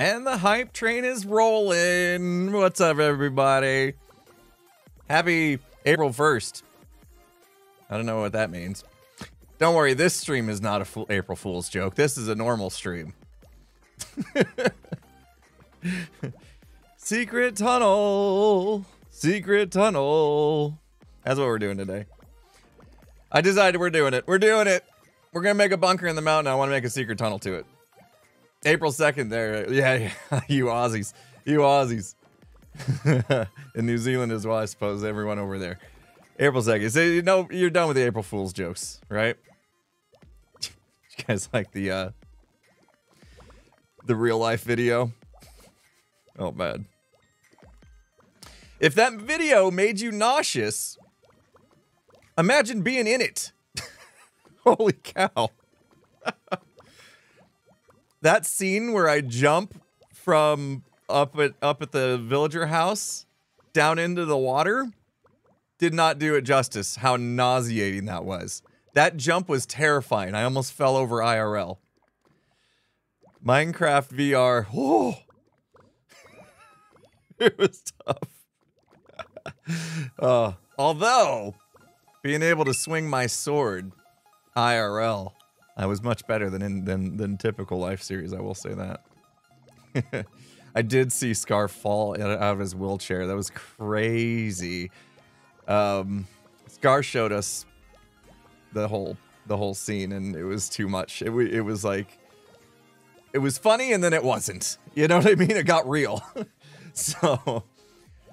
And the hype train is rolling. What's up, everybody? Happy April 1st. I don't know what that means. Don't worry, this stream is not a April Fool's joke. This is a normal stream. Secret tunnel. Secret tunnel. That's what we're doing today. I decided we're doing it. We're doing it. We're going to make a bunker in the mountain. I want to make a secret tunnel to it. April 2nd there. Yeah, yeah. you Aussies. You Aussies. in New Zealand as well, I suppose. Everyone over there. April 2nd. So you know you're done with the April Fool's jokes, right? you guys like the uh the real life video? Oh man. If that video made you nauseous, imagine being in it. Holy cow. That scene where I jump from up at up at the villager house down into the water did not do it justice how nauseating that was. That jump was terrifying. I almost fell over IRL. Minecraft VR. Oh. it was tough. uh, although being able to swing my sword IRL, I was much better than in than than typical life series. I will say that. I did see Scar fall out of his wheelchair. That was crazy. Um, Scar showed us the whole the whole scene, and it was too much. It it was like it was funny, and then it wasn't. You know what I mean? It got real. so,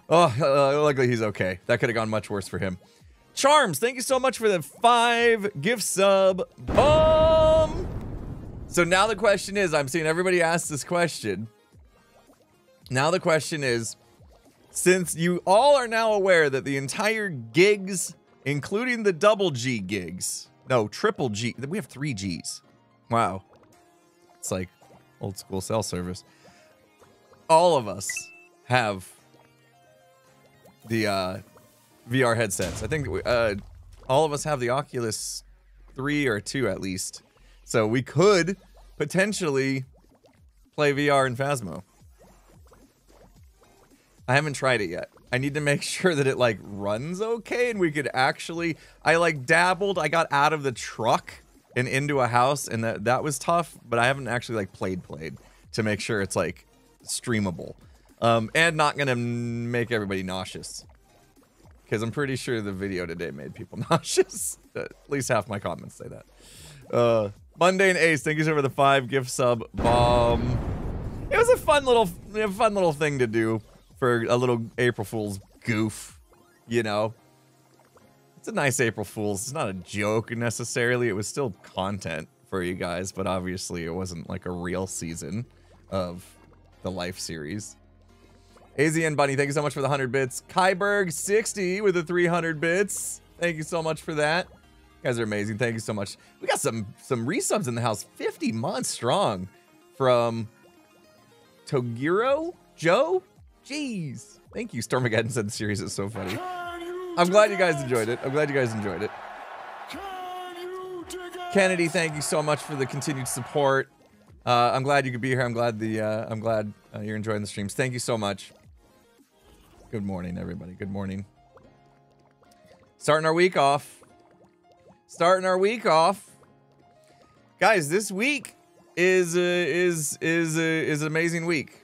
oh, uh, luckily he's okay. That could have gone much worse for him. Charms, thank you so much for the five gift sub. So now the question is, I'm seeing everybody ask this question. Now the question is, since you all are now aware that the entire gigs, including the double G gigs, no, triple G, we have three Gs. Wow. It's like old school cell service. All of us have the uh, VR headsets. I think uh, all of us have the Oculus 3 or 2 at least. So we could potentially play VR in Phasmo. I haven't tried it yet. I need to make sure that it like runs okay and we could actually I like dabbled. I got out of the truck and into a house and that that was tough, but I haven't actually like played played to make sure it's like streamable. Um and not going to make everybody nauseous. Cuz I'm pretty sure the video today made people nauseous. At least half my comments say that. Uh Mundane Ace, thank you so for the 5 gift sub bomb. It was a fun little fun little thing to do for a little April Fool's goof, you know. It's a nice April Fool's. It's not a joke necessarily. It was still content for you guys, but obviously it wasn't like a real season of the Life series. AZN Bunny, thank you so much for the 100 bits. Kyberg60 with the 300 bits. Thank you so much for that. Guys are amazing. Thank you so much. We got some some resubs in the house. 50 months strong from Togiro Joe Jeez. Thank you, Stormageddon said the series is so funny. I'm glad you guys enjoyed it. I'm glad you guys enjoyed it. Kennedy, thank you so much for the continued support. Uh, I'm glad you could be here. I'm glad the uh, I'm glad uh, you're enjoying the streams. Thank you so much. Good morning, everybody. Good morning. Starting our week off. Starting our week off, guys. This week is is is is an amazing week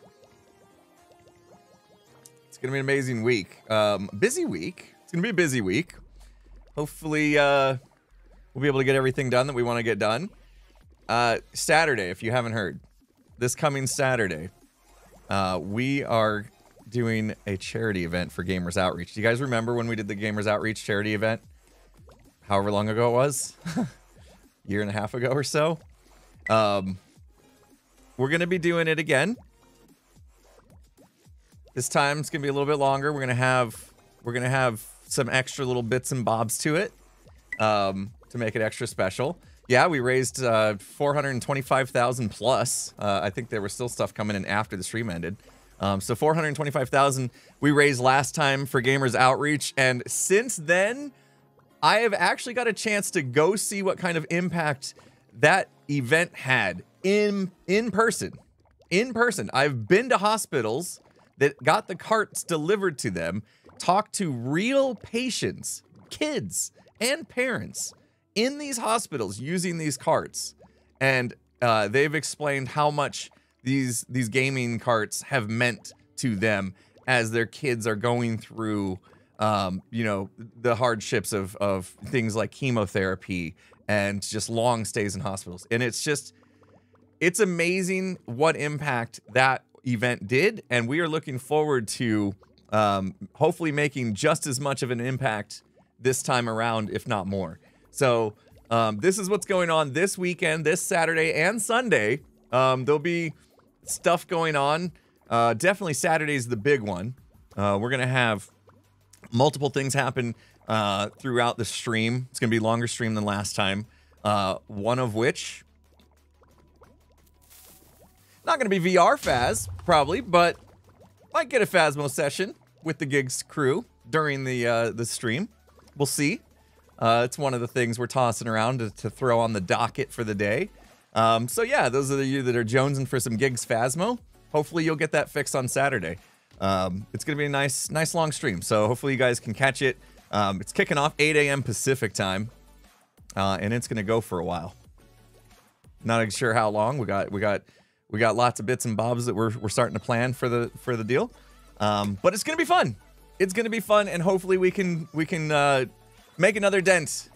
It's gonna be an amazing week. Um, busy week. It's gonna be a busy week. Hopefully, uh, we'll be able to get everything done that we want to get done. Uh, Saturday, if you haven't heard, this coming Saturday, uh, we are doing a charity event for Gamers Outreach. Do you guys remember when we did the Gamers Outreach charity event? However long ago it was, year and a half ago or so. Um, we're gonna be doing it again. This time it's gonna be a little bit longer. We're gonna have we're gonna have some extra little bits and bobs to it um, to make it extra special. Yeah, we raised uh, 425,000 plus. Uh, I think there was still stuff coming in after the stream ended. Um, so 425,000 we raised last time for Gamers Outreach, and since then, I have actually got a chance to go see what kind of impact that event had in in person in person. I've been to hospitals that got the carts delivered to them, talked to real patients, kids, and parents in these hospitals using these carts, and uh, they've explained how much these these gaming carts have meant to them as their kids are going through um, you know the hardships of of things like chemotherapy and just long stays in hospitals. And it's just it's amazing what impact that event did. And we are looking forward to um, hopefully making just as much of an impact this time around if not more. So um, this is what's going on this weekend this saturday and sunday. Um, there'll be stuff going on. Uh, definitely saturday's the big one. Uh, we're gonna have multiple things happen uh, throughout the stream. It's going to be longer stream than last time. Uh, one of which not going to be VR Phas probably, but might get a Phasmo session with the gigs crew during the uh, the stream. We'll see. Uh, it's one of the things we're tossing around to, to throw on the docket for the day. Um, so yeah, those are the you that are jonesing for some gigs Phasmo. Hopefully you'll get that fixed on Saturday. Um, it's gonna be a nice, nice long stream. So hopefully you guys can catch it. Um, it's kicking off 8 a.m. Pacific time, uh, and it's gonna go for a while. Not sure how long. We got, we got, we got lots of bits and bobs that we're we're starting to plan for the for the deal. Um, but it's gonna be fun. It's gonna be fun, and hopefully we can we can uh, make another dent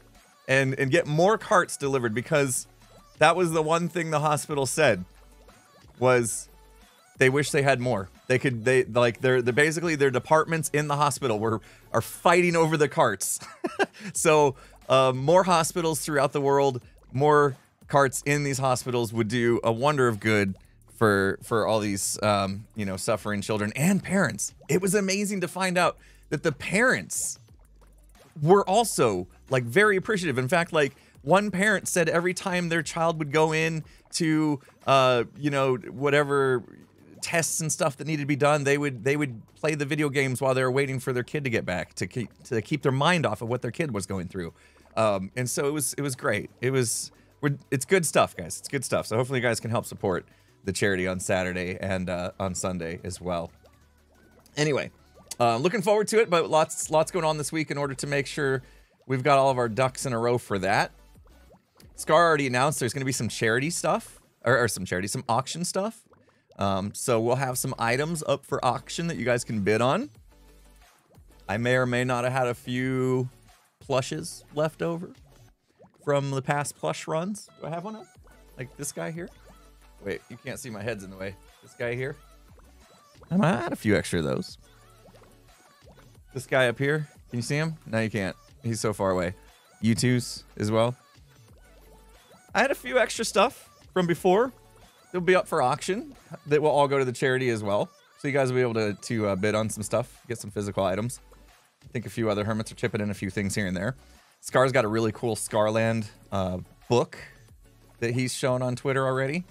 and and get more carts delivered because that was the one thing the hospital said was they wish they had more. They could they like they're they're basically their departments in the hospital were are fighting over the carts. so uh, more hospitals throughout the world, more carts in these hospitals would do a wonder of good for for all these um, you know suffering children and parents. It was amazing to find out that the parents were also like very appreciative. In fact, like one parent said every time their child would go in to uh, you know whatever tests and stuff that needed to be done, they would they would play the video games while they were waiting for their kid to get back to keep to keep their mind off of what their kid was going through. Um, and so it was it was great. It was it's good stuff, guys. It's good stuff. So hopefully you guys can help support the charity on Saturday and uh, on Sunday as well. Anyway, uh, looking forward to it, but lots lots going on this week in order to make sure we've got all of our ducks in a row for that. Scar already announced there's going to be some charity stuff, or, or some charity, some auction stuff um, so we'll have some items up for auction that you guys can bid on. I may or may not have had a few plushes left over from the past plush runs. Do I have one up? Like this guy here? Wait, you can't see my head's in the way. This guy here? I had a few extra of those. This guy up here, can you see him? No, you can't. He's so far away. You twos as well. I had a few extra stuff from before they'll be up for auction that will all go to the charity as well. So you guys will be able to, to uh, bid on some stuff, get some physical items. I think a few other hermits are chipping in a few things here and there. Scar's got a really cool Scarland uh, book that he's shown on Twitter already.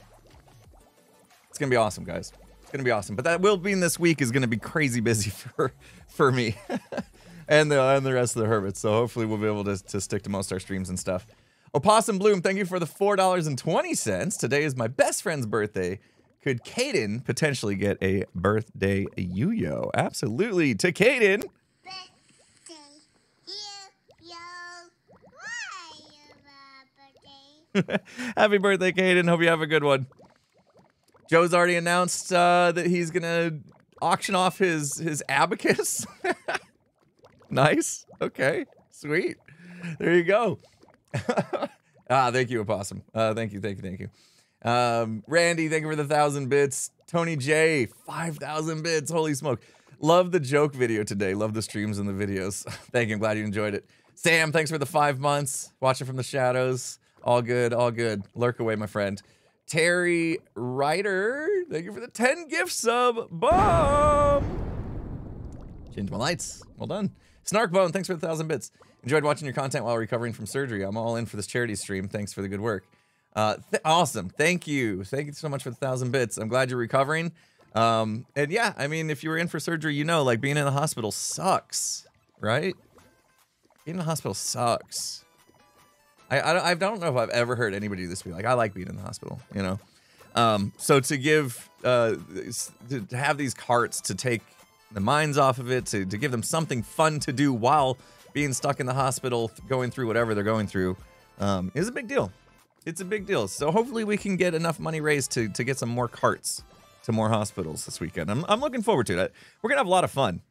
It's gonna be awesome, guys. It's gonna be awesome. But that will mean this week is gonna be crazy busy for for me and the and the rest of the hermits. So hopefully we'll be able to, to stick to most of our streams and stuff. Opossum Bloom, thank you for the $4.20. Today is my best friend's birthday. Could Caden potentially get a birthday yo-yo? Absolutely. To Caden. Happy birthday, Caden. Hope you have a good one. Joe's already announced uh, that he's gonna auction off his his abacus. nice. Okay. Sweet. There you go. Ah, thank you, Opossum. Uh, thank you, thank you, thank you. Um, Randy, thank you for the thousand bits. Tony J, 5,000 bits. Holy smoke. Love the joke video today. Love the streams and the videos. thank you. I'm glad you enjoyed it. Sam, thanks for the five months. Watching from the shadows. All good, all good. Lurk away, my friend. Terry Ryder, thank you for the 10 gift sub. Bomb! Change my lights. Well done. Snarkbone, thanks for the thousand bits. Enjoyed watching your content while recovering from surgery. I'm all in for this charity stream. Thanks for the good work. Uh, th awesome. Thank you. Thank you so much for the thousand bits. I'm glad you're recovering. Um, and yeah, I mean, if you were in for surgery, you know, like being in the hospital sucks, right? Being in the hospital sucks. I, I, I don't know if I've ever heard anybody do this be like, I like being in the hospital, you know? Um, so to give uh, to have these carts to take the minds off of it, to, to give them something fun to do while being stuck in the hospital, going through whatever they're going through, um, is a big deal. It's a big deal. So hopefully we can get enough money raised to to get some more carts to more hospitals this weekend. I'm I'm looking forward to it. We're gonna have a lot of fun.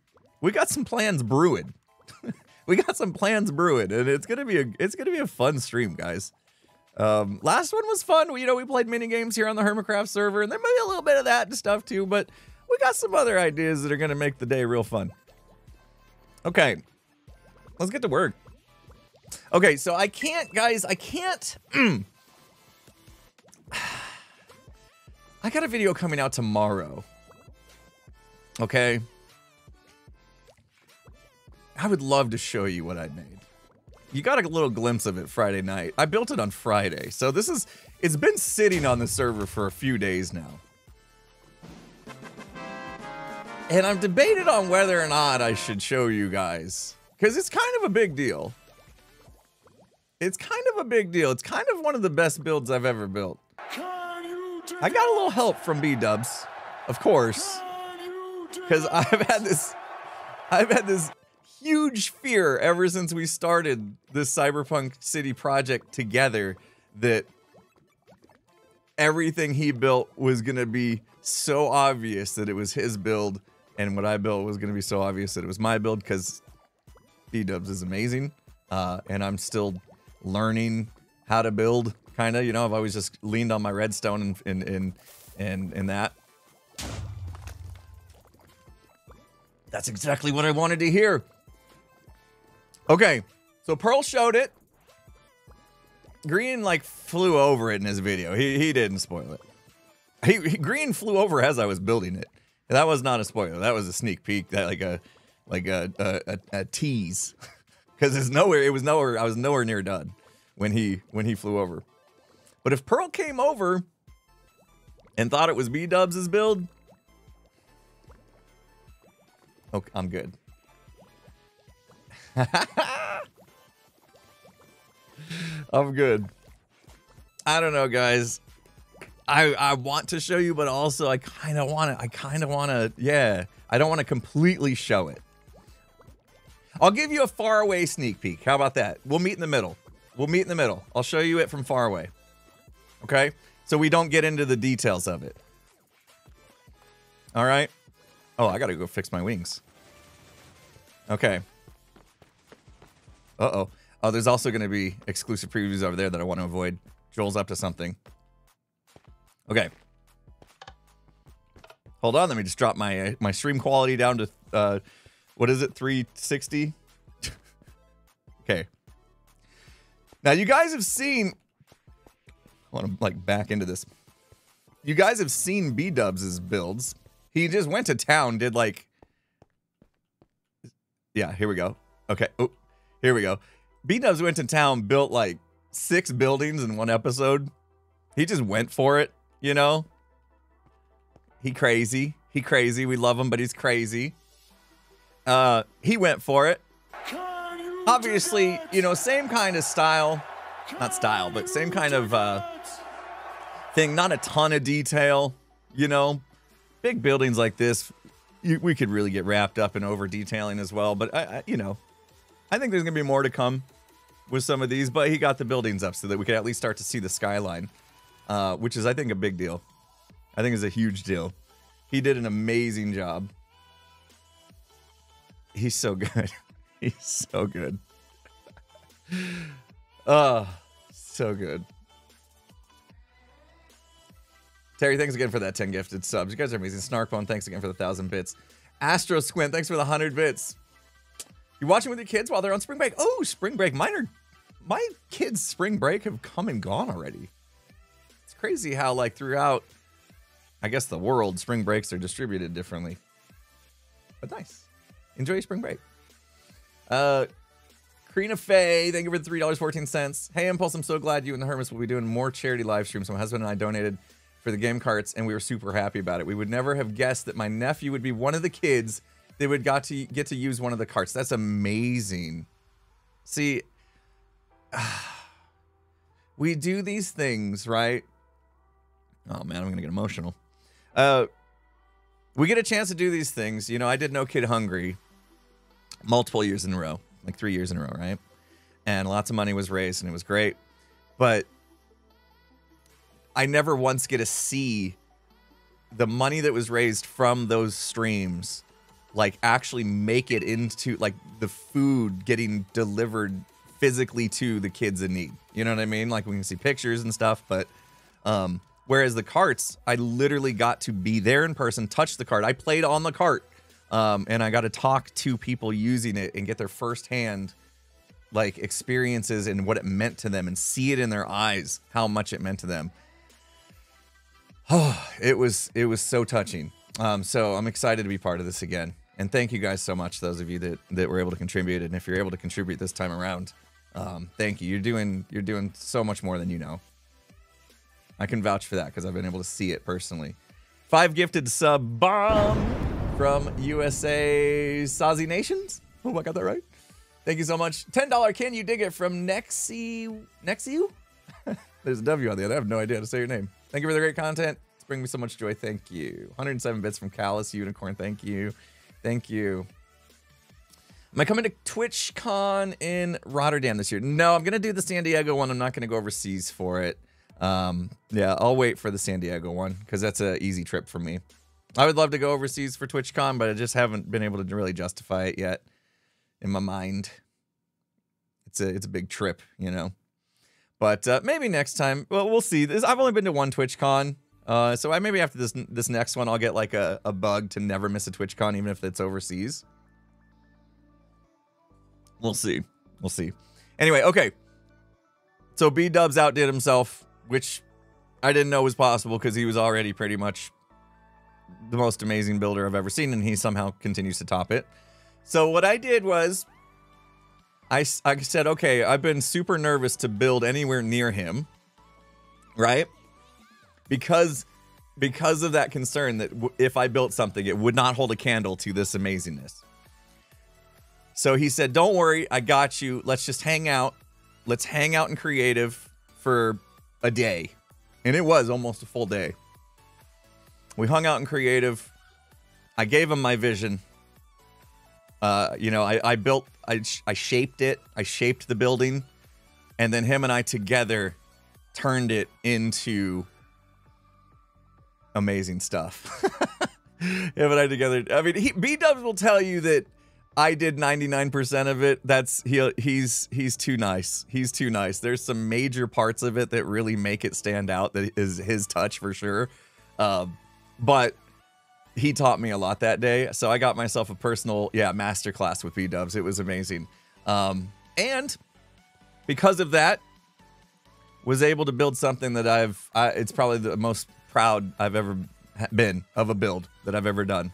We got some plans brewing. we got some plans brewing, and it's gonna be a it's gonna be a fun stream, guys. Um, last one was fun. We, you know, we played mini games here on the Hermitcraft server, and there may be a little bit of that and stuff too, but we got some other ideas that are gonna make the day real fun. Okay, let's get to work. Okay, so I can't, guys, I can't. I got a video coming out tomorrow. Okay. I would love to show you what I made. You got a little glimpse of it Friday night. I built it on Friday. So this is, it's been sitting on the server for a few days now. And I'm debated on whether or not I should show you guys. Because it's kind of a big deal. It's kind of a big deal. It's kind of one of the best builds I've ever built. I got a little help from B Dubs, of course, because I've had this, I've had this huge fear ever since we started this Cyberpunk City project together that everything he built was gonna be so obvious that it was his build, and what I built was gonna be so obvious that it was my build because Dubs is amazing, uh, and I'm still learning how to build kind of. You know, I've always just leaned on my redstone and in in in in that. That's exactly what I wanted to hear. Okay, so Pearl showed it. Grian like flew over it in his video. He he didn't spoil it. He, he Grian flew over as I was building it. That was not a spoiler. That was a sneak peek. That like a like a a, a, tease. Because it's nowhere. It was nowhere. I was nowhere near done when he when he flew over. But if Pearl came over and thought it was B Dubs' build, okay, I'm good. I'm good. I don't know, guys. I I want to show you, but also I kind of want to. I kind of want to. Yeah, I don't want to completely show it. I'll give you a far away sneak peek. How about that? We'll meet in the middle. We'll meet in the middle. I'll show you it from far away. Okay? So we don't get into the details of it. All right? Oh, I got to go fix my wings. Okay. Uh-oh. Oh, there's also going to be exclusive previews over there that I want to avoid. Joel's up to something. Okay. Hold on, let me just drop my uh, my stream quality down to uh what is it? 360? okay. Now you guys have seen I want to like back into this. You guys have seen B Dubs' builds. He just went to town, did like Yeah, here we go. Okay. Oh, here we go. B Dubs went to town, built like six buildings in one episode. He just went for it, you know? He crazy. He crazy. We love him, but he's crazy. Uh, he went for it. Obviously, you know, same kind of style. Not style, but same kind of uh, thing. Not a ton of detail, you know. Big buildings like this, you, we could really get wrapped up in over detailing as well. But, I, I, you know, I think there's going to be more to come with some of these. But he got the buildings up so that we could at least start to see the skyline, uh, which is, I think, a big deal. I think is a huge deal. He did an amazing job. He's so good. He's so good. Oh, so good. Terry, thanks again for that 10 gifted subs. You guys are amazing. Snarkbone, thanks again for the 1,000 bits. Astro Squint, thanks for the 100 bits. You're watching with your kids while they're on spring break? Oh, spring break. Mine are, my kids' spring break have come and gone already. It's crazy how, like, throughout, I guess, the world, spring breaks are distributed differently. But nice. Enjoy your spring break. Uh, Karina Faye, thank you for the $3.14. Hey, Impulse, I'm so glad you and the Hermits will be doing more charity live streams. My husband and I donated for the game carts, and we were super happy about it. We would never have guessed that my nephew would be one of the kids that would got to get to use one of the carts. That's amazing. See, we do these things, right? Oh man, I'm gonna get emotional. Uh, we get a chance to do these things. You know, I did No Kid Hungry multiple years in a row, like three years in a row, right? And lots of money was raised, and it was great. But I never once get to see the money that was raised from those streams like actually make it into like the food getting delivered physically to the kids in need. You know what I mean? Like we can see pictures and stuff, but um whereas the carts, I literally got to be there in person, touch the cart. I played on the cart. Um, and I got to talk to people using it and get their firsthand like experiences and what it meant to them and see it in their eyes how much it meant to them. Oh, it was it was so touching. Um, so I'm excited to be part of this again. And thank you guys so much, those of you that, that were able to contribute. And if you're able to contribute this time around, um, thank you. You're doing you're doing so much more than you know. I can vouch for that because I've been able to see it personally. Five gifted sub bomb from USA Sazi Nations. Oh, I got that right. Thank you so much. Ten dollar can you dig it from Nexi Nexiu? There's a W on the other. I have no idea how to say your name. Thank you for the great content. It's bringing me so much joy. Thank you. 107 bits from Callus Unicorn. Thank you. Thank you. Am I coming to TwitchCon in Rotterdam this year? No, I'm going to do the San Diego one. I'm not going to go overseas for it. Um, yeah, I'll wait for the San Diego one because that's an easy trip for me. I would love to go overseas for TwitchCon, but I just haven't been able to really justify it yet in my mind. It's a it's a big trip, you know. But uh, maybe next time. Well, we'll see. This I've only been to one TwitchCon, uh, so I maybe after this this next one, I'll get like a, a bug to never miss a TwitchCon, even if it's overseas. We'll see. We'll see. Anyway, okay. So B Dubs outdid himself, which I didn't know was possible because he was already pretty much the most amazing builder I've ever seen, and he somehow continues to top it. So what I did was I, I said, okay, I've been super nervous to build anywhere near him, right? Because because of that concern that if I built something, it would not hold a candle to this amazingness. So he said, "Don't worry, I got you. Let's just hang out. Let's hang out in creative for a day." And it was almost a full day. We hung out in creative. I gave him my vision. Uh, you know, I, I built, I, I shaped it, I shaped the building, and then him and I together turned it into amazing stuff. him and I together. I mean, he, B Dubs will tell you that I did 99% of it. That's he he's he's too nice. He's too nice. There's some major parts of it that really make it stand out. That is his touch for sure. Um, but he taught me a lot that day. So I got myself a personal, yeah, masterclass with B Dubs. It was amazing. Um, and because of that, was able to build something that I've, I, it's probably the most proud I've ever been of a build that I've ever done.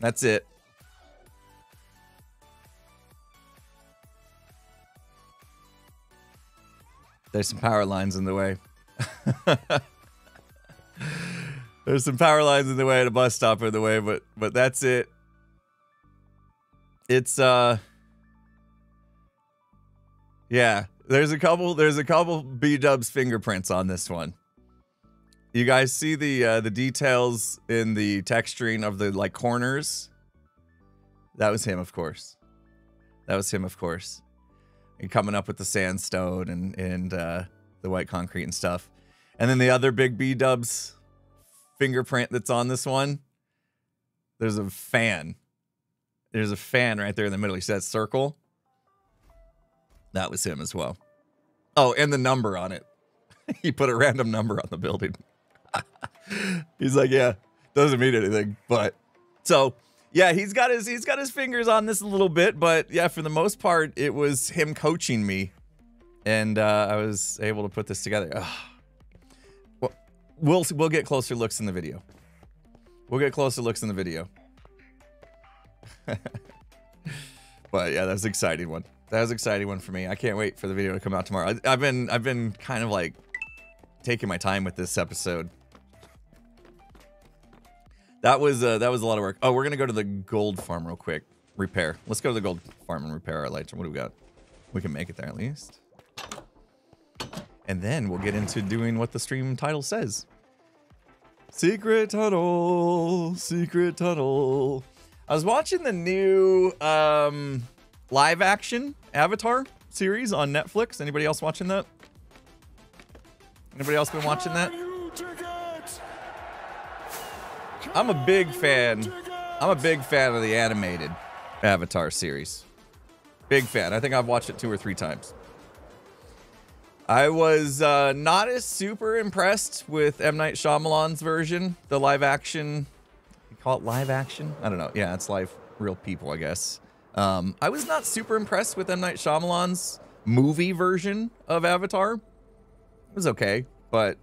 That's it. There's some power lines in the way. There's some power lines in the way and a bus stop in the way, but but that's it. It's uh Yeah, there's a couple there's a couple B Dubs fingerprints on this one. You guys see the uh the details in the texturing of the like corners? That was him, of course. That was him, of course and coming up with the sandstone and and uh, the white concrete and stuff. And then the other big B Dubs fingerprint that's on this one. There's a fan. There's a fan right there in the middle. He says circle. That was him as well. Oh, and the number on it. he put a random number on the building. He's like, yeah, doesn't mean anything, but so yeah, he's got his he's got his fingers on this a little bit, but yeah, for the most part, it was him coaching me, and uh, I was able to put this together. Ugh. Well, we'll we'll get closer looks in the video. We'll get closer looks in the video. but yeah, that's an exciting one. That was an exciting one for me. I can't wait for the video to come out tomorrow. I, I've been I've been kind of like taking my time with this episode That was uh, that was a lot of work. Oh, we're gonna go to the gold farm real quick. Repair. Let's go to the gold farm and repair our lights. What do we got? We can make it there at least. And then we'll get into doing what the stream title says. Secret tunnel, secret tunnel. I was watching the new um, live action Avatar series on Netflix. Anybody else watching that? Anybody else been watching that? I'm a big fan. I'm a big fan of the animated Avatar series. Big fan. I think I've watched it two or three times. I was uh, not as super impressed with M. Night Shyamalan's version, the live action. You call it live action? I don't know. Yeah, it's live, real people, I guess. Um, I was not super impressed with M. Night Shyamalan's movie version of Avatar. It was okay, but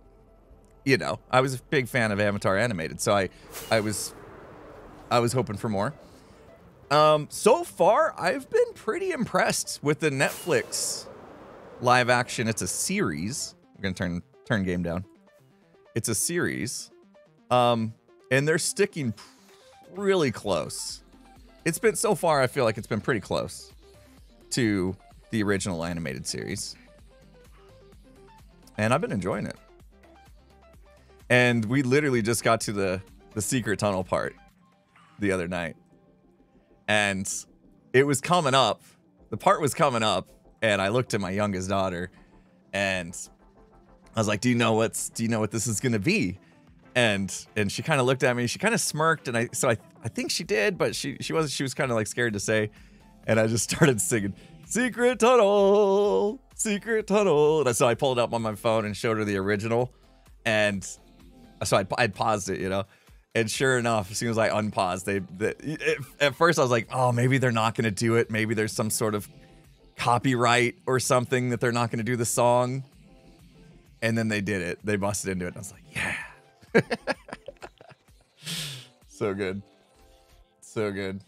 you know, I was a big fan of Avatar animated, so I, I was, I was hoping for more. Um, so far, I've been pretty impressed with the Netflix live action. It's a series. We're gonna turn turn game down. It's a series, um, and they're sticking really close. It's been so far. I feel like it's been pretty close to the original animated series, and I've been enjoying it. And we literally just got to the the secret tunnel part the other night, and it was coming up. The part was coming up, and I looked at my youngest daughter, and I was like, "Do you know what's? Do you know what this is gonna be?" And and she kind of looked at me. She kind of smirked, and I so I I think she did, but she she wasn't. She was kind of like scared to say, and I just started singing "Secret Tunnel, Secret Tunnel." And so I pulled up on my phone and showed her the original, and so I I paused it, you know. And sure enough, as soon as I unpaused, they, they it, at first I was like, oh, maybe they're not going to do it. Maybe there's some sort of copyright or something that they're not going to do the song. And then they did it. They busted into it. And I was like, yeah. so good. So good.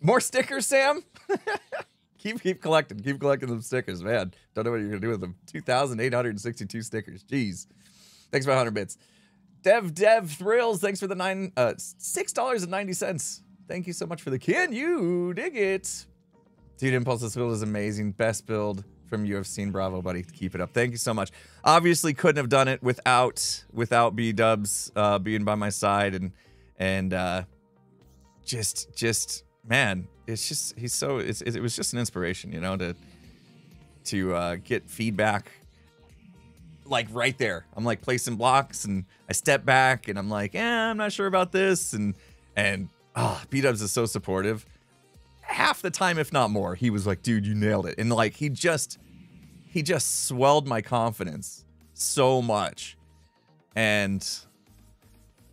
More stickers, Sam? keep keep collecting. Keep collecting them stickers, man. Don't know what you're going to do with them. 2,862 stickers. Jeez. Thanks for 100 bits. Dev Dev Thrills, thanks for the nine uh six dollars and ninety cents. Thank you so much for the can you dig it? Dude, Impulse's build is amazing. Best build from you have seen. Bravo, buddy. Keep it up. Thank you so much. Obviously, couldn't have done it without without B Dubs uh, being by my side and and uh, just just man, it's just he's so it's, it was just an inspiration, you know, to to uh, get feedback like right there. I'm like placing blocks and I step back and I'm like, eh, I'm not sure about this. And and oh, B Dubs is so supportive. Half the time, if not more, he was like, dude, you nailed it. And like he just he just swelled my confidence so much. And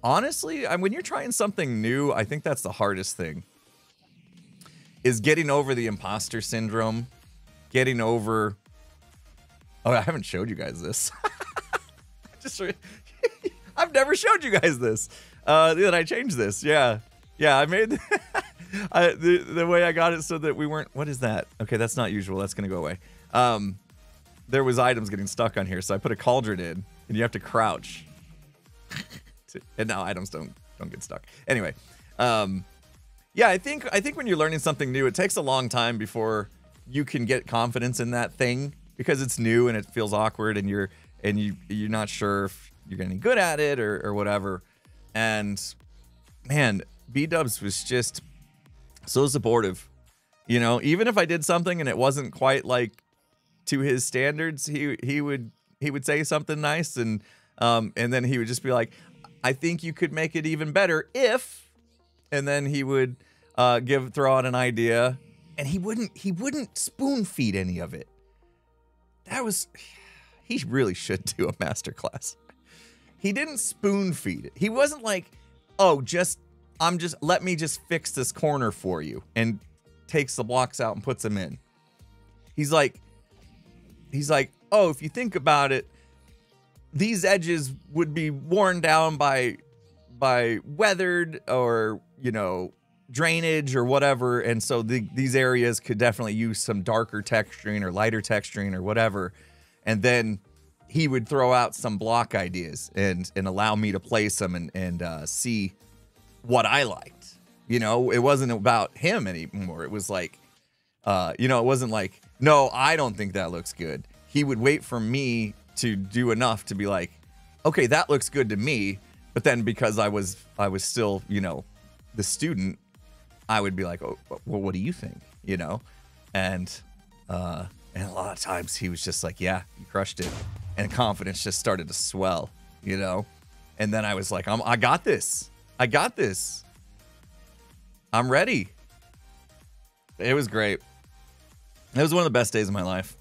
honestly, when you're trying something new, I think that's the hardest thing. Is getting over the imposter syndrome, getting over Oh, I haven't showed you guys this. Just I've never showed you guys this. Uh, that I changed this. Yeah, yeah. I made I, the the way I got it so that we weren't. What is that? Okay, that's not usual. That's gonna go away. Um, there was items getting stuck on here, so I put a cauldron in, and you have to crouch. and now items don't don't get stuck. Anyway, um, yeah, I think I think when you're learning something new, it takes a long time before you can get confidence in that thing because it's new and it feels awkward and you're and you you're not sure if you're getting good at it or, or whatever. And man, B Dubs was just so supportive. You know, even if I did something and it wasn't quite like to his standards, he he would he would say something nice and um and then he would just be like, I think you could make it even better if and then he would uh give throw out an idea and he wouldn't he wouldn't spoon feed any of it that was he really should do a master class. He didn't spoon feed it. He wasn't like, "Oh, just I'm just let me just fix this corner for you." And takes the blocks out and puts them in. He's like he's like, "Oh, if you think about it, these edges would be worn down by by weathered or, you know, drainage or whatever. And so the, these areas could definitely use some darker texturing or lighter texturing or whatever. And then he would throw out some block ideas and and allow me to place them and and uh, see what I liked. You know, it wasn't about him anymore. It was like, uh, you know, it wasn't like, no, I don't think that looks good. He would wait for me to do enough to be like, okay, that looks good to me. But then because I was I was still, you know, the student, I would be like, oh, well, what do you think? You know, and uh, and a lot of times he was just like, yeah, you crushed it, and confidence just started to swell, you know. And then I was like, I'm, I got this. I got this. I'm ready. It was great. It was one of the best days of my life.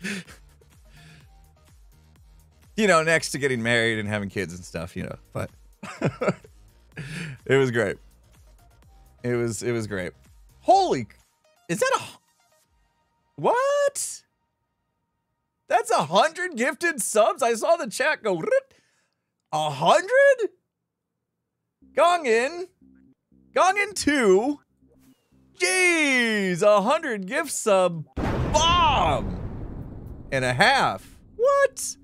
you know, next to getting married and having kids and stuff, you know, but it was great. It was it was great. Holy is that a what? That's a hundred gifted subs. I saw the chat go a hundred. Gong in, gong in two. Jeez, a hundred gift sub bomb and a half. What?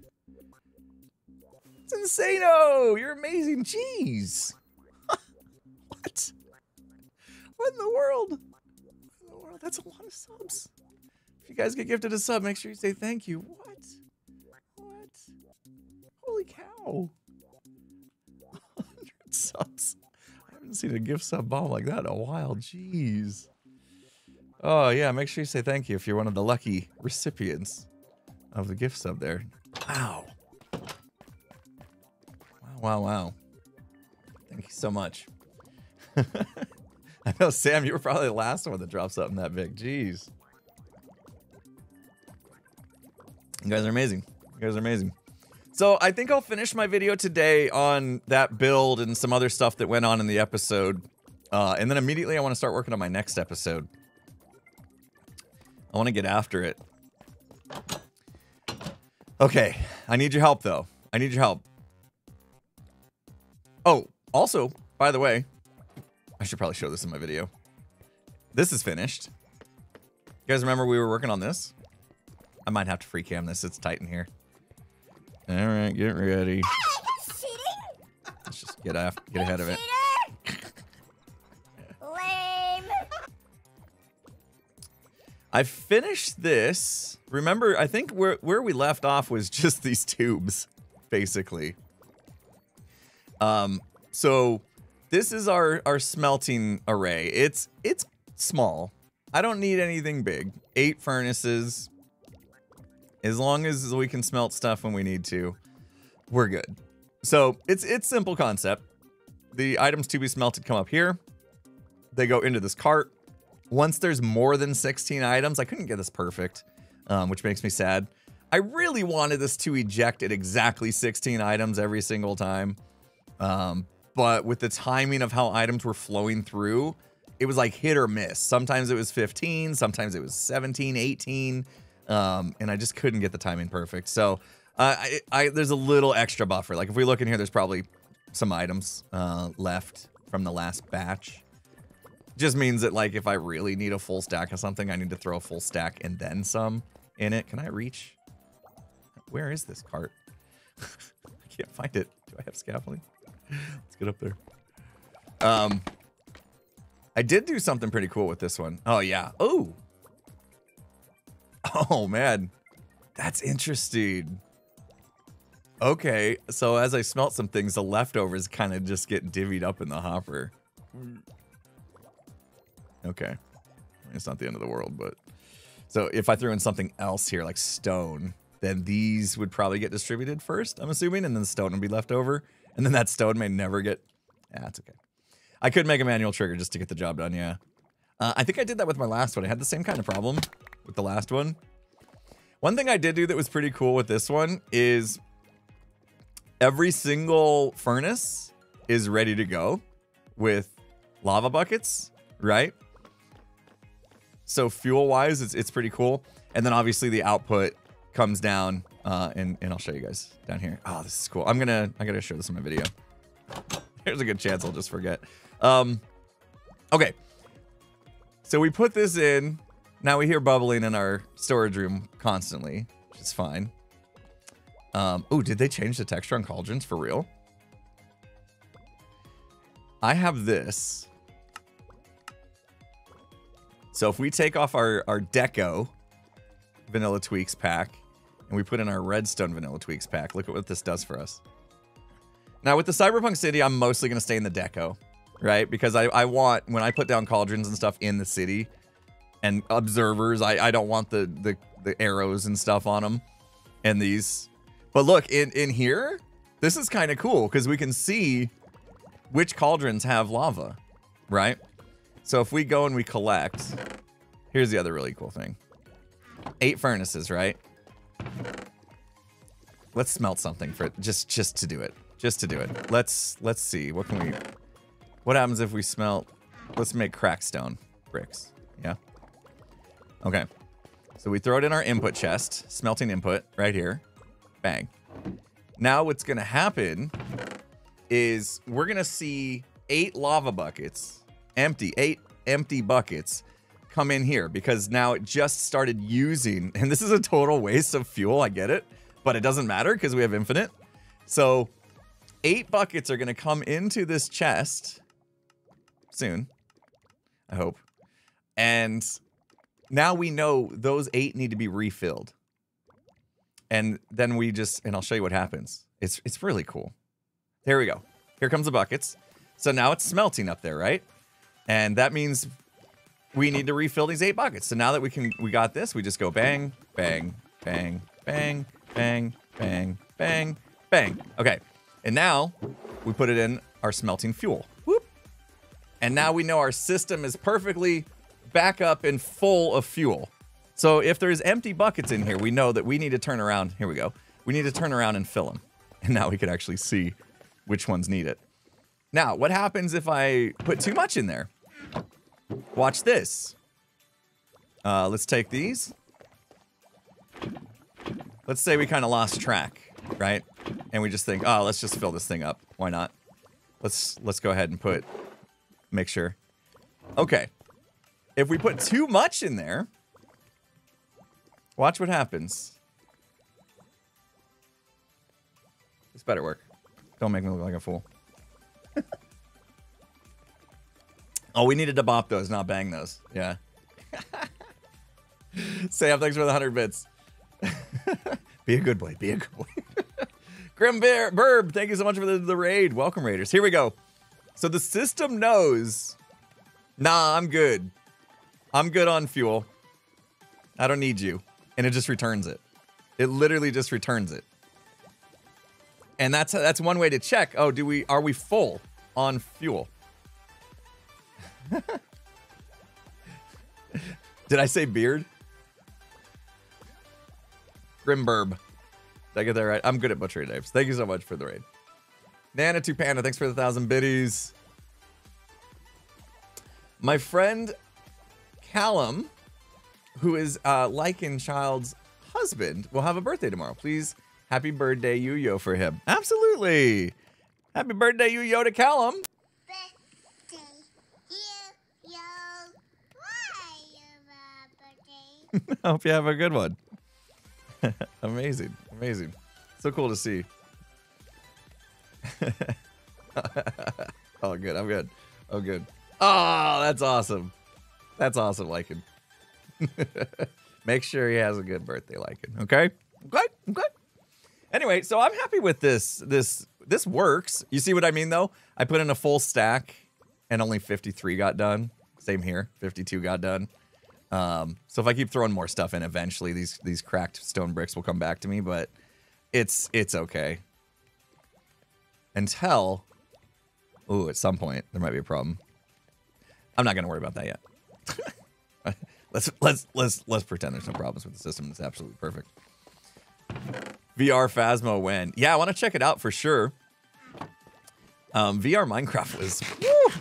It's insane! Oh, You're amazing. Jeez. What? What in the world? In the world? That's a lot of subs. If you guys get gifted a sub, make sure you say thank you. What? What? Holy cow. 100 subs. I haven't seen a gift sub bomb like that in a while. Jeez. Oh, yeah. Make sure you say thank you if you're one of the lucky recipients of the gift sub there. Wow. Wow, wow, wow. Thank you so much. I know, Sam, you were probably the last one that dropped something that big. Jeez. You guys are amazing. You guys are amazing. So I think I'll finish my video today on that build and some other stuff that went on in the episode. Uh, and then immediately I want to start working on my next episode. I want to get after it. Okay, I need your help though. I need your help. Oh, also, by the way, I should probably show this in my video. This is finished. You guys remember we were working on this? I might have to free cam this. It's tight in here. All right, get ready. Let's just get off, get ahead of it. Lame. I finished this. Remember, I think where where we left off was just these tubes, basically. Um, so this is our our smelting array. It's it's small. I don't need anything big. Eight furnaces. As long as we can smelt stuff when we need to, we're good. So it's it's simple concept. The items to be smelted come up here. They go into this cart. Once there's more than 16 items, I couldn't get this perfect, um, which makes me sad. I really wanted this to eject at exactly 16 items every single time. Um, but with the timing of how items were flowing through, it was like hit or miss. Sometimes it was 15, sometimes it was 17, 18, um, and I just couldn't get the timing perfect. So uh, I, I, there's a little extra buffer. Like if we look in here, there's probably some items uh, left from the last batch. Just means that like if I really need a full stack of something, I need to throw a full stack and then some in it. Can I reach? Where is this cart? I can't find it. Do I have scaffolding? Let's get up there. Um, I did do something pretty cool with this one. Oh yeah. Oh. Oh man, that's interesting. Okay, so as I smelt some things, the leftovers kind of just get divvied up in the hopper. Okay. It's not the end of the world, but... So if I threw in something else here, like stone, then these would probably get distributed first, I'm assuming, and then the stone would be left over. And then that stone may never get... Yeah, that's okay. I could make a manual trigger just to get the job done, yeah. Uh, I think I did that with my last one. I had the same kind of problem with the last one. One thing I did do that was pretty cool with this one is every single furnace is ready to go with lava buckets, right? So fuel-wise, it's, it's pretty cool. And then obviously the output comes down, uh, and, and I'll show you guys down here. Oh, this is cool. I'm gonna, I gotta show this in my video. There's a good chance I'll just forget. Um, okay. So we put this in. Now we hear bubbling in our storage room constantly. which is fine. Um, oh, did they change the texture on cauldrons for real? I have this. So if we take off our, our Deco Vanilla Tweaks pack and we put in our Redstone Vanilla Tweaks pack, look at what this does for us. Now with the Cyberpunk City, I'm mostly going to stay in the Deco, right? Because I, I want, when I put down cauldrons and stuff in the city and observers, I, I don't want the, the, the arrows and stuff on them and these. But look, in, in here, this is kind of cool because we can see which cauldrons have lava, right? So if we go and we collect, here's the other really cool thing. Eight furnaces, right? Let's smelt something for just just to do it. Just to do it. Let's let's see. What can we What happens if we smelt Let's make crackstone bricks. Yeah. Okay. So we throw it in our input chest, smelting input right here. Bang. Now what's going to happen is we're going to see eight lava buckets, empty, eight empty buckets come in here because now it just started using, and this is a total waste of fuel, I get it, but it doesn't matter because we have infinite. So eight buckets are going to come into this chest soon, I hope. And now we know those eight need to be refilled. And then we just, and I'll show you what happens. It's, it's really cool. There we go. Here comes the buckets. So now it's smelting up there, right? And that means we need to refill these eight buckets. So now that we can, we got this, we just go bang, bang, bang, bang, bang, bang, bang, bang. Okay. And now we put it in our smelting fuel. Whoop. And now we know our system is perfectly back up and full of fuel. So if there's empty buckets in here, we know that we need to turn around. Here we go. We need to turn around and fill them. And now we can actually see which ones need it. Now, what happens if I put too much in there? Watch this. Uh, let's take these. Let's say we kind of lost track, right? And we just think, oh, let's just fill this thing up. Why not? Let's let's go ahead and put, make sure. Okay. If we put too much in there, watch what happens. This better work. Don't make me look like a fool. Oh, we needed to bop those, not bang those. Yeah. Sam, thanks for the 100 bits. be a good boy. Be a good boy. Grim Bear, Burb, thank you so much for the, the raid. Welcome, Raiders. Here we go. So the system knows, nah, I'm good. I'm good on fuel. I don't need you. And it just returns it. It literally just returns it. And that's that's one way to check. Oh, do we are we full on fuel? Did I say beard? Grimburb. Did I get that right? I'm good at butchering names. Thank you so much for the raid. Nana to Panda, thanks for the thousand biddies. My friend Callum, who is uh, Lycan Child's husband, will have a birthday tomorrow. Please Happy birthday, Yu-Yo, for him. Absolutely. Happy birthday, Yu-Yo, to Callum. Birthday, Yu-Yo. birthday? I hope you have a good one. amazing. Amazing. So cool to see. oh, good. I'm good. Oh, good. Oh, that's awesome. That's awesome, Lycan. Make sure he has a good birthday, Lycan. Okay? Okay? Okay? Anyway, so I'm happy with this. This this works. You see what I mean though? I put in a full stack and only 53 got done. Same here, 52 got done. Um, so if I keep throwing more stuff in, eventually these these cracked stone bricks will come back to me, but it's it's okay. Until oh, at some point there might be a problem. I'm not gonna worry about that yet. let's let's let's let's pretend there's no problems with the system. It's absolutely perfect. VR Phasmo when? Yeah, I want to check it out for sure. Um, VR Minecraft was. Woo,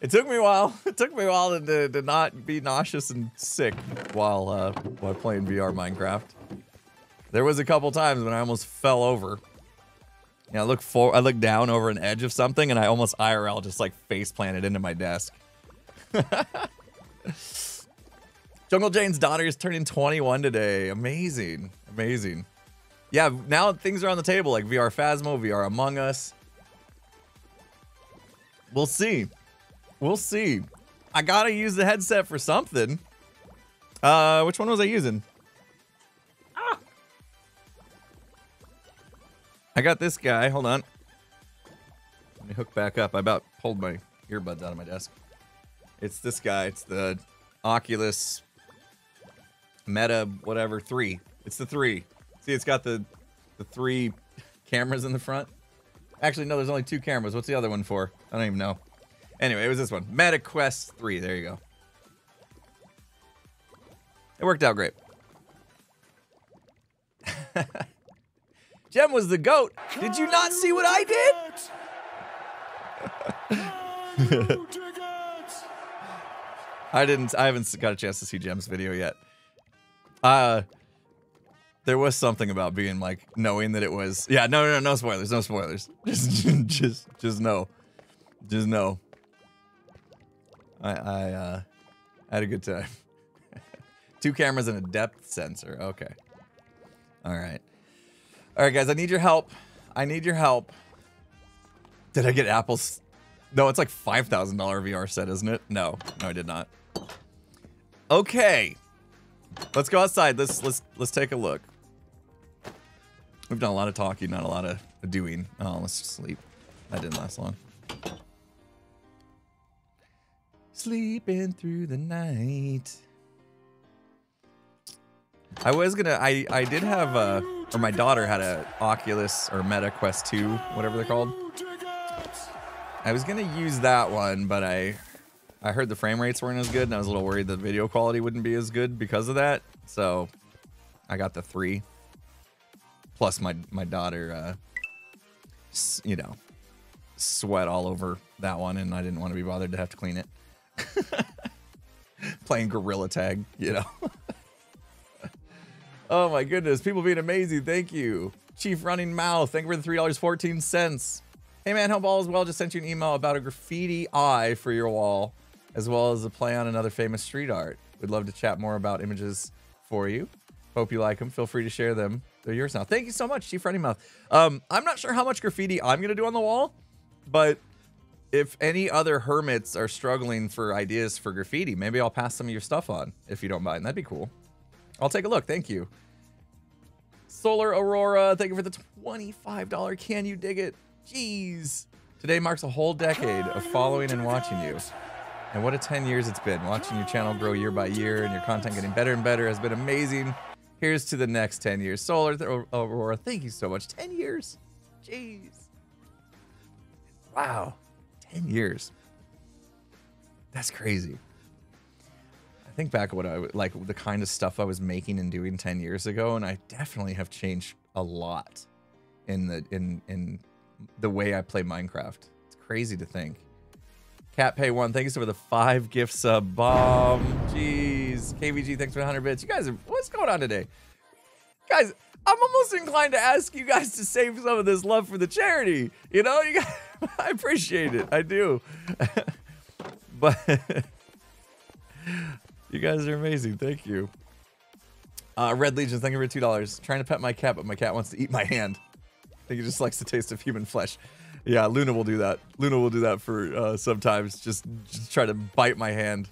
it took me a while. It took me a while to, to, not be nauseous and sick while uh, while playing VR Minecraft. There was a couple times when I almost fell over. Yeah, I look for I looked down over an edge of something and I almost IRL just like face planted into my desk. Jungle Jane's daughter is turning 21 today. Amazing. Amazing. Yeah, now things are on the table like VR Phasmo, VR Among Us. We'll see. We'll see. I gotta use the headset for something. Uh, which one was I using? Ah! I got this guy. Hold on. Let me hook back up. I about pulled my earbuds out of my desk. It's this guy. It's the Oculus Meta whatever 3. It's the 3. See, it's got the the three cameras in the front. Actually, no, there's only two cameras. What's the other one for? I don't even know. Anyway, it was this one. Meta Quest 3. There you go. It worked out great. Gem was the goat. Did you not see what I did? I didn't. I haven't got a chance to see Gem's video yet. Uh, there was something about being like knowing that it was. Yeah, no, no, no spoilers, no spoilers. Just, just, just know, just know. I, I, uh, had a good time. Two cameras and a depth sensor. Okay. All right. All right, guys. I need your help. I need your help. Did I get Apple's? No, it's like five thousand dollar VR set, isn't it? No, no, I did not. Okay. Let's go outside. Let's let's let's take a look. We've done a lot of talking, not a lot of doing. Oh, let's sleep. That didn't last long. Sleeping through the night. I was gonna. I I did have a, or my daughter had a Oculus or Meta Quest 2, whatever they're called. I was gonna use that one, but I I heard the frame rates weren't as good, and I was a little worried the video quality wouldn't be as good because of that. So I got the three. Plus, my my daughter, uh, you know, sweat all over that one, and I didn't want to be bothered to have to clean it. Playing gorilla tag, you know. oh my goodness, people being amazing. Thank you, Chief Running Mouth. Thank you for the three dollars fourteen cents. Hey man, hope all is well. Just sent you an email about a graffiti eye for your wall, as well as a play on another famous street art. We'd love to chat more about images for you. Hope you like them. Feel free to share them. They're yours now. Thank you so much, Chief Running Mouth. Um, I'm not sure how much graffiti I'm gonna do on the wall, but if any other hermits are struggling for ideas for graffiti, maybe I'll pass some of your stuff on if you don't mind. That'd be cool. I'll take a look. Thank you. Solar Aurora, thank you for the $25. Can you dig it? Jeez. Today marks a whole decade of following and watching you. And what a 10 years it's been. Watching your channel grow year by year and your content getting better and better has been amazing. Here's to the next 10 years. Solar Aurora, thank you so much. 10 years. Jeez. Wow. 10 years. That's crazy. I think back what I like the kind of stuff I was making and doing 10 years ago and I definitely have changed a lot in the in in the way I play Minecraft. It's crazy to think. Cat Pay One, thank you so for the five gift sub bomb. Jeez. KVG, thanks for the 100 bits. You guys are, what's going on today? Guys, I'm almost inclined to ask you guys to save some of this love for the charity. You know, you guys, I appreciate it. I do. but you guys are amazing. Thank you. Uh, Red Legion, thank you for $2. Trying to pet my cat, but my cat wants to eat my hand. I think he just likes the taste of human flesh. Yeah, Luna will do that. Luna will do that for uh, sometimes. Just, just try to bite my hand.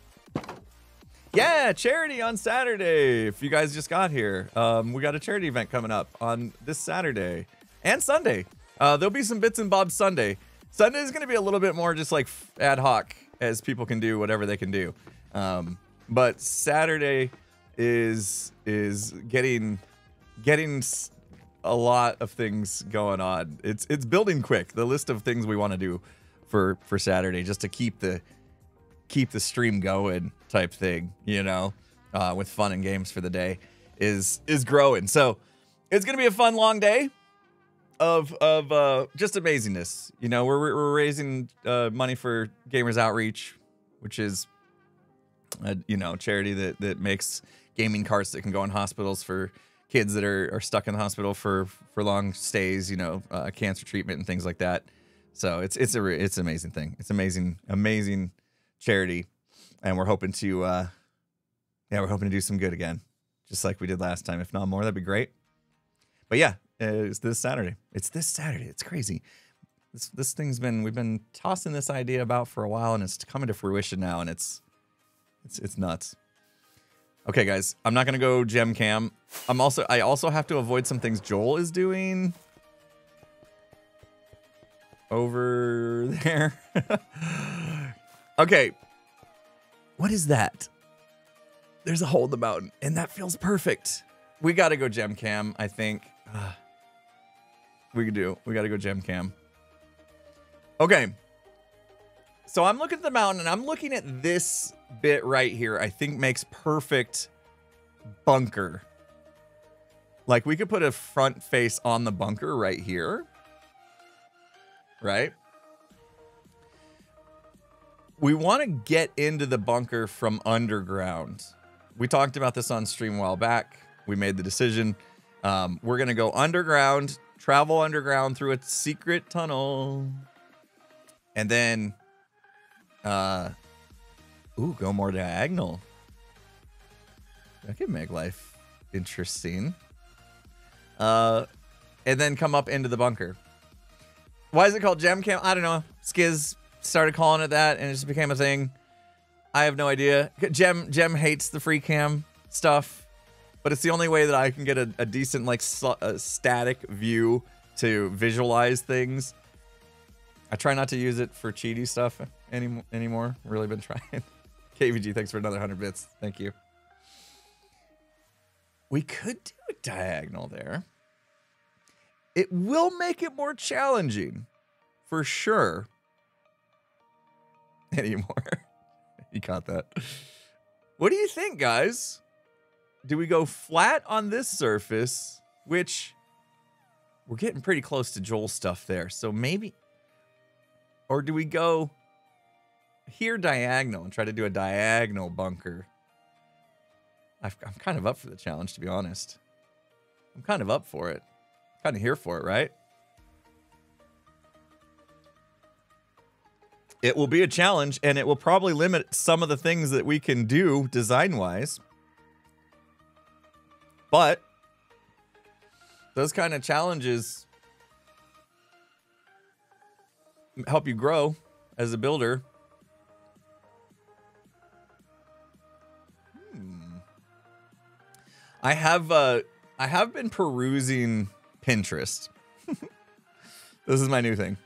Yeah, charity on Saturday. If you guys just got here, um, we got a charity event coming up on this Saturday and Sunday. Uh, there'll be some bits and bobs Sunday. Sunday is going to be a little bit more just like ad hoc as people can do whatever they can do. Um, but Saturday is is getting getting a lot of things going on. It's it's building quick. The list of things we want to do for for Saturday just to keep the keep the stream going type thing, you know, uh, with fun and games for the day is is growing. So it's gonna be a fun long day of of uh, just amazingness. You know, we're we're raising uh, money for Gamers Outreach, which is a, you know charity that that makes gaming carts that can go in hospitals for kids that are, are stuck in the hospital for for long stays, you know, uh, cancer treatment and things like that. So it's it's a it's an amazing thing. It's amazing amazing charity, and we're hoping to uh, yeah, we're hoping to do some good again, just like we did last time. If not more, that'd be great. But yeah, it's this Saturday. It's this Saturday. It's crazy. This this thing's been we've been tossing this idea about for a while, and it's coming to fruition now, and it's it's it's nuts. Okay, guys, I'm not gonna go gem cam. I'm also I also have to avoid some things Joel is doing over there. okay, what is that? There's a hole in the mountain, and that feels perfect. We gotta go gem cam. I think. Uh, we could do. We gotta go gem cam. Okay. So I'm looking at the mountain, and I'm looking at this bit right here. I think makes perfect bunker. Like we could put a front face on the bunker right here. Right? We want to get into the bunker from underground. We talked about this on stream a while back. We made the decision. Um, we're going to go underground, travel underground through a secret tunnel. And then, uh, ooh, go more diagonal. That could make life interesting. Uh, and then come up into the bunker. Why is it called Gem Camp? I don't know. Skizz started calling it that, and it just became a thing. I have no idea. Gem Gem hates the free cam stuff, but it's the only way that I can get a, a decent like a static view to visualize things. I try not to use it for cheaty stuff any, anymore. Really been trying. KVG, thanks for another 100 bits. Thank you. We could do a diagonal there. It will make it more challenging, for sure. Anymore. you caught that. What do you think, guys? Do we go flat on this surface, which we're getting pretty close to Joel stuff there. So maybe, or do we go here diagonal and try to do a diagonal bunker? i am kind of up for the challenge, to be honest. I'm kind of up for it. Kind of here for it, right? It will be a challenge, and it will probably limit some of the things that we can do design-wise. But those kind of challenges help you grow as a builder. Hmm. I have uh I have been perusing Pinterest. this is my new thing.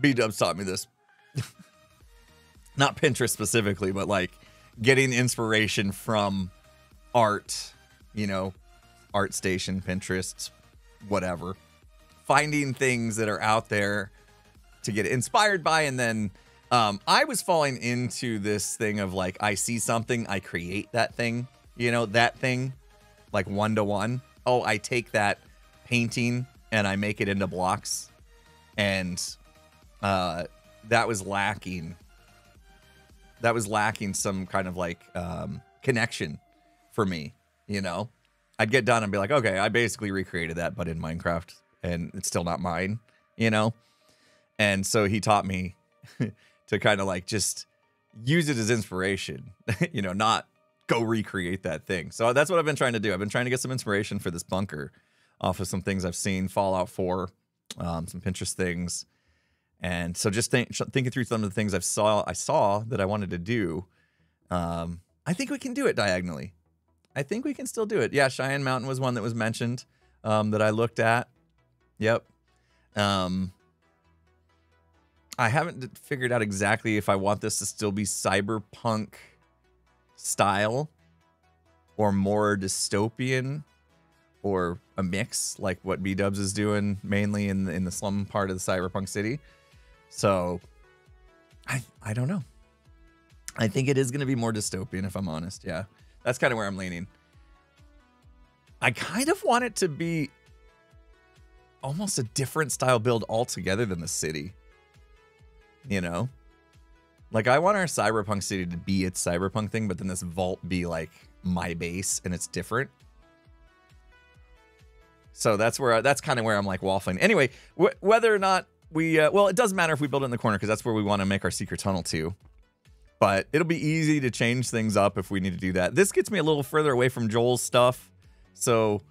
Bdubs taught me this. Not Pinterest specifically, but like getting inspiration from art, you know, ArtStation, Pinterest, whatever. Finding things that are out there to get inspired by. And then um, I was falling into this thing of like, I see something, I create that thing, you know, that thing, like one to one. Oh, I take that painting and I make it into blocks. And uh, that was lacking. That was lacking some kind of like um, connection for me, you know? I'd get done and be like, okay, I basically recreated that, but in Minecraft, and it's still not mine, you know? And so he taught me to kind of like just use it as inspiration, you know, not go recreate that thing. So that's what I've been trying to do. I've been trying to get some inspiration for this bunker off of some things I've seen, Fallout 4, um, some Pinterest things. And so just think, thinking through some of the things I've saw I saw that I wanted to do, um, I think we can do it diagonally. I think we can still do it. Yeah, Cheyenne Mountain was one that was mentioned um, that I looked at. Yep. Um, I haven't figured out exactly if I want this to still be cyberpunk style or more dystopian or a mix like what Bdubs is doing mainly in the, in the slum part of the cyberpunk city. So I I don't know. I think it is going to be more dystopian if I'm honest. Yeah. That's kind of where I'm leaning. I kind of want it to be almost a different style build altogether than the city. You know? Like I want our cyberpunk city to be its cyberpunk thing, but then this vault be like my base and it's different. So that's where I, that's kind of where I'm like waffling. Anyway, wh whether or not we uh, well, it doesn't matter if we build it in the corner because that's where we want to make our secret tunnel to. But it'll be easy to change things up if we need to do that. This gets me a little further away from Joel's stuff. So,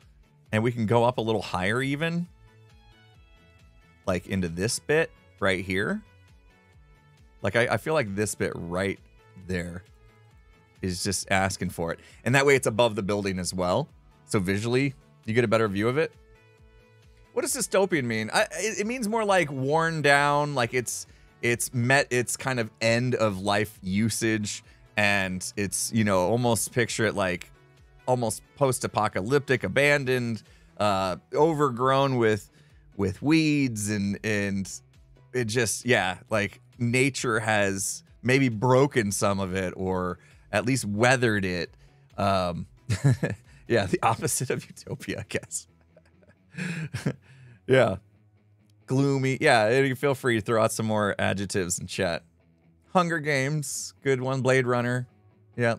and we can go up a little higher even. Like into this bit right here. Like I, I feel like this bit right there is just asking for it. And that way it's above the building as well. So visually, you get a better view of it. What does dystopian mean? I, it, it means more like worn down, like it's it's met its kind of end of life usage and it's you know almost picture it like almost post-apocalyptic abandoned uh overgrown with with weeds and and it just yeah like nature has maybe broken some of it or at least weathered it. Um yeah the opposite of utopia i guess. Yeah gloomy. Yeah, you feel free to throw out some more adjectives in chat. Hunger Games, good one. Blade Runner, yeah.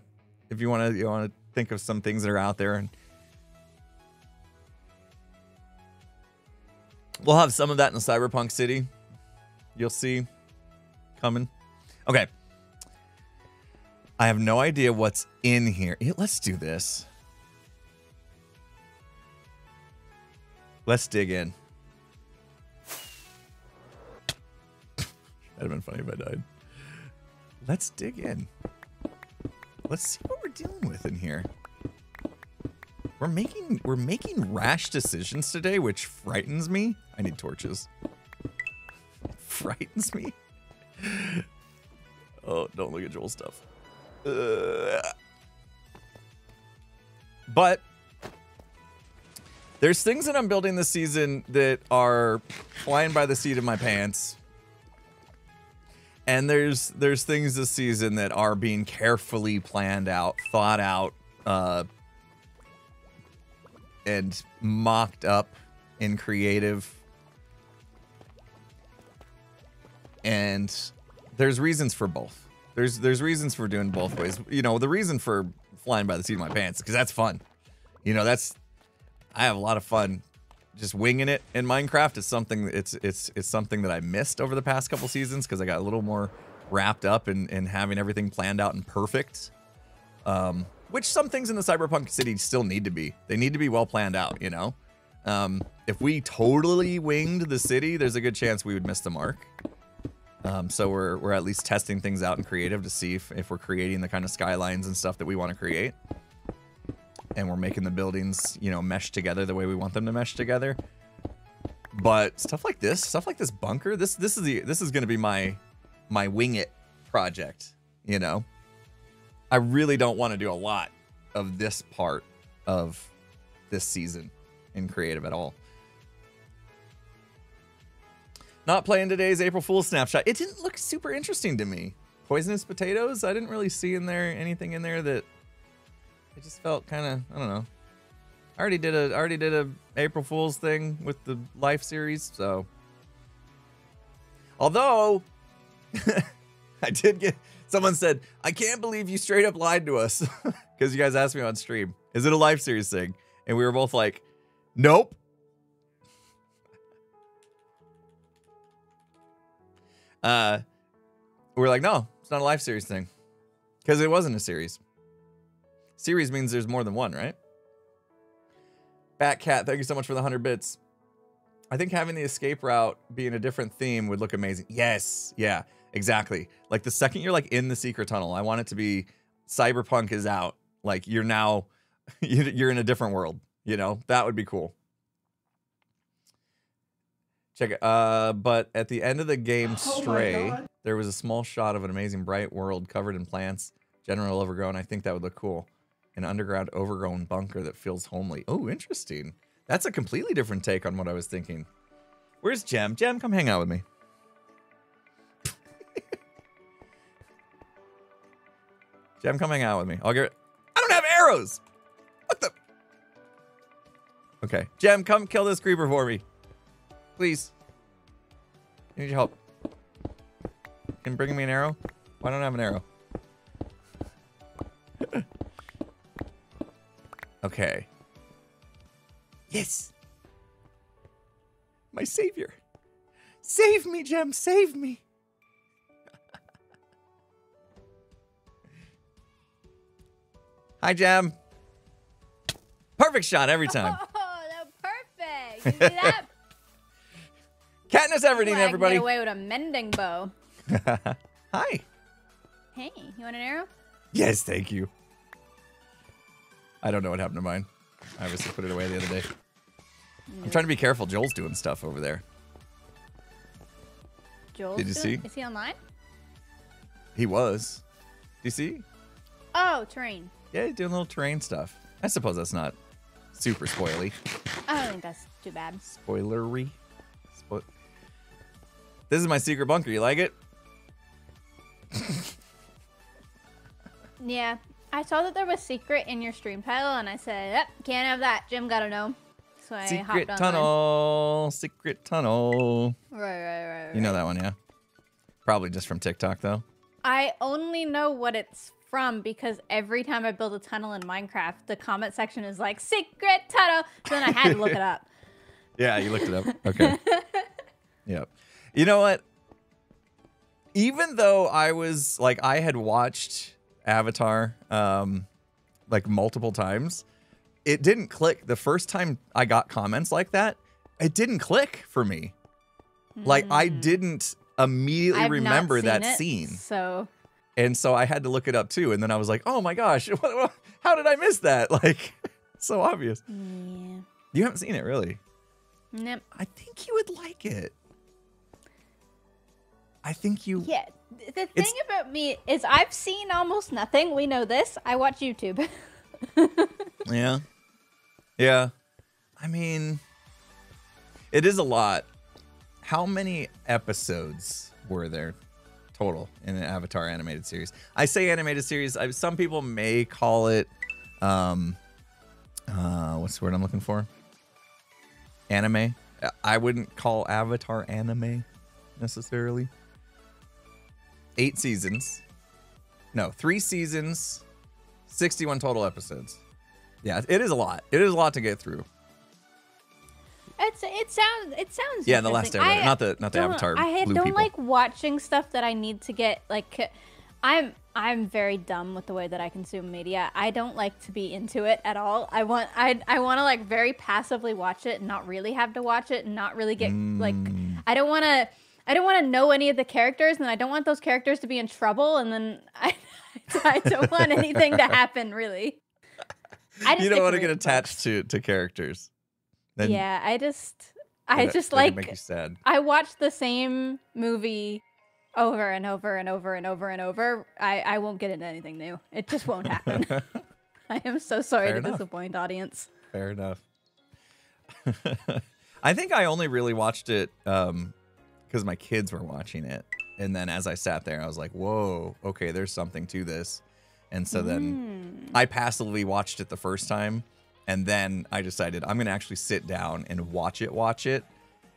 If you want to, you want to think of some things that are out there, and we'll have some of that in the Cyberpunk City. You'll see coming. Okay. I have no idea what's in here. Let's do this. Let's dig in. That'd have been funny if I died. Let's dig in. Let's see what we're dealing with in here. We're making we're making rash decisions today, which frightens me. I need torches. frightens me. oh, don't look at Joel's stuff. Uh, but there's things that I'm building this season that are flying by the seat of my pants and there's there's things this season that are being carefully planned out, thought out, uh, and mocked up in creative. And there's reasons for both. There's there's reasons for doing both ways. You know, the reason for flying by the seat of my pants because that's fun. You know, that's I have a lot of fun just winging it in Minecraft is something it's it's it's something that I missed over the past couple seasons because I got a little more wrapped up in, in having everything planned out and perfect. Um, which some things in the cyberpunk city still need to be. They need to be well planned out, you know? Um, if we totally winged the city, there's a good chance we would miss the mark. Um, so we're, we're at least testing things out in creative to see if, if we're creating the kind of skylines and stuff that we want to create and we're making the buildings, you know, mesh together the way we want them to mesh together. But stuff like this, stuff like this bunker, this this is the this is gonna be my my wing it project, you know. I really don't want to do a lot of this part of this season in creative at all. Not playing today's April Fool's snapshot. It didn't look super interesting to me. Poisonous potatoes, I didn't really see in there anything in there that it just felt kind of I don't know. I already did a I already did a April Fool's thing with the Life series, so. Although, I did get someone said I can't believe you straight up lied to us because you guys asked me on stream, is it a Life series thing? And we were both like, nope. Uh, we are like, no, it's not a Life series thing because it wasn't a series. Series means there's more than one, right? Batcat, thank you so much for the 100 bits. I think having the escape route being a different theme would look amazing. Yes, yeah, exactly. Like the second you're like in the secret tunnel, I want it to be cyberpunk is out. Like you're now, you're in a different world. You know that would be cool. Check it. Uh, but at the end of the game, oh Stray, oh there was a small shot of an amazing bright world covered in plants, general overgrown. I think that would look cool an underground overgrown bunker that feels homely. Oh, interesting. That's a completely different take on what I was thinking. Where's Gem? Gem, come hang out with me. Gem, come hang out with me. I'll get. It. I don't have arrows. What the? Okay, Jem, come kill this creeper for me, please. I need your help. Can bring me an arrow? Why don't I have an arrow? Okay. Yes. My savior. Save me, Gem. Save me. Hi, Jam. Perfect shot every time. Oh, that perfect. You see that? Katniss Everdeen, Well, I can everybody. Get away with a mending bow. Hi. Hey, you want an arrow? Yes, thank you. I don't know what happened to mine. I obviously put it away the other day. I'm trying to be careful. Joel's doing stuff over there. Joel. Did you see? Is he online? He was. Do you see? Oh, terrain. Yeah, he's doing little terrain stuff. I suppose that's not super spoily. I don't think that's too bad. Spoilery. Spo- this is my secret bunker. You like it? Yeah. I saw that there was secret in your stream title, and I said, yep, can't have that. Jim gotta know. So I secret hopped on tunnel. Secret tunnel. Right, right, right, right. You know that one, yeah? Probably just from TikTok, though. I only know what it's from because every time I build a tunnel in Minecraft, the comment section is like secret tunnel. So then I had to look it up. Yeah, you looked it up. Okay. yep. You know what? Even though I was like I had watched Avatar um like multiple times, it didn't click the first time I got comments like that. It didn't click for me. Like I didn't immediately Hmm. I've remember that it, scene. So And so I had to look it up too and then I was like, "Oh my gosh, what, what, how did I miss that?" Like so obvious. yeah. You haven't seen it really? Nope. I think you would like it. I think you. Yeah. Th- The It's- thing about me is I've seen almost nothing. We know this. I watch YouTube. Yeah. Yeah. I mean, it is a lot. How many episodes were there total in an Avatar animated series? I say animated series. I, some people may call it, um, uh, what's the word I'm looking for? Anime. I wouldn't call Avatar anime necessarily. Eight seasons. No, three seasons, 61 total episodes. Yeah, it is a lot. It is a lot to get through. it's it sounds it sounds Yeah, the last. Airbender, I not the not the Avatar I don't people. like watching stuff that I need to get like. I'm I'm very dumb with the way that I consume media. I don't like to be into it at all. I want I I want to like very passively watch it and not really have to watch it and not really get like Mm. I don't want to I don't want to know any of the characters and I don't want those characters to be in trouble and then I I don't want anything to happen really. I just you don't want to get attached to to characters. Then Yeah, I just I just like make you sad. I watch the same movie over and over and over and over and over. I, I won't get into anything new. It just won't happen. I am so sorry Fair to enough. disappoint audience. Fair enough. I think I only really watched it um because my kids were watching it, and then as I sat there, I was like, "Whoa, okay, there's something to this," and so then Hmm. I passively watched it the first time, and then I decided I'm gonna actually sit down and watch it, watch it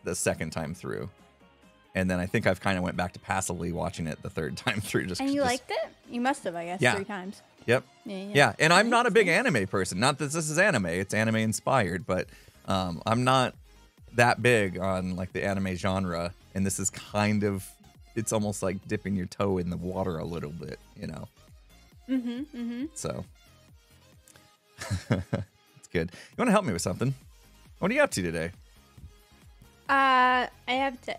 the second time through, and then I think I've kind of went back to passively watching it the third time through. Just And you just- liked it? You must have, I guess, Yeah. three times. Yep. Yeah, yeah. Yeah, and I'm not a big anime person. Not that this is anime; it's anime inspired, but um, I'm not that big on like the anime genre. And this is kind of, it's almost like dipping your toe in the water a little bit, you know. Mm-hmm. Mm-hmm. So it's good. You want to help me with something? What are you up to today? Uh, I have to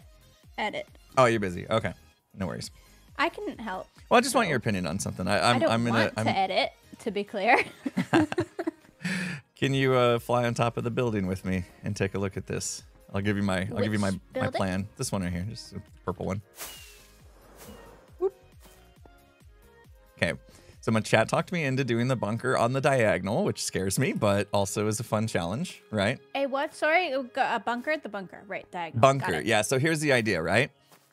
edit. Oh, you're busy. Okay, no worries. I can help. Well, I just want your opinion on something. I, I'm, I don't I'm want gonna. I'm, to edit, to be clear. Can you uh, fly on top of the building with me and take a look at this? I'll give you my I'll give you my, Which my plan. This one right here, just a purple one. Okay. So my chat talked me into doing the bunker on the diagonal, which scares me, but also is a fun challenge, right? a what? Sorry, a bunker. The bunker. Right. Diagonal. Bunker. Yeah. So here's the idea, right?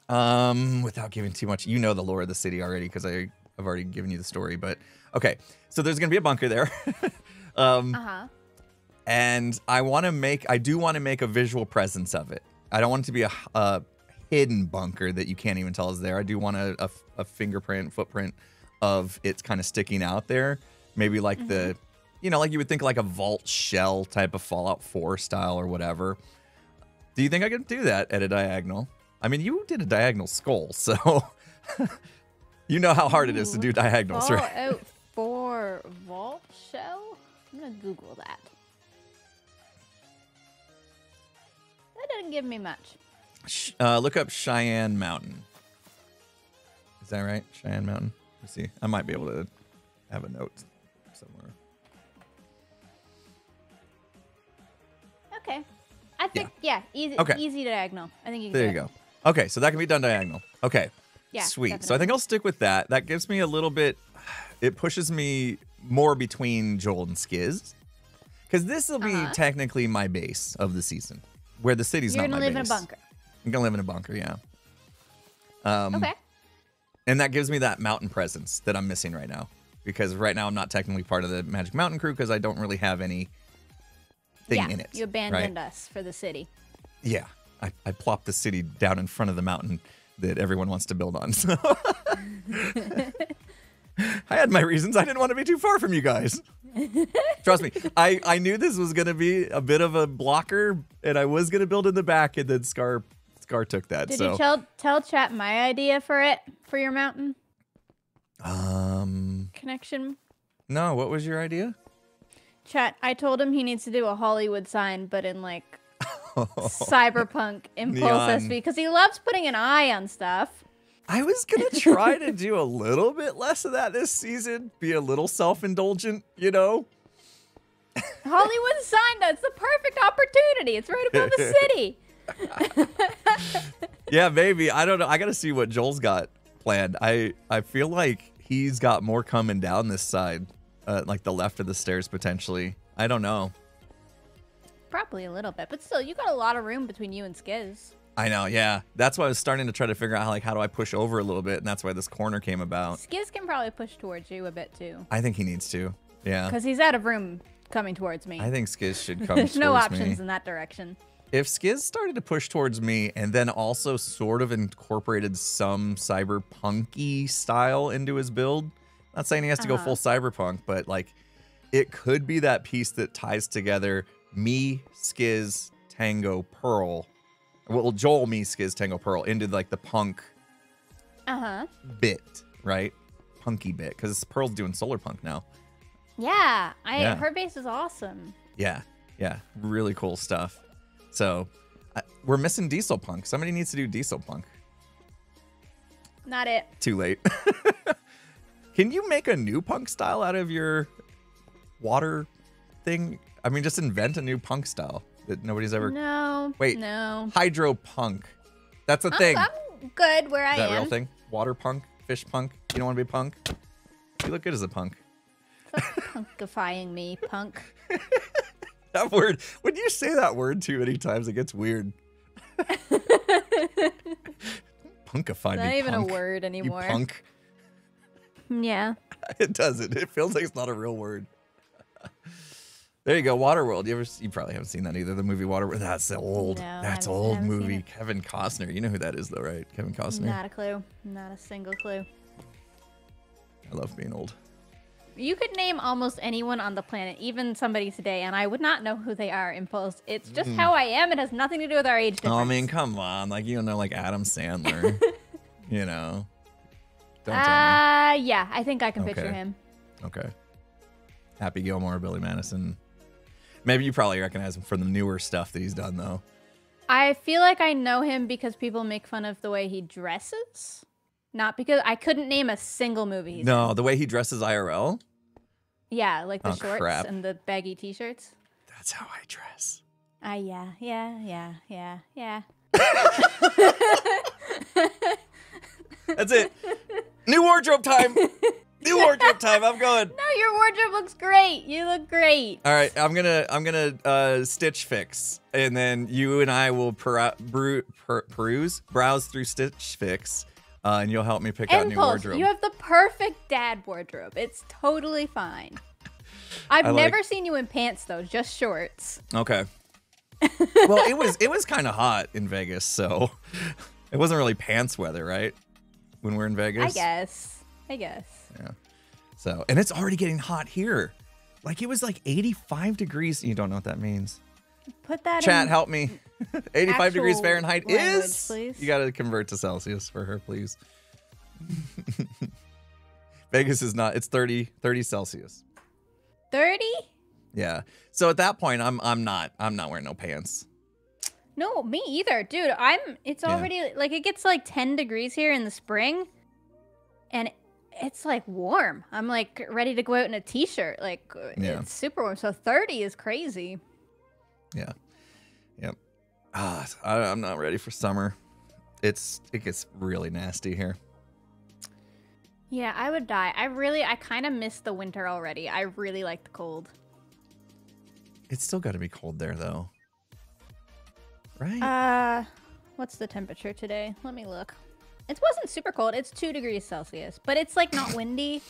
Um, without giving too much, you know the lore of the city already because I've already given you the story. But okay, so there's gonna be a bunker there. um, Uh huh. And I want to make I do want to make a visual presence of it. I don't want it to be a, a hidden bunker that you can't even tell is there. I do want a, a, a fingerprint footprint of it's kind of sticking out there. Maybe like the mm-hmm. you know like you would think like a vault shell type of Fallout 4 style or whatever. Do you think I could do that at a diagonal? I mean, you did a diagonal skull, so you know how hard it is to do diagonals, right? Fallout 4. vault shell. I'm gonna Google that. Didn't give me much. Sh- Uh, look up Cheyenne Mountain. Is that right? Cheyenne Mountain. Let's see. I might be able to have a note somewhere. Okay. I think yeah, easy Okay. easy diagonal. I think you can There you it. go. Okay, so that can be done diagonal. Okay. Yeah, Sweet. So I think I'll stick with that. That gives me a little bit. It pushes me more between Joel and Skizz, because this will be Uh-huh. technically my base of the season, where the city's You're not gonna my live in a bunker. I'm gonna live in a bunker. Yeah. Um, Okay. And that gives me that mountain presence that I'm missing right now, because right now I'm not technically part of the Magic Mountain crew because I don't really have any thing yeah, in it. you right? abandoned us for the city. Yeah, I, I plopped the city down in front of the mountain that everyone wants to build on. So I had my reasons. I didn't want to be too far from you guys. Trust me, I, I knew this was going to be a bit of a blocker, and I was going to build in the back, and then Scar Scar took that. Did so you tell tell chat my idea for it for your mountain um, connection? no, what was your idea? Chat, I told him he needs to do a Hollywood sign, but in like cyberpunk impulse. SV because he loves putting an eye on stuff. I was gonna try to do a little bit less of that this season, be a little self-indulgent, you know. Hollywood sign, that's the perfect opportunity. It's right above the city. Yeah, maybe. I don't know. I gotta see what Joel's got planned. I I feel like he's got more coming down this side, uh, like the left of the stairs potentially. I don't know. Probably a little bit, but still, you got a lot of room between you and Skizz. I know. Yeah, that's why I was starting to try to figure out how, like how do I push over a little bit, and that's why this corner came about. Skizz can probably push towards you a bit too, I think he needs to. Yeah, because he's out of room coming towards me. I think Skizz should come There's no options me. in that direction. if Skizz started to push towards me and then also sort of incorporated some cyberpunky style into his build, not saying he has to go Uh-huh. full cyberpunk, but like it could be that piece that ties together me, Skizz, Tango, Pearl. Well, Joel, me, Skizz, Tango, Pearl into like the punk Uh huh. bit, right? Punky bit, because Pearl's doing solar punk now. Yeah, I Yeah. her base is awesome. Yeah, yeah, really cool stuff. So we're missing diesel punk. Somebody needs to do diesel punk. Not it. Too late. Can you make a new punk style out of your water thing? I mean, just invent a new punk style that nobody's ever. No. Wait. No. Hydro punk. That's a I'm, thing. I'm good where I Is that am. real thing? Water punk? Fish punk? You don't want to be punk? You look good as a punk. Stop punkifying me, punk. That word, when you say that word too many times, it gets weird. Punkify It's me. not even punk. a word anymore. You anymore. punk. Yeah. It doesn't. It feels like it's not a real word. There you go, Waterworld. You ever? You probably haven't seen that either. The movie Waterworld. That's old. No, that's haven't- old movie. Kevin Costner. You know who that is, though, right? Kevin Costner. Not a clue. Not a single clue. I love being old. You could name almost anyone on the planet, even somebody today, and I would not know who they are. Impulse. It's just how I am. It has nothing to do with our age difference. Mm. Oh, I mean, come on. Like you don't know, like Adam Sandler. you know. Don't tell Uh, yeah, I think I can picture him. Okay. Happy Gilmore, Billy Madison. Maybe you probably recognize him from the newer stuff that he's done, though. I feel like I know him because people make fun of the way he dresses. Not because I couldn't name a single movie. No, the way he dresses IRL. Yeah, like the Oh, shorts crap. and the baggy t-shirts. That's how I dress. Ah, yeah, yeah, yeah, yeah, yeah. That's it. New wardrobe time. New wardrobe time. I'm going. No, your wardrobe looks great. You look great. All right, I'm gonna I'm gonna uh, stitch fix, and then you and I will per- bru- per- peruse, browse through Stitch Fix, uh, and you'll help me pick out new wardrobe. you have the perfect dad wardrobe. It's totally fine. I've like- never seen you in pants though, just shorts. Okay. well, it was it was kind of hot in Vegas, so it wasn't really pants weather, right? When we're in Vegas. I guess. I guess. Yeah. So, and it's already getting hot here. Like it was like 85 degrees. You don't know what that means. Put that Chat, help me. 85 degrees Fahrenheit language, is. please. You got to convert to Celsius for her, please. Vegas is not. It's 30 30 Celsius. 30? Yeah. So at that point, I'm I'm not I'm not wearing no pants. No, me either, dude. I'm. It's Yeah. already like it gets like 10 degrees here in the spring, and it's like warm. I'm like ready to go out in a t-shirt. Like Yeah. it's super warm. So 30 is crazy. Yeah. Yep. Ah, I, I'm not ready for summer. It's it gets really nasty here. Yeah, I would die. I really, I kind of miss the winter already. I really like the cold. It's still got to be cold there though. Right? Uh, what's the temperature today? Let me look. It wasn't super cold. It's two degrees Celsius, but it's like not windy.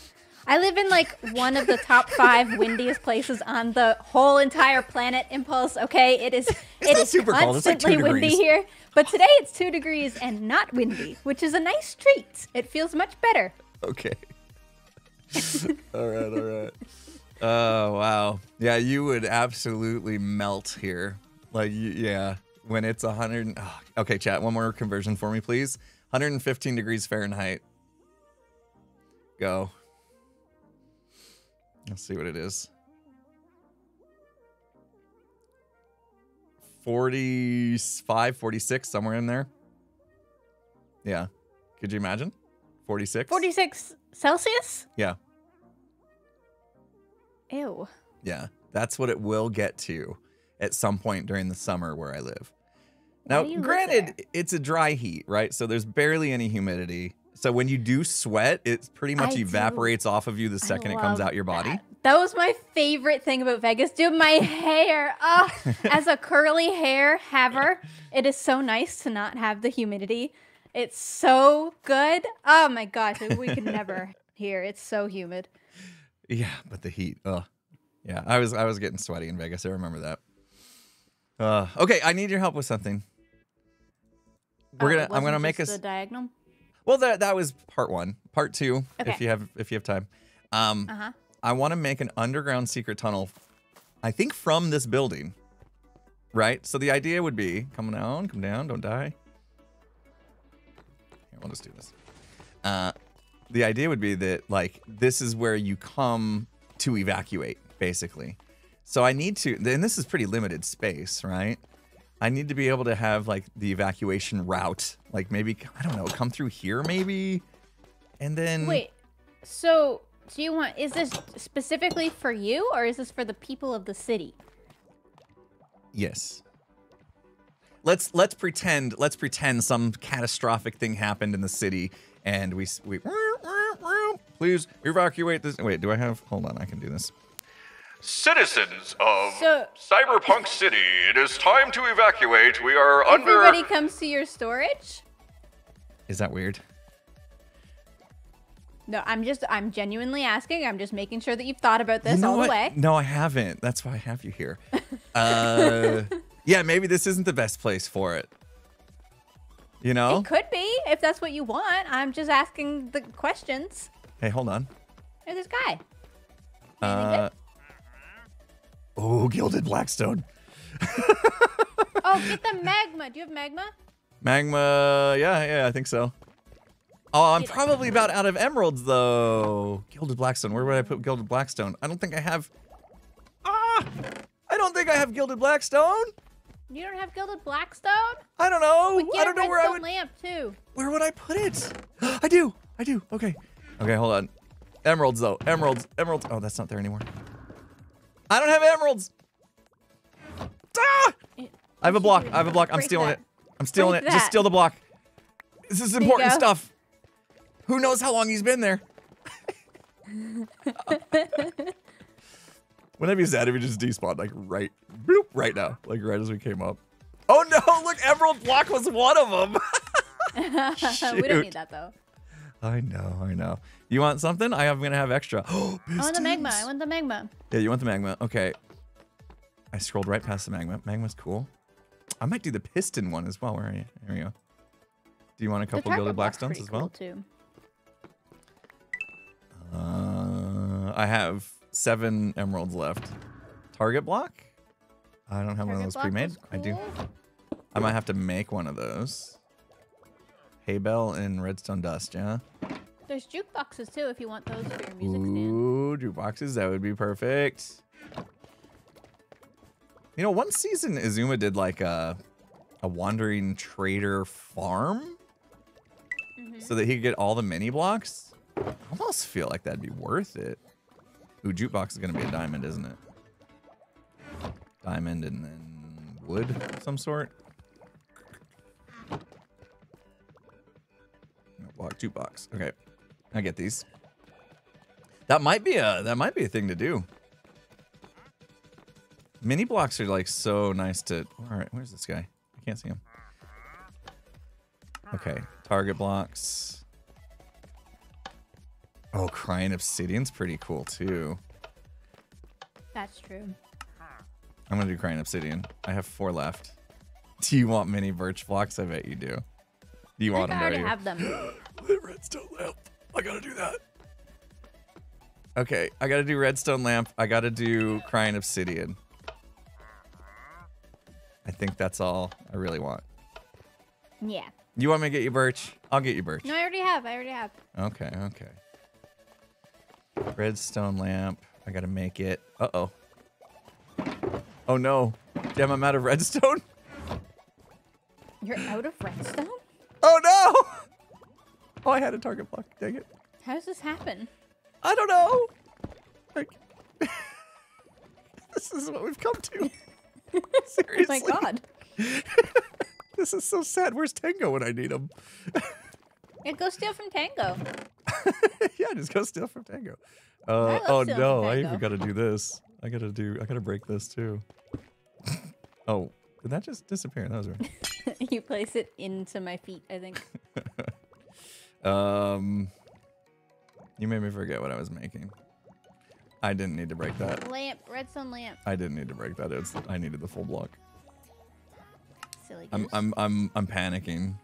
I live in like one of the top five windiest places on the whole entire planet. Impulse, okay? It is. It's it is super cold. It's like two constantly windy degrees. here, but today it's two degrees and not windy, which is a nice treat. It feels much better. okay. all right, all right. Oh, wow. Yeah, you would absolutely melt here. Like yeah, when it's a 100 oh, Okay, chat, one more conversion for me, please. 115 degrees Fahrenheit. Go. Let's see what it is. 45, 46, somewhere in there. Yeah. Could you imagine? 46? 46 Celsius? Yeah. Ew. Yeah. That's what it will get to at some point during the summer where I live. Now, do granted, it's a dry heat, right? So there's barely any humidity. So when you do sweat, it pretty much I do. evaporates off of you the second it comes out your body. That. That was my favorite thing about Vegas. Dude, my hair. Oh, as a curly hair haver, it is so nice to not have the humidity. It's so good. Oh my gosh, we could never here. It's so humid. Yeah, but the heat. Ugh. Yeah, I was I was getting sweaty in Vegas. I remember that. Uh, okay, I need your help with something. We're Oh, gonna. it I'm gonna make us. the diagonal. Well, that that was part one. Part two, if you have if you have time. Um, Uh huh. I want to make an underground secret tunnel. I think from this building, right? So the idea would be come down, come down, don't die. Here, we'll just do this. Uh, the idea would be that like this is where you come to evacuate, basically. So I need to, and this is pretty limited space, right? I need to be able to have like the evacuation route, like maybe I don't know, come through here maybe, and then Wait. So, do you want? Is this specifically for you, or is this for the people of the city? Yes. Let's let's pretend let's pretend some catastrophic thing happened in the city and we we please evacuate this. Wait, do I have? Hold on, I can do this. Citizens of So- Cyberpunk City, it is time to evacuate. We are under. Everybody comes to your storage. Is that weird? No, I'm just, I'm genuinely asking. I'm just making sure that you've thought about this you know all what? the way. No, I haven't. That's why I have you here. uh, yeah, maybe this isn't the best place for it. You know? It could be if that's what you want. I'm just asking the questions. Hey, hold on. There's this guy. Uh, oh, gilded blackstone. Oh, get the magma. Do you have magma? Magma, yeah, yeah, I think so. Oh, I'm Get it. probably about out of emeralds though. Gilded Blackstone. Where would I put Gilded Blackstone? I don't think I have. Ah, I don't think I have Gilded Blackstone. You don't have gilded blackstone? I don't know. I don't know where I redstone would. lamp too. Where would I put it? I do. I do. Okay. Okay, hold on. Emeralds though. Emeralds. Emeralds. Oh, that's not there anymore. I don't have emeralds. Ah! I have a block. I have a block. I'm break stealing that. it. I'm stealing Break it. Just steal the block. This is important stuff. Who knows how long he's been there? Wouldn't that be sad if he just despawned like right, boop, right now, like right as we came up? Oh no! Look, Emerald Block was one of them. we Shoot. don't need that though. I know, I know. You want something? I am gonna have extra. Oh, I want the magma. I want the magma. Yeah, you want the magma? Okay. I scrolled right past the magma. Magma's cool. I might do the piston one as well. Where are you? There we go. Do you want a couple target gilded blackstones as well? cool, too. Uh, I have seven emeralds left. Target block? I don't have one of those pre-made. was I do. I might have to make one of those. Hay bell and redstone dust, yeah. There's jukeboxes too if you want those for your music stand. Ooh, jukeboxes. That would be perfect. You know, one season Xisuma did like a a wandering trader farm Mhm. so that he could get all the mini blocks. I almost feel like that'd be worth it. Ooh, jukebox is gonna be a diamond, isn't it? Diamond and then wood of some sort. Block jukebox. Okay, I get these. That might be a that might be a thing to do. Mini blocks are like so nice to. All right, where's this guy? I can't see him. Okay, target blocks. Oh, crying obsidian's pretty cool too. That's true. I'm gonna do crying obsidian. I have four left. Do you want mini birch blocks? I bet you do. Do you I want think I them? already don't have them. The redstone lamp. I gotta do that. Okay, I gotta do redstone lamp. I gotta do crying obsidian. I think that's all I really want. Yeah. You want me to get you birch? I'll get you birch. No, I already have. I already have. Okay, okay. Redstone lamp. I gotta make it. Uh oh. Oh no. Damn, I'm out of redstone. You're out of redstone? Oh no! Oh, I had a target block. Dang it. How does this happen? I don't know. Like, this is what we've come to. Seriously. Oh my god. This is so sad. Where's Tango when I need him? Yeah, go steal from Tango. yeah, just go steal from Tango. Uh, oh no, I even gotta do this. I gotta do. I gotta break this too. oh, did that just disappear? That was weird. you place it into my feet, I think. Um, you made me forget what I was making. I didn't need to break that. Lamp, redstone lamp. I didn't need to break that. It's I needed the full block. Silly I'm. I'm I'm I'm panicking,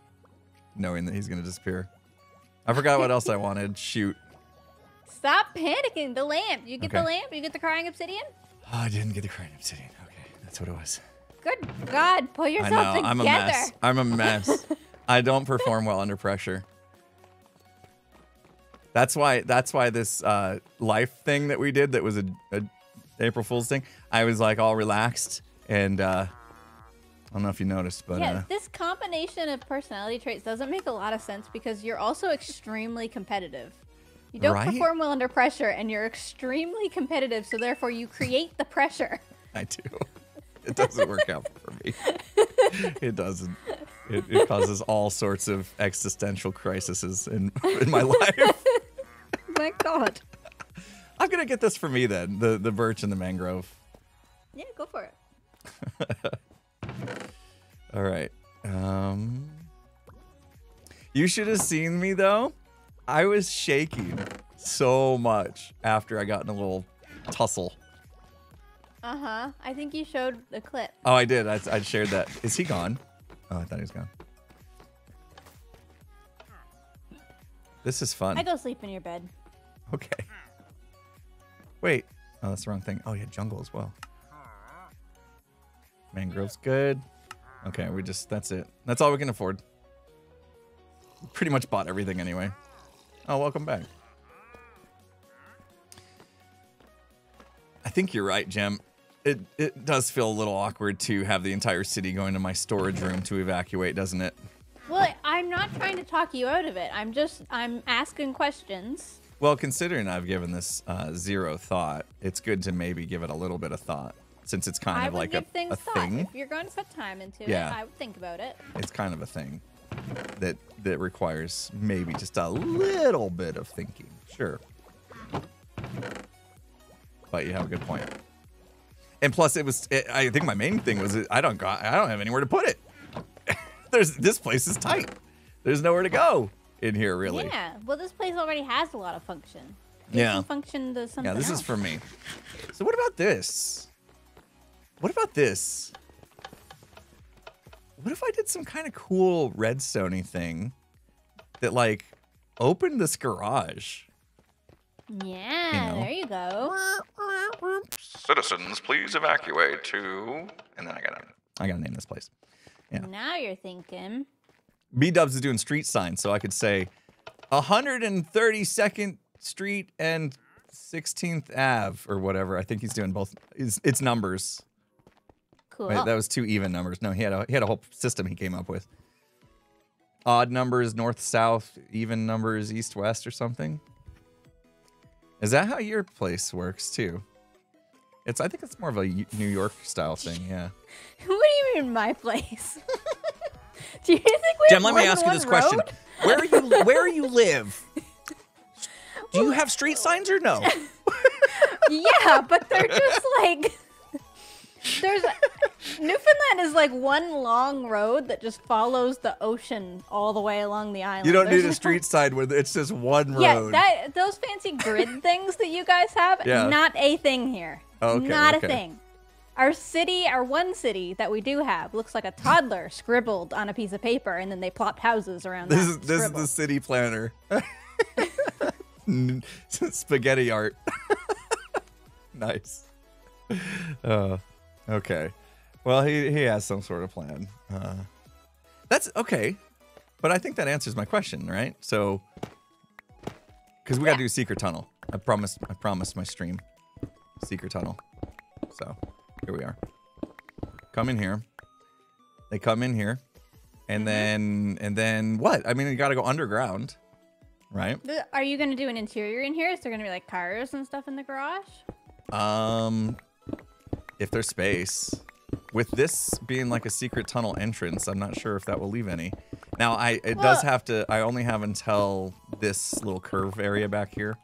knowing that he's gonna disappear. I forgot what else I wanted. Shoot. Stop panicking. The lamp. You get the lamp? You get the crying obsidian? Oh, I didn't get the crying obsidian. Okay, that's what it was. Good God. Pull I yourself know. together. I'm a mess. I'm a mess. I don't perform well under pressure. That's why. That's why this uh, life thing that we did that was a, a April Fool's thing. I was like all relaxed and uh, I don't know if you noticed, but yeah, uh, this combination of personality traits doesn't make a lot of sense because you're also extremely competitive. You don't Right? perform well under pressure and you're extremely competitive, so therefore you create the pressure. I do. It doesn't work out for me. It doesn't. It, it causes all sorts of existential crises in in my life. My God. I'm gonna get this for me then. The the birch and the mangrove. Yeah, go for it. All right. Um You should have seen me though. I was shaking so much after I got in a little tussle. Uh huh. I think you showed the clip. Oh, I did. I, I shared that. Is he gone? Oh, I thought he was gone. This is fun. I go sleep in your bed. Okay. Wait. Oh, that's the wrong thing. Oh, yeah, jungle as well. Mangrove's good. Okay, we just, that's it. That's all we can afford. We pretty much bought everything anyway. Oh, welcome back. I think you're right, Gem. It, it does feel a little awkward to have the entire city going to my storage room to evacuate, doesn't it? Well, I'm not trying to talk you out of it. I'm just I'm asking questions. Well, considering I've given this uh, zero thought, it's good to maybe give it a little bit of thought, since it's kind I of like a, a thing. If you're going to put time into Yeah. it, I would think about it. It's kind of a thing that that requires maybe just a little bit of thinking. Sure, but you have a good point. And plus, it was. It, I think my main thing was I don't got. I don't have anywhere to put it. There's this place is tight. There's nowhere to go in here, really. Yeah. Well, this place already has a lot of function. Give Yeah. function to something Yeah, this else. is for me. So what about this? What about this? What if I did some kind of cool redstone thing that like opened this garage? Yeah, know. there you go. Citizens, please evacuate to. And then I gotta I gotta name this place. Yeah. Now you're thinking. Bdubs is doing street signs, so I could say 132nd Street and 16th Ave or whatever. I think he's doing both. It's, it's numbers. Cool. Wait, that was two even numbers. No, he had a he had a whole system he came up with. Odd numbers north south, even numbers east west or something. Is that how your place works too? It's I think it's more of a New York style thing. Yeah. what do you mean my place? do you think we Gem, have let me ask you this one question: road? Where you where you live? Do you have street signs or no? yeah, but they're just like there's Newfoundland is like one long road that just follows the ocean all the way along the island. You don't There's need a street sign where it's just one Yeah, road. that those fancy grid things that you guys have, Yeah. not a thing here. Oh, okay, not okay. a thing. Our city, our one city that we do have, looks like a toddler scribbled on a piece of paper, and then they plopped houses around. This that is this is the city planner. Spaghetti art. nice. Uh, okay. Well, he he has some sort of plan. Uh, that's okay, but I think that answers my question, right? So, because we got to do secret tunnel. I promised. I promised my stream secret tunnel. So here we are. Come in here. They come in here, and then and then what? I mean, you got to go underground, right? Are you gonna do an interior in here? Is there gonna be like cars and stuff in the garage? Um, if there's space. With this being like a secret tunnel entrance, I'm not sure if that will leave any. Now, I it does have to. I only have until this little curve area back here,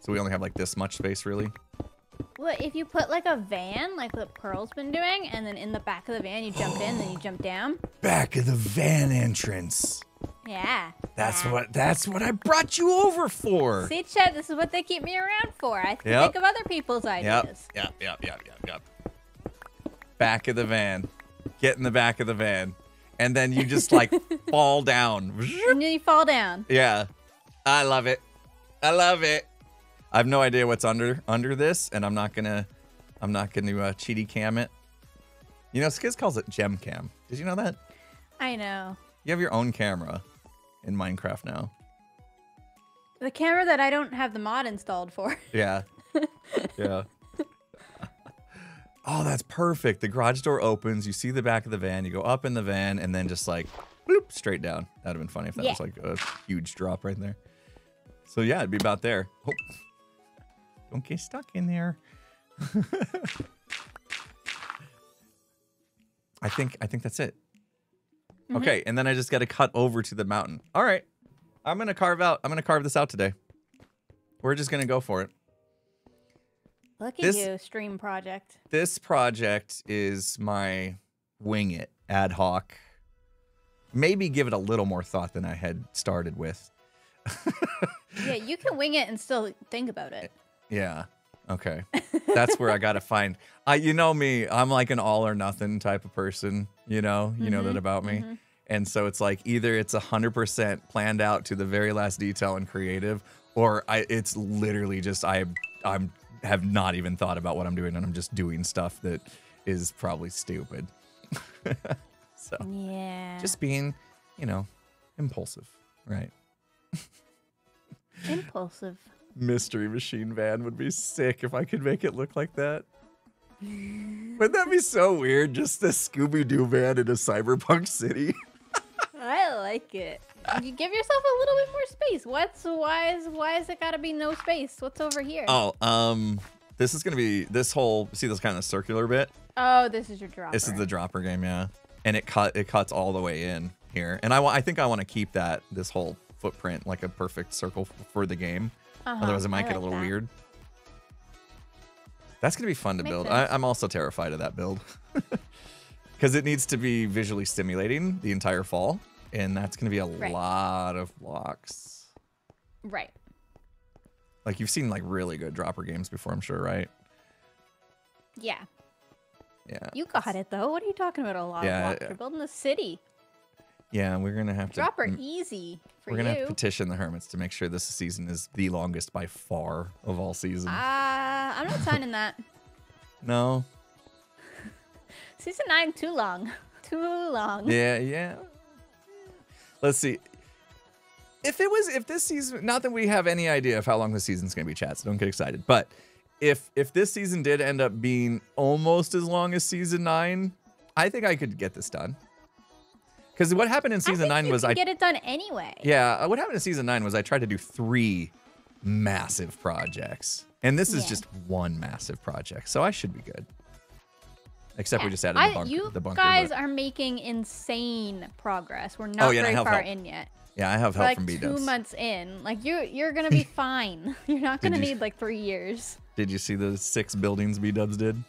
so we only have like this much space really. Well, if you put like a van, like what Pearl's been doing, and then in the back of the van you jump in, then you jump down. Back of the van entrance. Yeah. That's yeah. what. That's what I brought you over for. See, Chet, this is what they keep me around for. I Yep. think of other people's Yep. ideas. Yep. Yep. Yep. Yep. Yep. Back of the van. Get in the back of the van, and then you just like fall down. And then you fall down. Yeah. I love it. I love it. I have no idea what's under under this, and I'm not gonna I'm not gonna uh, cheaty cam it. You know, Skizz calls it gem cam. Did you know that? I know. You have your own camera in Minecraft now. The camera that I don't have the mod installed for. Yeah. yeah. Oh, that's perfect. The garage door opens, you see the back of the van, you go up in the van, and then just like bloop, straight down. That'd have been funny if that Yeah. was like a huge drop right there. So yeah, it'd be about there. Oh. Don't get stuck in there. I think I think that's it. Mm-hmm. Okay, and then I just got to cut over to the mountain. All right. I'm going to carve out I'm going to carve this out today. We're just going to go for it. Look at This- you, stream project. This project is my wing it ad hoc. Maybe give it a little more thought than I had started with. Yeah, you can wing it and still think about it. Yeah. Okay. That's where I got to find. I you know me, I'm like an all or nothing type of person, you know? You know that mm-hmm. about me. Mm-hmm. And so it's like either it's 100% planned out to the very last detail and creative or I it's literally just I I'm have not even thought about what I'm doing and I'm just doing stuff that is probably stupid. so Yeah. just being, you know, impulsive, right? impulsive. Mystery Machine Van would be sick if I could make it look like that. Wouldn't that be so weird? Just a Scooby Doo van in a cyberpunk city. I like it. You give yourself a little bit more space. What's why is why is it gotta be no space? What's over here? oh, um, this is gonna be this whole see this kind of circular bit. Oh, this is your dropper. This is the dropper game, yeah, and it cut it cuts all the way in here, and I I think I want to keep that this whole footprint like a perfect circle for the game. Uh-huh, Otherwise, it I might get a little that. weird. That's gonna be fun to Makes build. sense. I, I'm also terrified of that build because it needs to be visually stimulating the entire fall, and that's gonna be a Right. lot of blocks. Right. Like you've seen like really good dropper games before, I'm sure, right? Yeah. Yeah. You got it though. What are you talking about? A lot Yeah, of blocks. You're building a city. Yeah, we're gonna have to. Dropper easy for we're gonna have to petition the hermits to make sure this season is the longest by far of all seasons. Ah, I'm not signing that. no. Season nine too long. Too long. Yeah, yeah. Let's see. if it was if this season not that we have any idea of how long the season's gonna be chat so don't get excited but if if this season did end up being almost as long as season nine i think i could get this done because what happened in season nine you was i get it done anyway. yeah uh, what happened in season nine was i tried to do three massive projects and this is Yeah. just one massive project so i should be good except we just added I- the bunker you the bunker guys are making insane progress. We're not Oh, yeah, very far help. in yet. yeah i have help like from two Bdubs months in. Like you're you're gonna be fine. You're not gonna you- need like three years. did you see the six buildings Bdubs did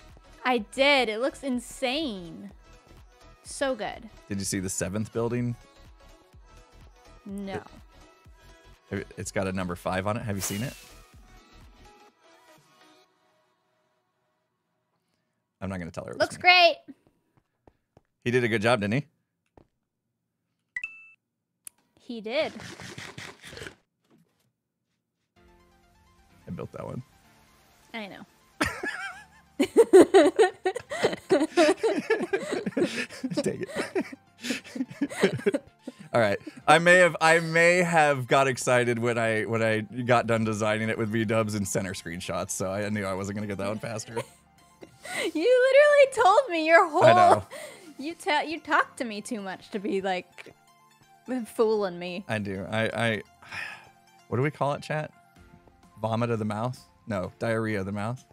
I did. It looks insane. So good. did you see the seventh building No. Have- It's got a number five on it. Have you seen it? I'm not gonna tell her. it Looks great. He did a good job, didn't he? He did. I built that one. I know. Take it. All right. I may have I may have got excited when I when I got done designing it with Bdubs and center screenshots, so I knew I wasn't gonna get that one faster. You literally told me your whole. I know. You tell you talk to me too much to be like fooling me. I do. I I what do we call it, chat? Vomit of the mouth? No, diarrhea of the mouth.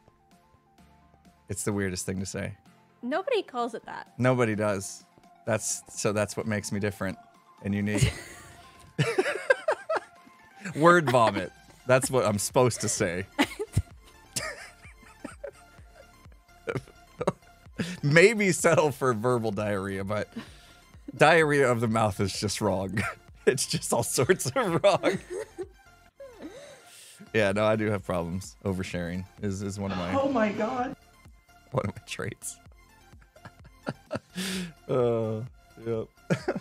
It's the weirdest thing to say. Nobody calls it that. Nobody does. That's so that's what makes me different and unique. Word vomit. That's what I'm supposed to say. Maybe settle for verbal diarrhea, but diarrhea of the mouth is just wrong. It's just all sorts of wrong. Yeah, no, I do have problems. Oversharing is, is one of my Oh my god. One of my traits. uh, yep.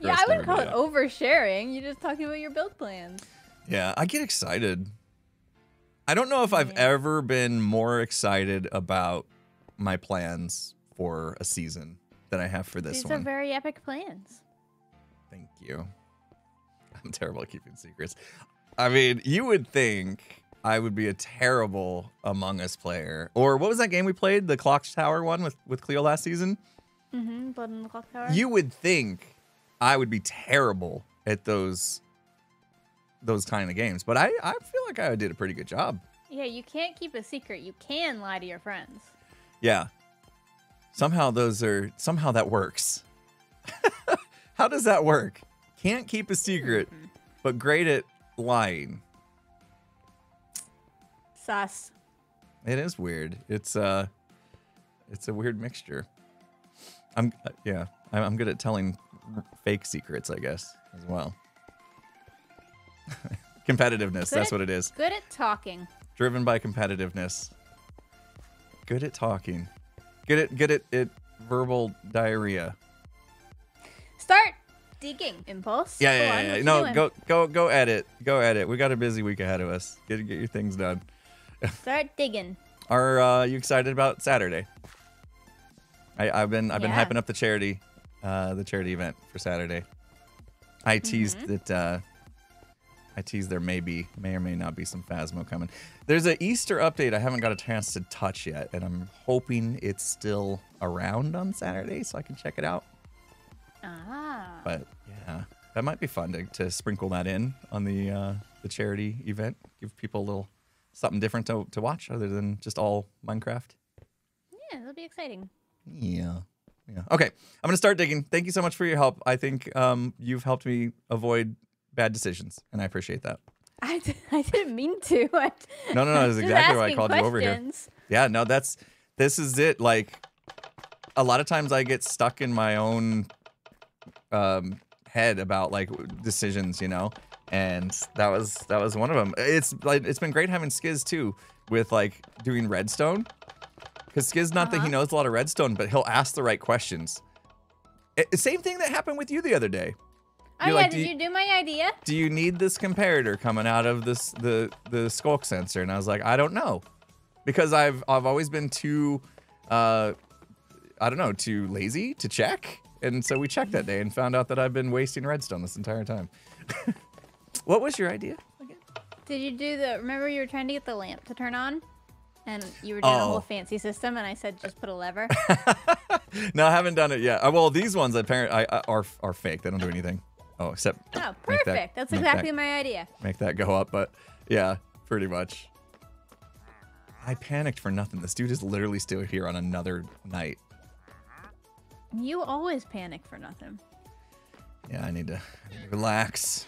Yeah, I wouldn't call it oversharing. You're just talking about your build plans. Yeah, I get excited. I don't know if I've Yeah. ever been more excited about my plans for a season than I have for this These one. are very epic plans. Thank you. I'm terrible at keeping secrets. I mean, you would think I would be a terrible Among Us player. Or what was that game we played? The Clock Tower one with, with Cleo last season? Mm-hmm. Blood in the clock tower. You would think I would be terrible at those those kind of games, but I, I feel like I did a pretty good job. Yeah, you can't keep a secret. You can lie to your friends. Yeah. Somehow those are somehow that works. How does that work? Can't keep a secret, but great at lying. Sus. It is weird. It's uh it's a weird mixture. I'm uh, yeah, I'm, I'm good at telling fake secrets, I guess, as well. Competitiveness, Good that's at- what it is. Good at talking. Driven by competitiveness. Good at talking. Good at good at, at verbal diarrhea. Start digging. Impulse. Yeah, yeah, yeah. yeah. No, doing? go go go edit. Go edit. We got a busy week ahead of us. Get get your things done. Start digging. Are uh, you excited about Saturday? I, I've been I've been hyping up the charity, uh, the charity event for Saturday. I teased Mm-hmm. that uh, I teased there may be may or may not be some Phasmo coming. There's an Easter update I haven't got a chance to touch yet, and I'm hoping it's still around on Saturday so I can check it out. Ah. But yeah, that might be fun to, to sprinkle that in on the uh, the charity event. Give people a little something different to, to watch other than just all Minecraft. Yeah, that'll be exciting. Yeah. Yeah. Okay. I'm gonna start digging. Thank you so much for your help. I think um, you've helped me avoid bad decisions, and I appreciate that. I, d- I didn't mean to. I, No, no, no. That's exactly why I called you over here. Yeah. No, that's this is it. Like a lot of times I get stuck in my own um, head about like decisions, you know, and that was that was one of them. It's like it's been great having Skizz too with like doing Redstone. Because Skizz, not that he Uh-huh. knows a lot of Redstone, but he'll ask the right questions. I- same thing that happened with you the other day. Oh You're yeah, like, did do you, you- do my idea? Do you need this comparator coming out of this the the sculk sensor? And I was like, I don't know, because I've I've always been too, uh, I don't know, too lazy to check, and so we checked that day and found out that I've been wasting redstone this entire time. what was your idea again? Did you do the? Remember you were trying to get the lamp to turn on, and you were doing a Oh. whole fancy system, and I said just put a lever. No, I haven't done it yet. Uh, well, these ones apparently are are fake. They don't do anything. Oh, except Oh, perfect. that- That's exactly that, my idea. make that go up. But yeah, pretty much. I panicked for nothing. This dude is literally still here on another night. You always panic for nothing. Yeah, I need to, I need to relax.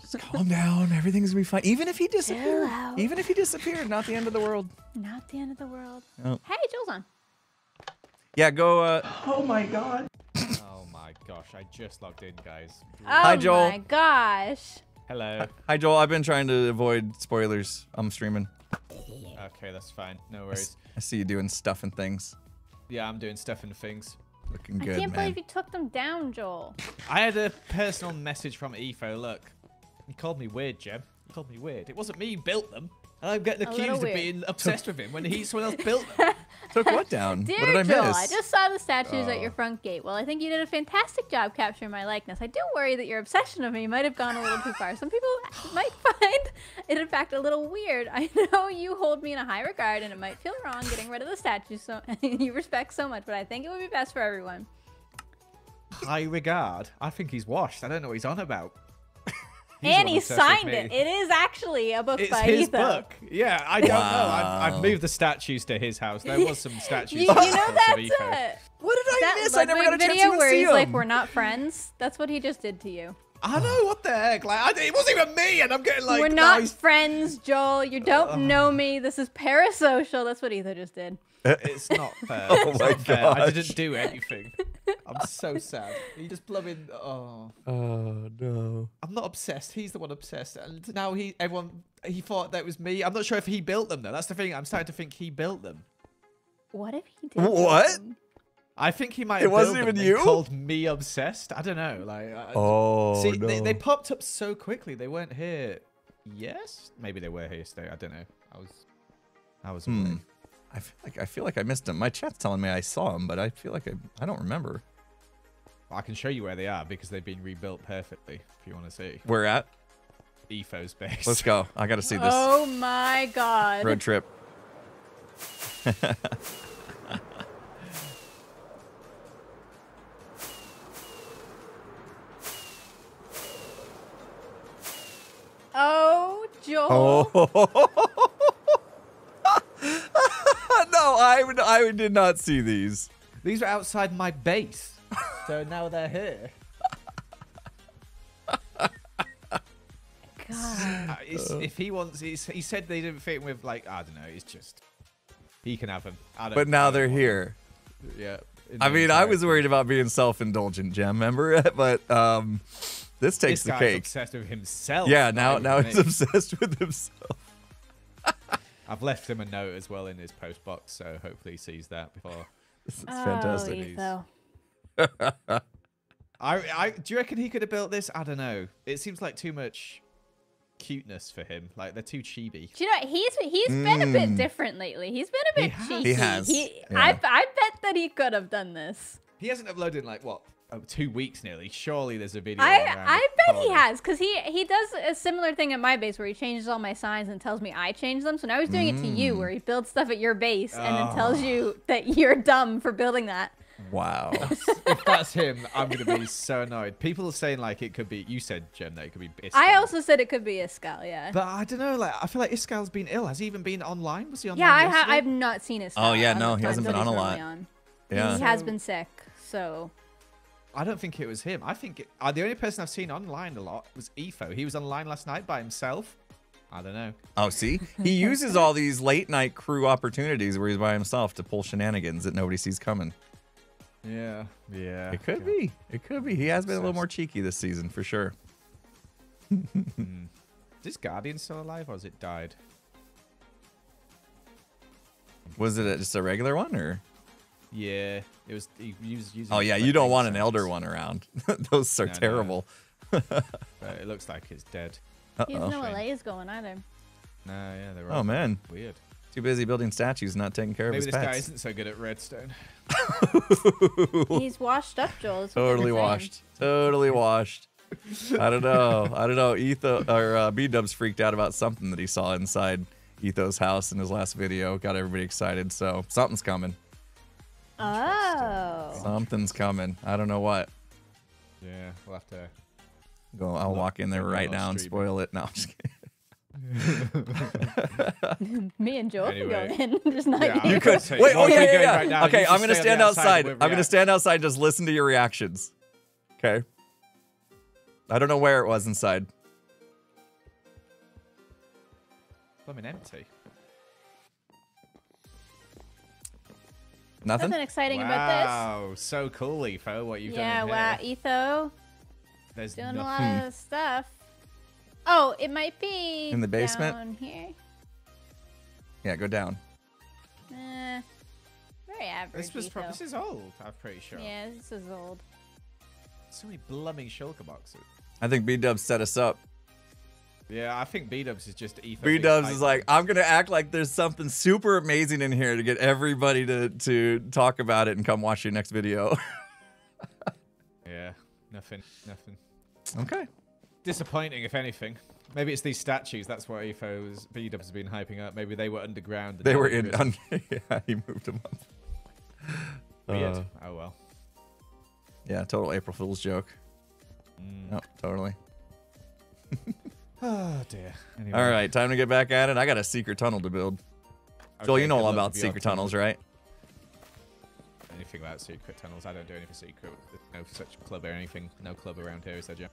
Just calm down. Everything's gonna be fine. Even if he disappeared. out. Even if he disappeared, not the end of the world. Not the end of the world. Oh. Hey, Joel's on. Yeah, go. Uh, Oh my god. oh my gosh, I just logged in, guys. Oh Hi, Joel. my gosh. Hello. hi, Joel. I've been trying to avoid spoilers. I'm streaming. Okay, that's fine. No worries. I see you doing stuff and things. Yeah, I'm doing stuff and things. Looking I can't man. believe you took them down, Joel. I had a personal message from Etho. Look, he called me weird, Jem. He called me weird. It wasn't me who built them. And I'm getting accused of being obsessed with him when he someone else built them. Took what down? Dear what did I Joel, miss? I just saw the statues at Oh. your front gate. Well, I think you did a fantastic job capturing my likeness. I do worry that your obsession of me might have gone a little too far. Some people might find it, in fact, a little weird. I know you hold me in a high regard, and it might feel wrong getting rid of the statues so you respect so much, but I think it would be best for everyone. High regard. I think he's washed. I don't know what he's on about. He's and he one obsessed with signed it. It is actually a book It's by his Etho. book. Yeah, I don't know. I've, I've moved the statues to his house. There was some statues. you in the know house that's it. what did I That miss? I never got a Ludwig chance to video even where see he's like, "We're not friends." That's what he just did to you. I know what the heck. Like, I, it wasn't even me, and I'm getting like. We're not he's- friends, Joel. You don't know me. This is parasocial. That's what Ethan just did. It's not fair. Oh It's my not fair. I didn't do anything. I'm so sad. He just blubbing. Oh, Oh no. I'm not obsessed. He's the one obsessed, and now he, everyone, he thought that was me. I'm not sure if he built them though. That's the thing. I'm starting to think he built them. What if he did? What? something? I think he might. It have wasn't even you? Called me obsessed. I don't know. Like. I, Oh See, no. they, they popped up so quickly. They weren't here. Yes, maybe they were here yesterday. I don't know. I was, I was. Hmm. I feel like I feel like I missed him. My chat's telling me I saw him, but I feel like I I don't remember. I can show you where they are because they've been rebuilt perfectly. If you want to see Where at? Etho's base. Let's go. I got to see this Oh my god. road trip. Oh, Joel. Oh. no, I I did not see these. These are outside my base, so now they're here. God. Uh, it's, if he wants, he said they didn't fit with like I don't know. It's just he can have them. I don't, But now they're want here. them. Yeah. I mean, I was worried about being self-indulgent, Gem. Remember, but um, this takes This the guy's cake. obsessed with himself. Yeah, now now me. he's obsessed with himself. I've left him a note as well in his post box, so hopefully he sees that before. This is Oh, fantastic. Etho. I, I do you reckon he could have built this? I don't know. It seems like too much cuteness for him. Like they're too chibi. Do you know he's he's been a bit Mm. different lately. He's been a bit has. cheeky. He has, He, yeah. I I bet that he could have done this. He hasn't uploaded in like what oh, two weeks nearly. Surely there's a video. I I the bet he has because he he does a similar thing at my base where he changes all my signs and tells me I changed them. So now he's doing it to you where he builds stuff at your base and then tells Oh. you that you're dumb for building that. Wow. if that's him, I'm gonna be so annoyed. People are saying like it could be. You said Gem that it could be. Iskall. I also said it could be Iskall, yeah. But I don't know. Like I feel like Iskall's been ill. Has he even been online? Was he online? yeah, I ha- I've not seen Iskall. Oh, yeah, no, he hasn't been that on a he's lot. on. Yeah. He has been sick, so I don't think it was him. I think it, uh, the only person I've seen online a lot was Etho. He was online last night by himself. I don't know. Oh, see, he uses all these late night crew opportunities where he's by himself to pull shenanigans that nobody sees coming. Yeah, yeah. It could be. It could be. He has been a little more cheeky this season for sure. Is this Guardian still alive or has it died? Was it a, just a regular one or? Yeah, it was. He was using. Oh yeah, you don't eight want an elder one around. Those are No, no. terrible. But it looks like it's dead. Uh he has oh. no Shame. LAs going either. No, yeah, they're all Oh man. weird. Too busy building statues, not taking care Maybe of this his guy isn't so good at redstone. He's washed up, Joel. totally washed. Totally washed. I don't know. I don't know. Etho or uh, Bdubs freaked out about something that he saw inside Etho's house in his last video. Got everybody excited. So something's coming. Oh. Something's coming. I don't know what. Yeah, we'll have to. Go. I'll walk in there right now and spoil it. No, I'm just kidding. Me and Joel Anyway. can go in. Just not Yeah, you. You could. I'd Wait. Oh yeah, yeah, yeah. right now, okay, I'm gonna stand outside. outside I'm gonna stand outside. And just listen to your reactions. Okay. I don't know where it was inside. Blooming empty. Nothing. Nothing exciting about this. Wow, so cool, Etho. what you've Yeah, done in wow. Etho There's doing a lot of stuff. Oh, it might be In the basement? down here. Yeah, go down. Eh, very average. This was Etho. pro- this is old, I'm pretty sure. Yeah, this is old. So many blooming shulker boxes. I think Bdubs set us up. Yeah, I think Bdubs is just Etho. Bdubs is like, I'm gonna act like there's something super amazing in here to get everybody to to talk about it and come watch your next video. Yeah, nothing, nothing. okay. Disappointing, if anything. Maybe it's these statues. That's what Etho's Bdubs has been hyping up. Maybe they were underground. They were in. Un- yeah, he moved them up. Weird. Uh, oh well. yeah, total April Fool's joke. Mm. No, totally. Oh dear. Anyway, All right, time to get back at it. I got a secret tunnel to build. Joel, you know all about secret tunnel. tunnels, right? Anything about secret tunnels? I don't do anything secret. There's no such club or anything. No club around here, is there, Jim?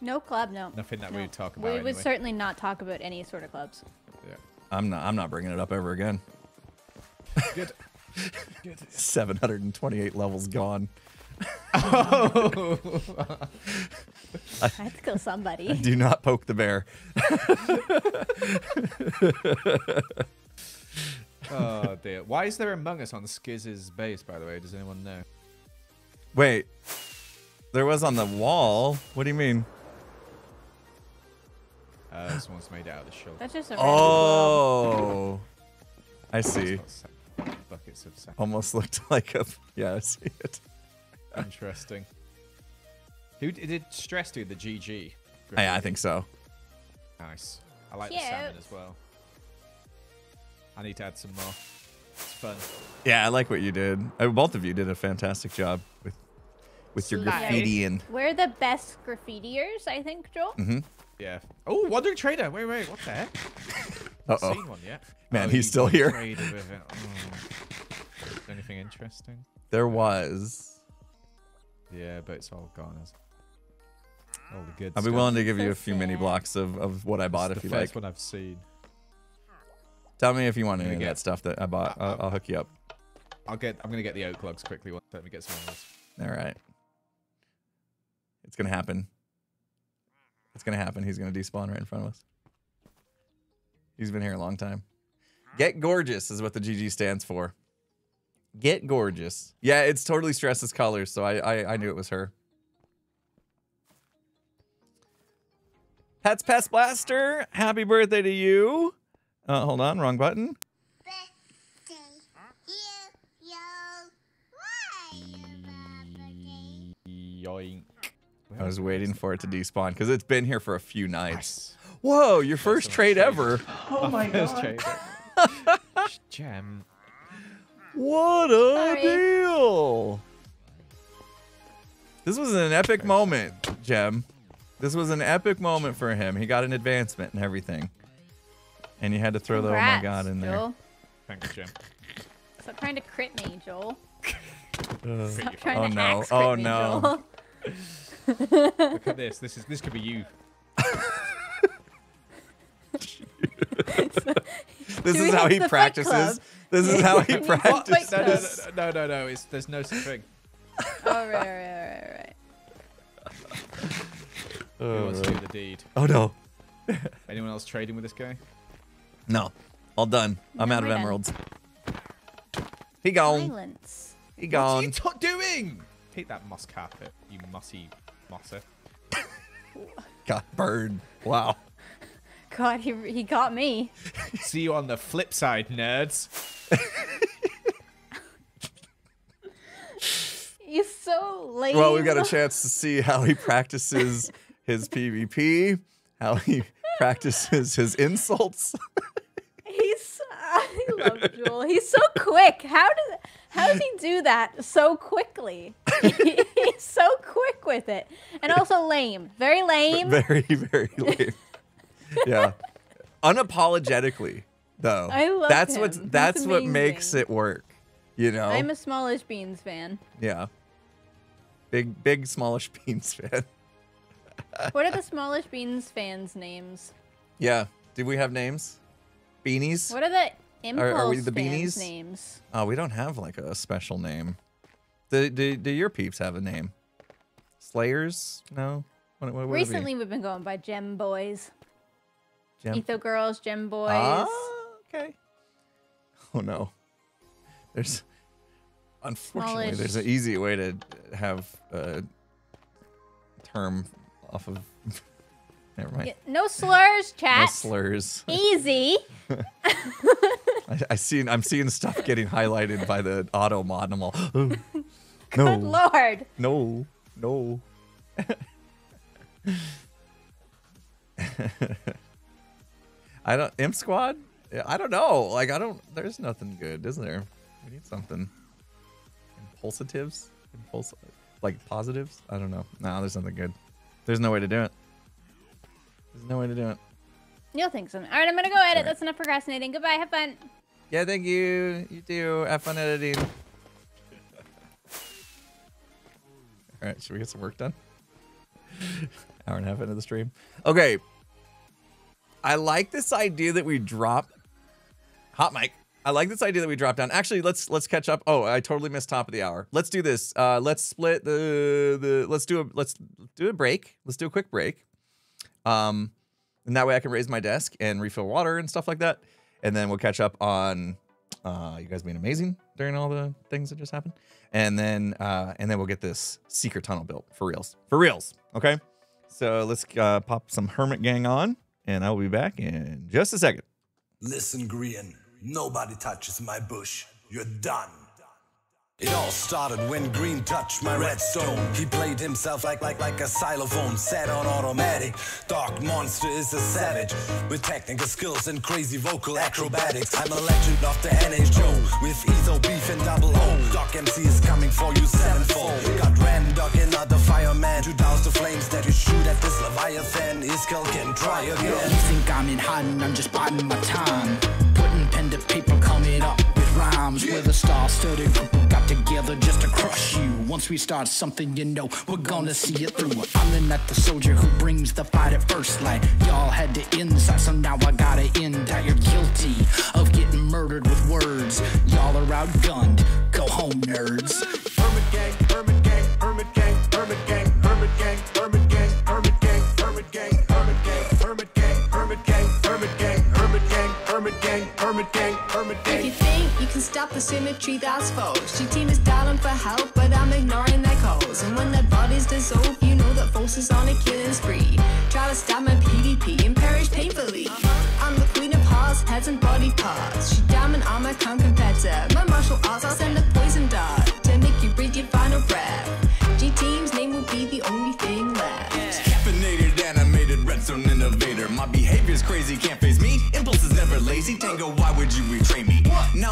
No club, no. Nothing that No. we would talk about. We would anyway. certainly not talk about any sort of clubs. Yeah. I'm not. I'm not bringing it up ever again. Good. Good. 728 levels gone. oh. I had to kill somebody. Do not poke the bear. oh dear. Why is there Among Us on Skizz's base, by the way? Does anyone know? Wait, there was on the wall. What do you mean? Uh, this one's made out of the shell. That's just a. Oh, I see. It's got sa- Buckets of sand. Almost looked like a. Yeah, I see it. Interesting. Who d- did Stress do the GG? Yeah, I think so. Nice. I like Cute. the salmon as well. I need to add some more. It's fun. Yeah, I like what you did. Uh, Both of you did a fantastic job with with your graffiti and. We're the best graffitiers, I think, Joel. Mm-hmm. Yeah. Oh, Wandering Trader. Wait, wait. What the heck? Uh I've oh. seen one yet. Man, Oh, he's you still here. traded with it. Oh. Anything interesting? There was. Yeah, but it's all gone. As all the good. I'll be willing to give you a few mini blocks of, of what I bought It's if you like. The first one I've seen. Tell me if you want I'm any of gonna that get- stuff that I bought. I'll, uh, I'll hook you up. I'll get. I'm gonna get the oak logs quickly. Let me get some of those. All right. It's gonna happen. It's gonna happen. He's gonna despawn right in front of us. He's been here a long time. Get gorgeous is what the GG stands for. Get gorgeous. Yeah, it's totally stresses colors, so I I, I knew it was her. Pets Pest Blaster, happy birthday to you. Uh, hold on, wrong button. Yoink. I was waiting for it to despawn because it's been here for a few nights. Nice. Whoa, your first trade trade. ever. Oh my god. Gem. What a Sorry. deal! This was an epic moment, Gem. This was an epic moment for him. He got an advancement and everything. And you had to throw the oh my god in there. Joel. Thanks, Gem. Stop trying to crit me, Joel. Uh, Stop trying Oh, to no. axe crit Oh, me, no. Joel. Look at this. This is this could be you. this is how he practices. This is how he We need the Fight practices. No, no, no, no, no, no. It's, there's no such thing. oh, right, right, right, right, right. Oh, Who Oh, wants to do the deed? oh no. Anyone else trading with this guy? No. All done. I'm out of we're done. emeralds. He gone. Silence. He What are you gone. doing? Take that moss carpet, you mossy mosser. Got burned. Wow. God, he he got me. See you on the flip side, nerds. He's so lame. Well, we got a chance to see how he practices his PvP, how he practices his insults. He's I love Joel. He's so quick. How does how does he do that so quickly? He's so quick with it, and also lame. Very lame. very, very lame. yeah, unapologetically though. I love that's him. what's He's that's what makes it work. You know. I'm a smallish beans fan. yeah. Big, big, smallish beans fan. What are the smallish beans fans' names? Yeah. Do we have names? Beanies? What are the impulse are we the beanies? names? Oh, we don't have like a special name. Do, do, do your peeps have a name? Slayers? No. What, what, what would it be? Recently, we've been going by Gem Boys, Gem- Etho Girls, Gem Boys. Ah, okay. Oh no. There's unfortunately there's an easy way to have a term off of never mind. No slurs, No chat. slurs. Easy. I, I seen I'm seeing stuff getting highlighted by the auto mod and I'm all "Oh, no Good lord. no no I don't Imp Squad? I don't know. Like I don't there's nothing good, isn't there? We need something. Impulsatives? Impuls like positives? I don't know. No, there's nothing good. There's no way to do it. There's no way to do it. You'll think so. All right, I'm gonna go edit. Alright. That's enough procrastinating. Goodbye. Have fun. Yeah, thank you. You too. Have fun editing. All right, should we get some work done? Hour and a half into the stream. Okay. I like this idea that we drop hot mic. I like this idea that we drop down. Actually, let's let's catch up. Oh, I totally missed top of the hour. Let's do this. Uh, let's split the the. Let's do a let's do a break. Let's do a quick break. Um, and that way I can raise my desk and refill water and stuff like that. And then we'll catch up on uh, you guys being amazing during all the things that just happened. And then uh, and then we'll get this secret tunnel built for reals. For reals. Okay. So let's uh, pop some Hermit Gang on, and I will be back in just a second. Listen, Green, nobody touches my bush. You're done. It all started when Green touched my redstone. He played himself like like like a xylophone, set on automatic. Dark Monster is a savage with technical skills and crazy vocal acrobatics. I'm a legend of the NHO with Etho Beef and Double O. Doc MC is coming for you sevenfold. Got Randog and other fireman to douse the flames that you shoot at this Leviathan. Iskell can try again. You think I'm in hiding, I'm just biding my time. Putting pen to paper, coming up with rhymes. With a star-studded group got together just to crush you. Once we start something, you know we're gonna see it through. I'm the not the soldier who brings the fight at first light. Y'all had the inside, so now I gotta end. How you're guilty of getting murdered with words. Y'all are outgunned. Go home, nerds. Hermit gang, hermit gang, hermit gang, hermit gang, hermit gang, hermit gang, hermit gang, hermit gang, hermit gang, hermit gang, hermit gang, hermit gang, hermit gang, hermit gang, hermit gang, hermit If you gang. You can stop the symmetry, that's false. Your team is dialing for help, but I'm ignoring their calls. And when their bodies dissolve, you know that is on a killing spree. Try to stop my PvP and perish painfully. I'm the queen of hearts, heads and body parts. She diamond armor, can't competitor. My martial arts, I'll send a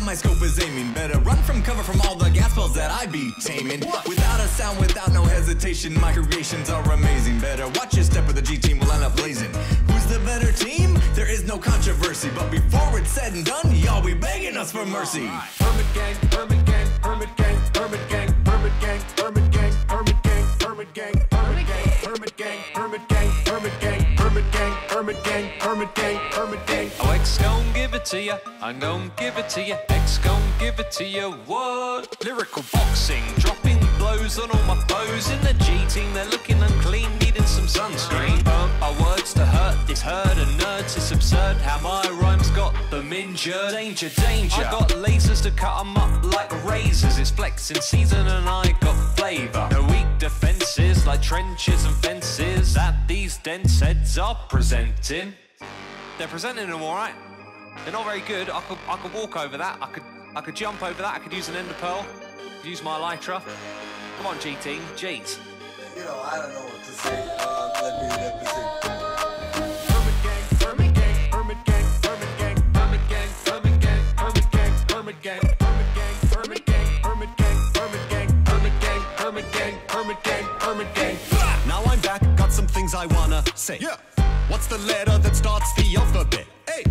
my scope is aiming. Better run from cover from all the gas balls that I be taming. Without a sound, without no hesitation, my creations are amazing. Better watch your step or the G team will end up blazing. Who's the better team? There is no controversy. But before it's said and done, y'all be begging us for mercy. Hermit gang, hermit gang, hermit gang, hermit gang, hermit gang, hermit gang, hermit gang, hermit gang, hermit gang, hermit gang, hermit gang, hermit gang, hermit gang, hermit gang, hermit gang, hermit gang. X gon' give it to ya. I'm gon' give it to ya. X gon' give it to ya. What? Lyrical boxing, dropping blows on all my foes in the G team. They're looking unclean, needing some sunscreen. Burnt our words to hurt this herd of nerds. It's absurd how my rhymes got them injured. Danger, danger. I got lasers to cut 'em up like razors. It's flexing season and I got flavor. No weak defenses like trenches and fences that these dense heads are presenting. They're presenting them all right. They're not very good. I could, I could walk over that. I could, I could jump over that. I could use an ender pearl. I could use my elytra. Come on, G team. Jeez. You know, I don't know what to say. Now I'm back, got some things I wanna say. Yeah. What's the letter that starts the alphabet? Hey.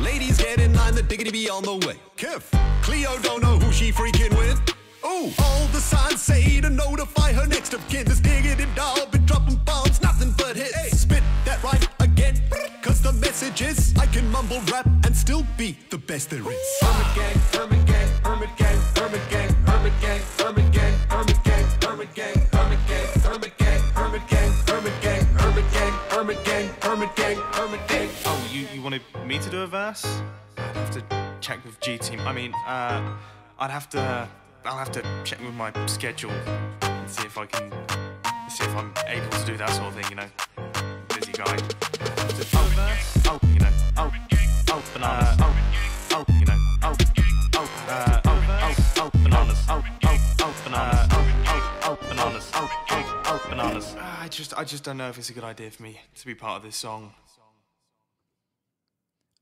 Ladies get in line, the diggity be on the way. Kev. Cleo don't know who she freaking with. Ooh. All the signs say to notify her next of kin. This diggity doll been dropping bombs, nothing but hits. Spit that right again. Cause the message is I can mumble rap and still be the best there is. Hermit gang, hermit gang, hermit gang, hermit gang, hermit gang, hermit gang, hermit gang, hermit gang, hermit gang, hermit gang. Oh, you, you wanted me to do a verse? I'd have to check with G Team. I mean, uh, I'd have to. I'll have to check with my schedule and see if I can. See if I'm able to do that sort of thing, you know. Busy guy. To do verse? Oh, you know. Oh, oh, bananas. oh, oh, you know. Oh, oh, uh, oh, oh, oh, bananas. Oh, oh, oh, bananas. Oh, oh, I just, I just don't know if it's a good idea for me to be part of this song.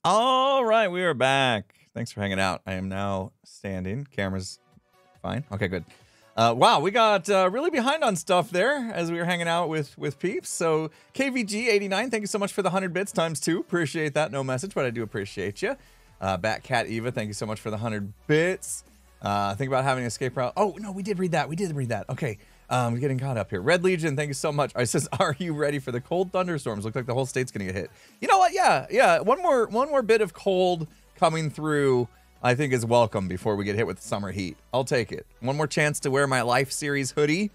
All right, we are back. Thanks for hanging out. I am now standing. Camera's fine. Okay, good. Uh, wow, we got uh, really behind on stuff there as we were hanging out with with peeps. So KVG89, thank you so much for the 100 bits times two. Appreciate that. No message, but I do appreciate you. Uh, Batcat Eva, thank you so much for the 100 bits. Uh, think about having an escape route. Oh, no, we did read that. We did read that. Okay. Um, getting caught up here. Red Legion, thank you so much. I says, are you ready for the cold thunderstorms? Look like the whole state's gonna get hit. You know what? Yeah, yeah. One more, one more bit of cold coming through. I think is welcome before we get hit with the summer heat. I'll take it. One more chance to wear my Life Series hoodie.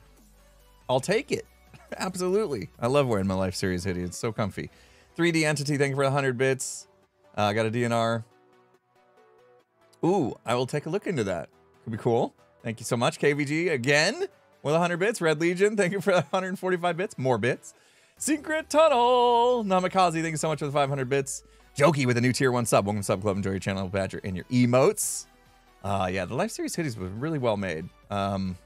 I'll take it. Absolutely. I love wearing my Life Series hoodie. It's so comfy. 3D Entity, thank you for the 100 bits. Uh, I got a DNR. Ooh, I will take a look into that. Could be cool. Thank you so much, KVG, again with 100 bits. Red Legion, thank you for 145 bits. More bits. Secret Tunnel. Namikaze, thank you so much for the 500 bits. Jokey with a new tier one sub. Welcome sub club. Enjoy your channel badger and your emotes. Uh, yeah, the Life Series hoodies were really well made. Um,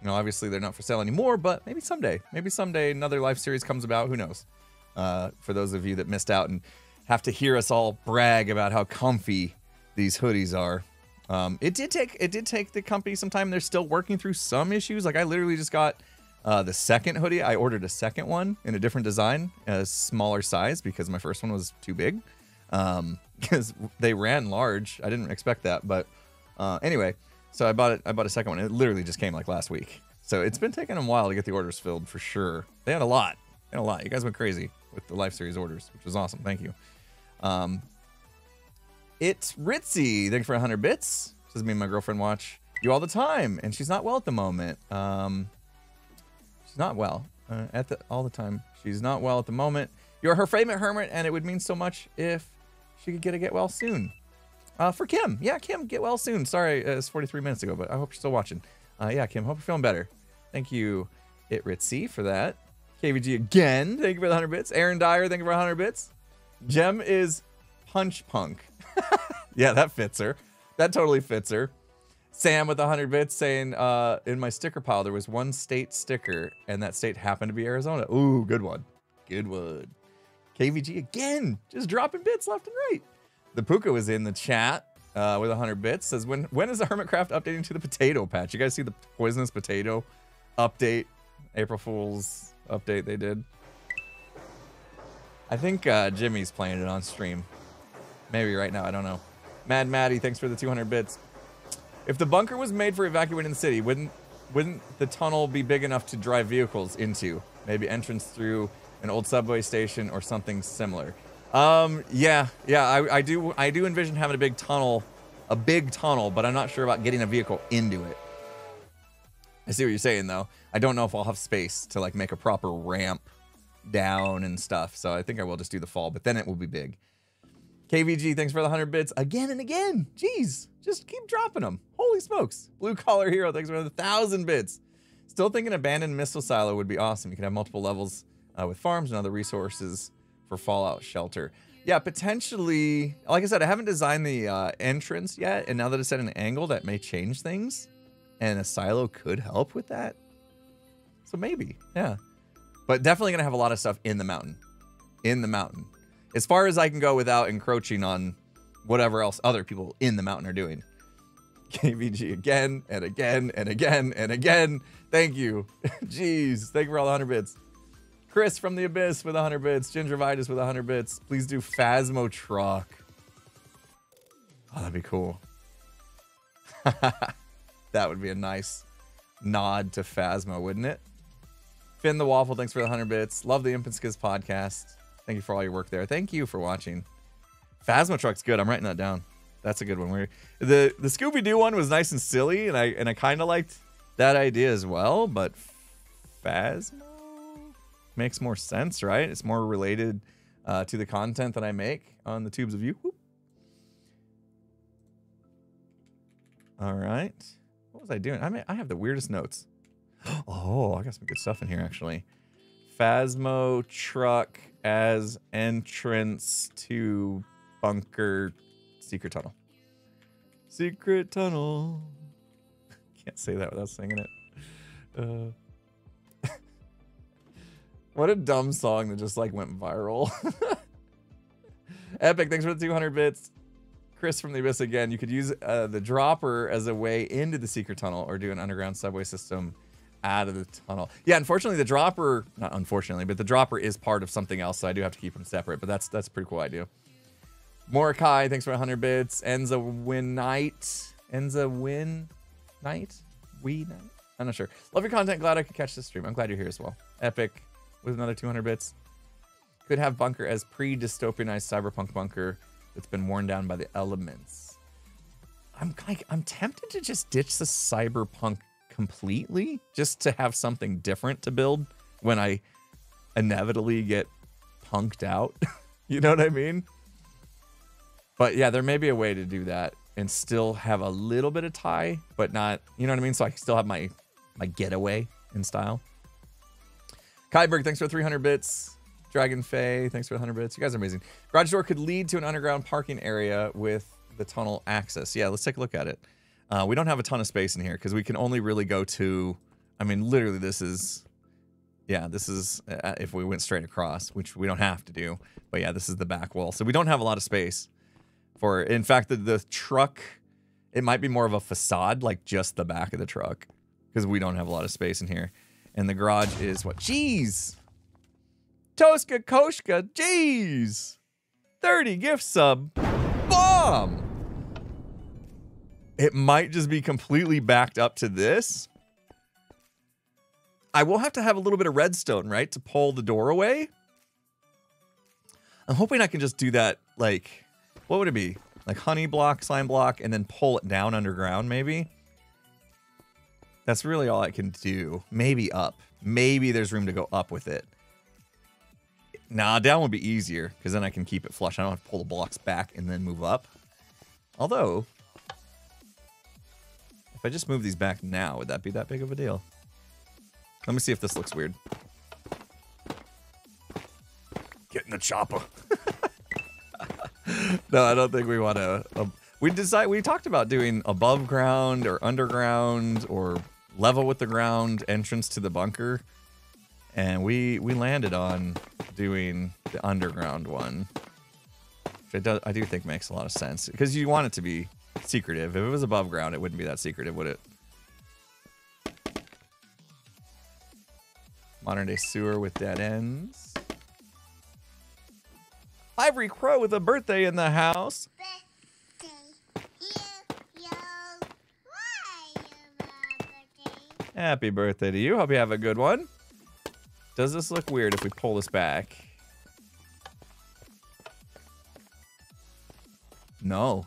you know, obviously they're not for sale anymore, but maybe someday, maybe someday another Life Series comes about. Who knows? Uh, for those of you that missed out and have to hear us all brag about how comfy these hoodies are. Um, it did take it did take the company some time. They're still working through some issues. Like I literally just got uh, the second hoodie. I ordered a second one in a different design, a smaller size because my first one was too big. Um, because they ran large. I didn't expect that, but uh, anyway, so I bought it. I bought a second one. It literally just came like last week. So it's been taking them a while to get the orders filled for sure. They had a lot. They had a lot. You guys went crazy with the Life Series orders, which was awesome. Thank you. Um, it's Ritzy. Thank you for 100 bits. Says me and my girlfriend watch you all the time, and she's not well at the moment. Um, she's not well uh, at the all the time. She's not well at the moment. You're her favorite hermit, and it would mean so much if she could get a get well soon. Uh, for Kim, yeah, Kim, get well soon. Sorry, uh, it's 43 minutes ago, but I hope you're still watching. Uh, yeah, Kim, hope you're feeling better. Thank you, It Ritzy, for that. KVG again, thank you for the 100 bits. Aaron Dyer, thank you for 100 bits. Gem is Punch Punk. yeah, that fits her. That totally fits her. Sam with 100 bits saying, uh, in my sticker pile, there was one state sticker, and that state happened to be Arizona. Ooh, good one. Good one. KVG again, just dropping bits left and right. The Puka was in the chat uh, with 100 bits. Says, when when is the Hermitcraft updating to the potato patch? You guys see the poisonous potato update? April Fool's update they did. I think uh, Jimmy's playing it on stream. Maybe right now, I don't know. Mad Maddie, thanks for the 200 bits. If the bunker was made for evacuating the city, wouldn't wouldn't the tunnel be big enough to drive vehicles into? Maybe entrance through an old subway station or something similar. Um, yeah, yeah, I, I do I do envision having a big tunnel, a big tunnel, but I'm not sure about getting a vehicle into it. I see what you're saying though. I don't know if I'll have space to like make a proper ramp down and stuff. So I think I will just do the fall, but then it will be big. KVG, thanks for the 100 bits again and again. Jeez, just keep dropping them. Holy smokes. Blue Collar Hero, thanks for the 1,000 bits. Still thinking abandoned missile silo would be awesome. You could have multiple levels uh, with farms and other resources for Fallout Shelter. Yeah, potentially. Like I said, I haven't designed the uh, entrance yet, and now that it's at an angle, that may change things, and a silo could help with that. So maybe, yeah. But definitely gonna have a lot of stuff in the mountain, in the mountain, as far as I can go without encroaching on whatever else other people in the mountain are doing. KVG again and again and again and again. Thank you. Jeez. Thank you for all the 100 bits. Chris from the Abyss with 100 bits. Gingivitis with 100 bits. Please do Phasmo Truck. Oh, that'd be cool. that would be a nice nod to Phasmo, wouldn't it? Finn the Waffle, thanks for the 100 bits. Love the Skiz podcast. Thank you for all your work there. Thank you for watching. Phasma Truck's good. I'm writing that down. That's a good one. Where the the Scooby Doo one was nice and silly, and I and I kind of liked that idea as well. But Phasma makes more sense, right? It's more related uh, to the content that I make on the Tubes of You. Whoop. All right. What was I doing? I mean, I have the weirdest notes. Oh, I got some good stuff in here actually. Phasmo truck as entrance to bunker secret tunnel. Secret tunnel. Can't say that without singing it. Uh, what a dumb song that just like went viral. Epic, thanks for the 200 bits. Chris from the Abyss again. You could use uh, the dropper as a way into the secret tunnel or do an underground subway system out of the tunnel. Yeah, unfortunately, the dropper, not unfortunately, but the dropper is part of something else, so I do have to keep them separate, but that's that's a pretty cool idea. Mordecai, thanks for 100 bits. Enza Win Night. Enza Win Night? We Night? I'm not sure. Love your content. Glad I could catch the stream. I'm glad you're here as well. Epic with another 200 bits. Could have Bunker as pre dystopianized cyberpunk bunker that's been worn down by the elements. I'm like, I'm tempted to just ditch the cyberpunk completely just to have something different to build when I inevitably get punked out. you know what I mean? But yeah, there may be a way to do that and still have a little bit of tie, but not, you know what I mean? So I can still have my my getaway in style. Kyberg, thanks for 300 bits. Dragon Fay, thanks for 100 bits. You guys are amazing. Garage door could lead to an underground parking area with the tunnel access. Yeah, let's take a look at it. Uh, we don't have a ton of space in here because we can only really go to, I mean, literally this is, yeah, this is uh, if we went straight across, which we don't have to do. But yeah, this is the back wall. So we don't have a lot of space for, in fact, the, the truck, it might be more of a facade, like just the back of the truck because we don't have a lot of space in here. And the garage is what? Jeez. Toska Koshka, jeez. 30 gift sub. Bomb. It might just be completely backed up to this. I will have to have a little bit of redstone, right, to pull the door away. I'm hoping I can just do that, like, what would it be? Like honey block, slime block, and then pull it down underground, maybe? That's really all I can do. Maybe up. Maybe there's room to go up with it. Nah, down would be easier, because then I can keep it flush. I don't have to pull the blocks back and then move up. Although, if I just move these back now, would that be that big of a deal? Let me see if this looks weird. Get in the chopper. no, I don't think we want to. Uh, we decide. We talked about doing above ground or underground or level with the ground entrance to the bunker, and we we landed on doing the underground one. Which I do, I do think makes a lot of sense because you want it to be secretive. If it was above ground, it wouldn't be that secretive, would it? Modern day sewer with dead ends. Ivory Crow with a birthday in the house. Happy birthday to you. Hope you have a good one. Does this look weird if we pull this back? No.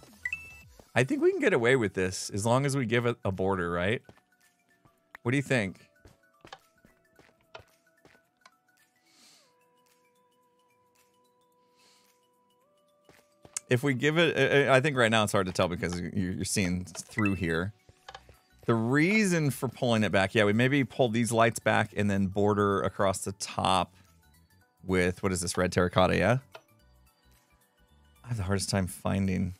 I think we can get away with this as long as we give it a border, right? What do you think? If we give it, I think right now it's hard to tell because you're seeing through here. The reason for pulling it back, yeah, we maybe pull these lights back and then border across the top with, what is this, red terracotta, yeah? I have the hardest time finding.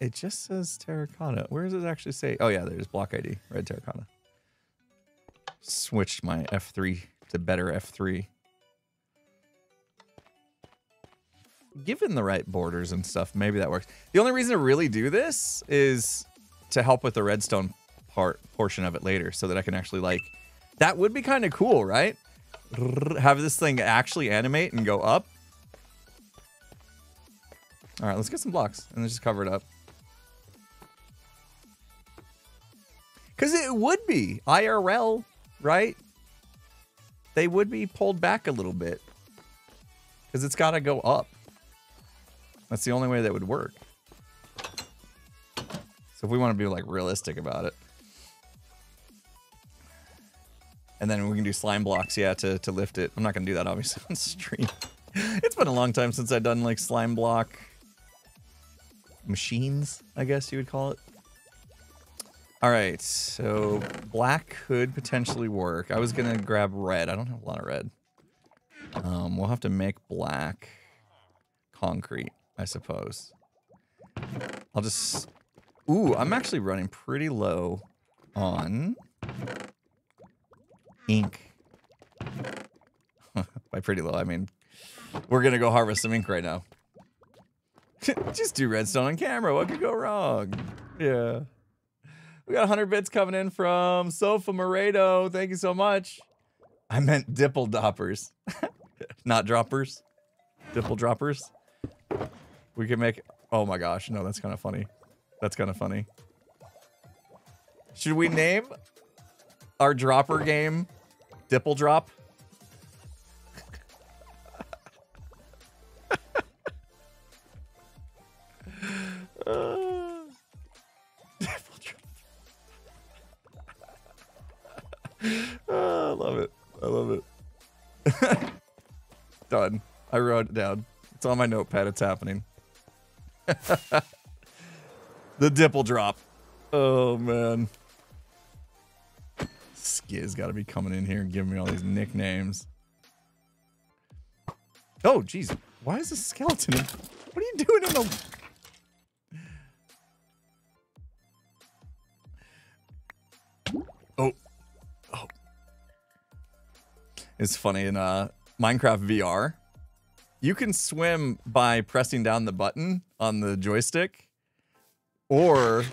It just says terracotta. Where does it actually say? Oh yeah, there's block ID, red terracotta. Switched my F3 to better F3. Given the right borders and stuff, maybe that works. The only reason to really do this is to help with the redstone part portion of it later, so that I can actually like. That would be kind of cool, right? Have this thing actually animate and go up. All right, let's get some blocks and then just cover it up. Would be IRL, right? They would be pulled back a little bit. Because it's got to go up. That's the only way that would work. So if we want to be like realistic about it. And then we can do slime blocks, yeah, to, to lift it. I'm not going to do that, obviously, on stream. it's been a long time since I've done like slime block machines, I guess you would call it. All right, so black could potentially work. I was gonna grab red. I don't have a lot of red. Um, we'll have to make black concrete, I suppose. I'll just. Ooh, I'm actually running pretty low on ink. By pretty low, I mean we're gonna go harvest some ink right now. Just do redstone on camera. What could go wrong? Yeah. We got 100 bits coming in from Sofa Moredo. Thank you so much. I meant dipple doppers, not droppers. Dipple droppers. We can make. Oh my gosh. No, that's kind of funny. That's kind of funny. Should we name our dropper game Dipple Drop? Done. I wrote it down. It's on my notepad. It's happening. the dipple drop. Oh, man. Skiz got to be coming in here and giving me all these nicknames. Oh, jeez. Why is this skeleton? What are you doing in the... It's funny in uh Minecraft VR. You can swim by pressing down the button on the joystick or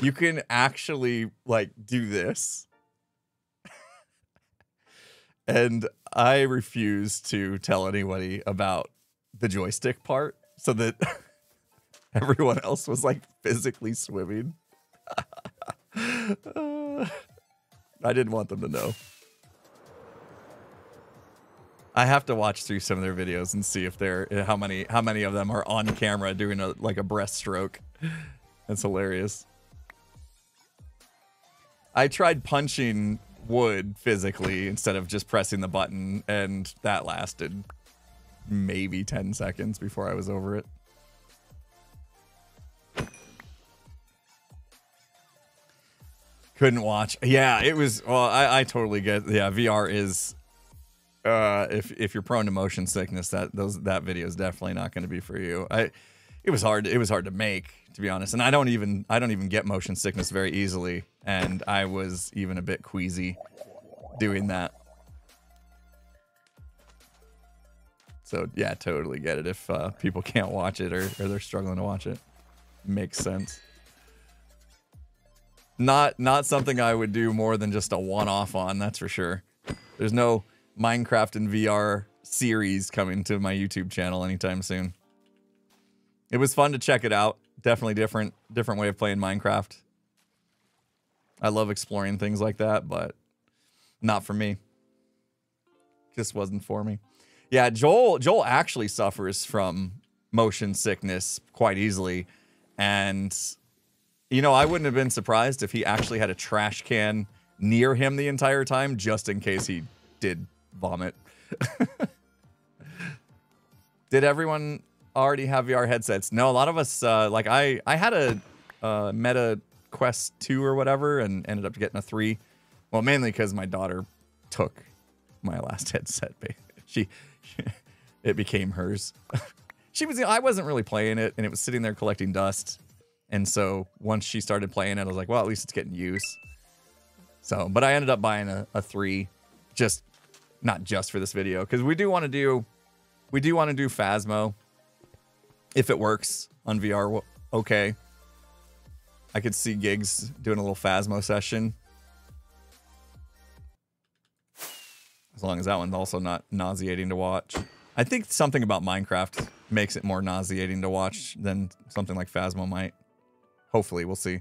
you can actually like do this. and I refuse to tell anybody about the joystick part so that everyone else was like physically swimming. Uh, I didn't want them to know. I have to watch through some of their videos and see if they're eh, how many how many of them are on camera doing a like a breaststroke. That's hilarious. I tried punching wood physically instead of just pressing the button, and that lasted maybe 10 seconds before I was over it. Couldn't watch. Yeah, it was. Well, I, I totally get. Yeah, VR is. Uh, if if you're prone to motion sickness, that those that video is definitely not going to be for you. I, it was hard. It was hard to make, to be honest. And I don't even I don't even get motion sickness very easily. And I was even a bit queasy doing that. So yeah, totally get it. If uh, people can't watch it or, or they're struggling to watch it, makes sense. Not not something I would do more than just a one-off on. That's for sure. There's no Minecraft and VR series coming to my YouTube channel anytime soon. It was fun to check it out. Definitely different different way of playing Minecraft. I love exploring things like that, but not for me. Just wasn't for me. Yeah, Joel Joel actually suffers from motion sickness quite easily and you know, I wouldn't have been surprised if he actually had a trash can near him the entire time just in case he did vomit. did everyone already have VR headsets? No, a lot of us uh, like I I had a uh, Meta Quest 2 or whatever and ended up getting a 3. Well, mainly cuz my daughter took my last headset. She it became hers. she was. I wasn't really playing it, and it was sitting there collecting dust. And so once she started playing it, I was like, well, at least it's getting use. So, but I ended up buying a, a three, just not just for this video, because we do want to do, we do want to do Phasmo, if it works on VR. Okay, I could see gigs doing a little Phasmo session. As long as that one's also not nauseating to watch. I think something about Minecraft makes it more nauseating to watch than something like Phasmo might. Hopefully, we'll see.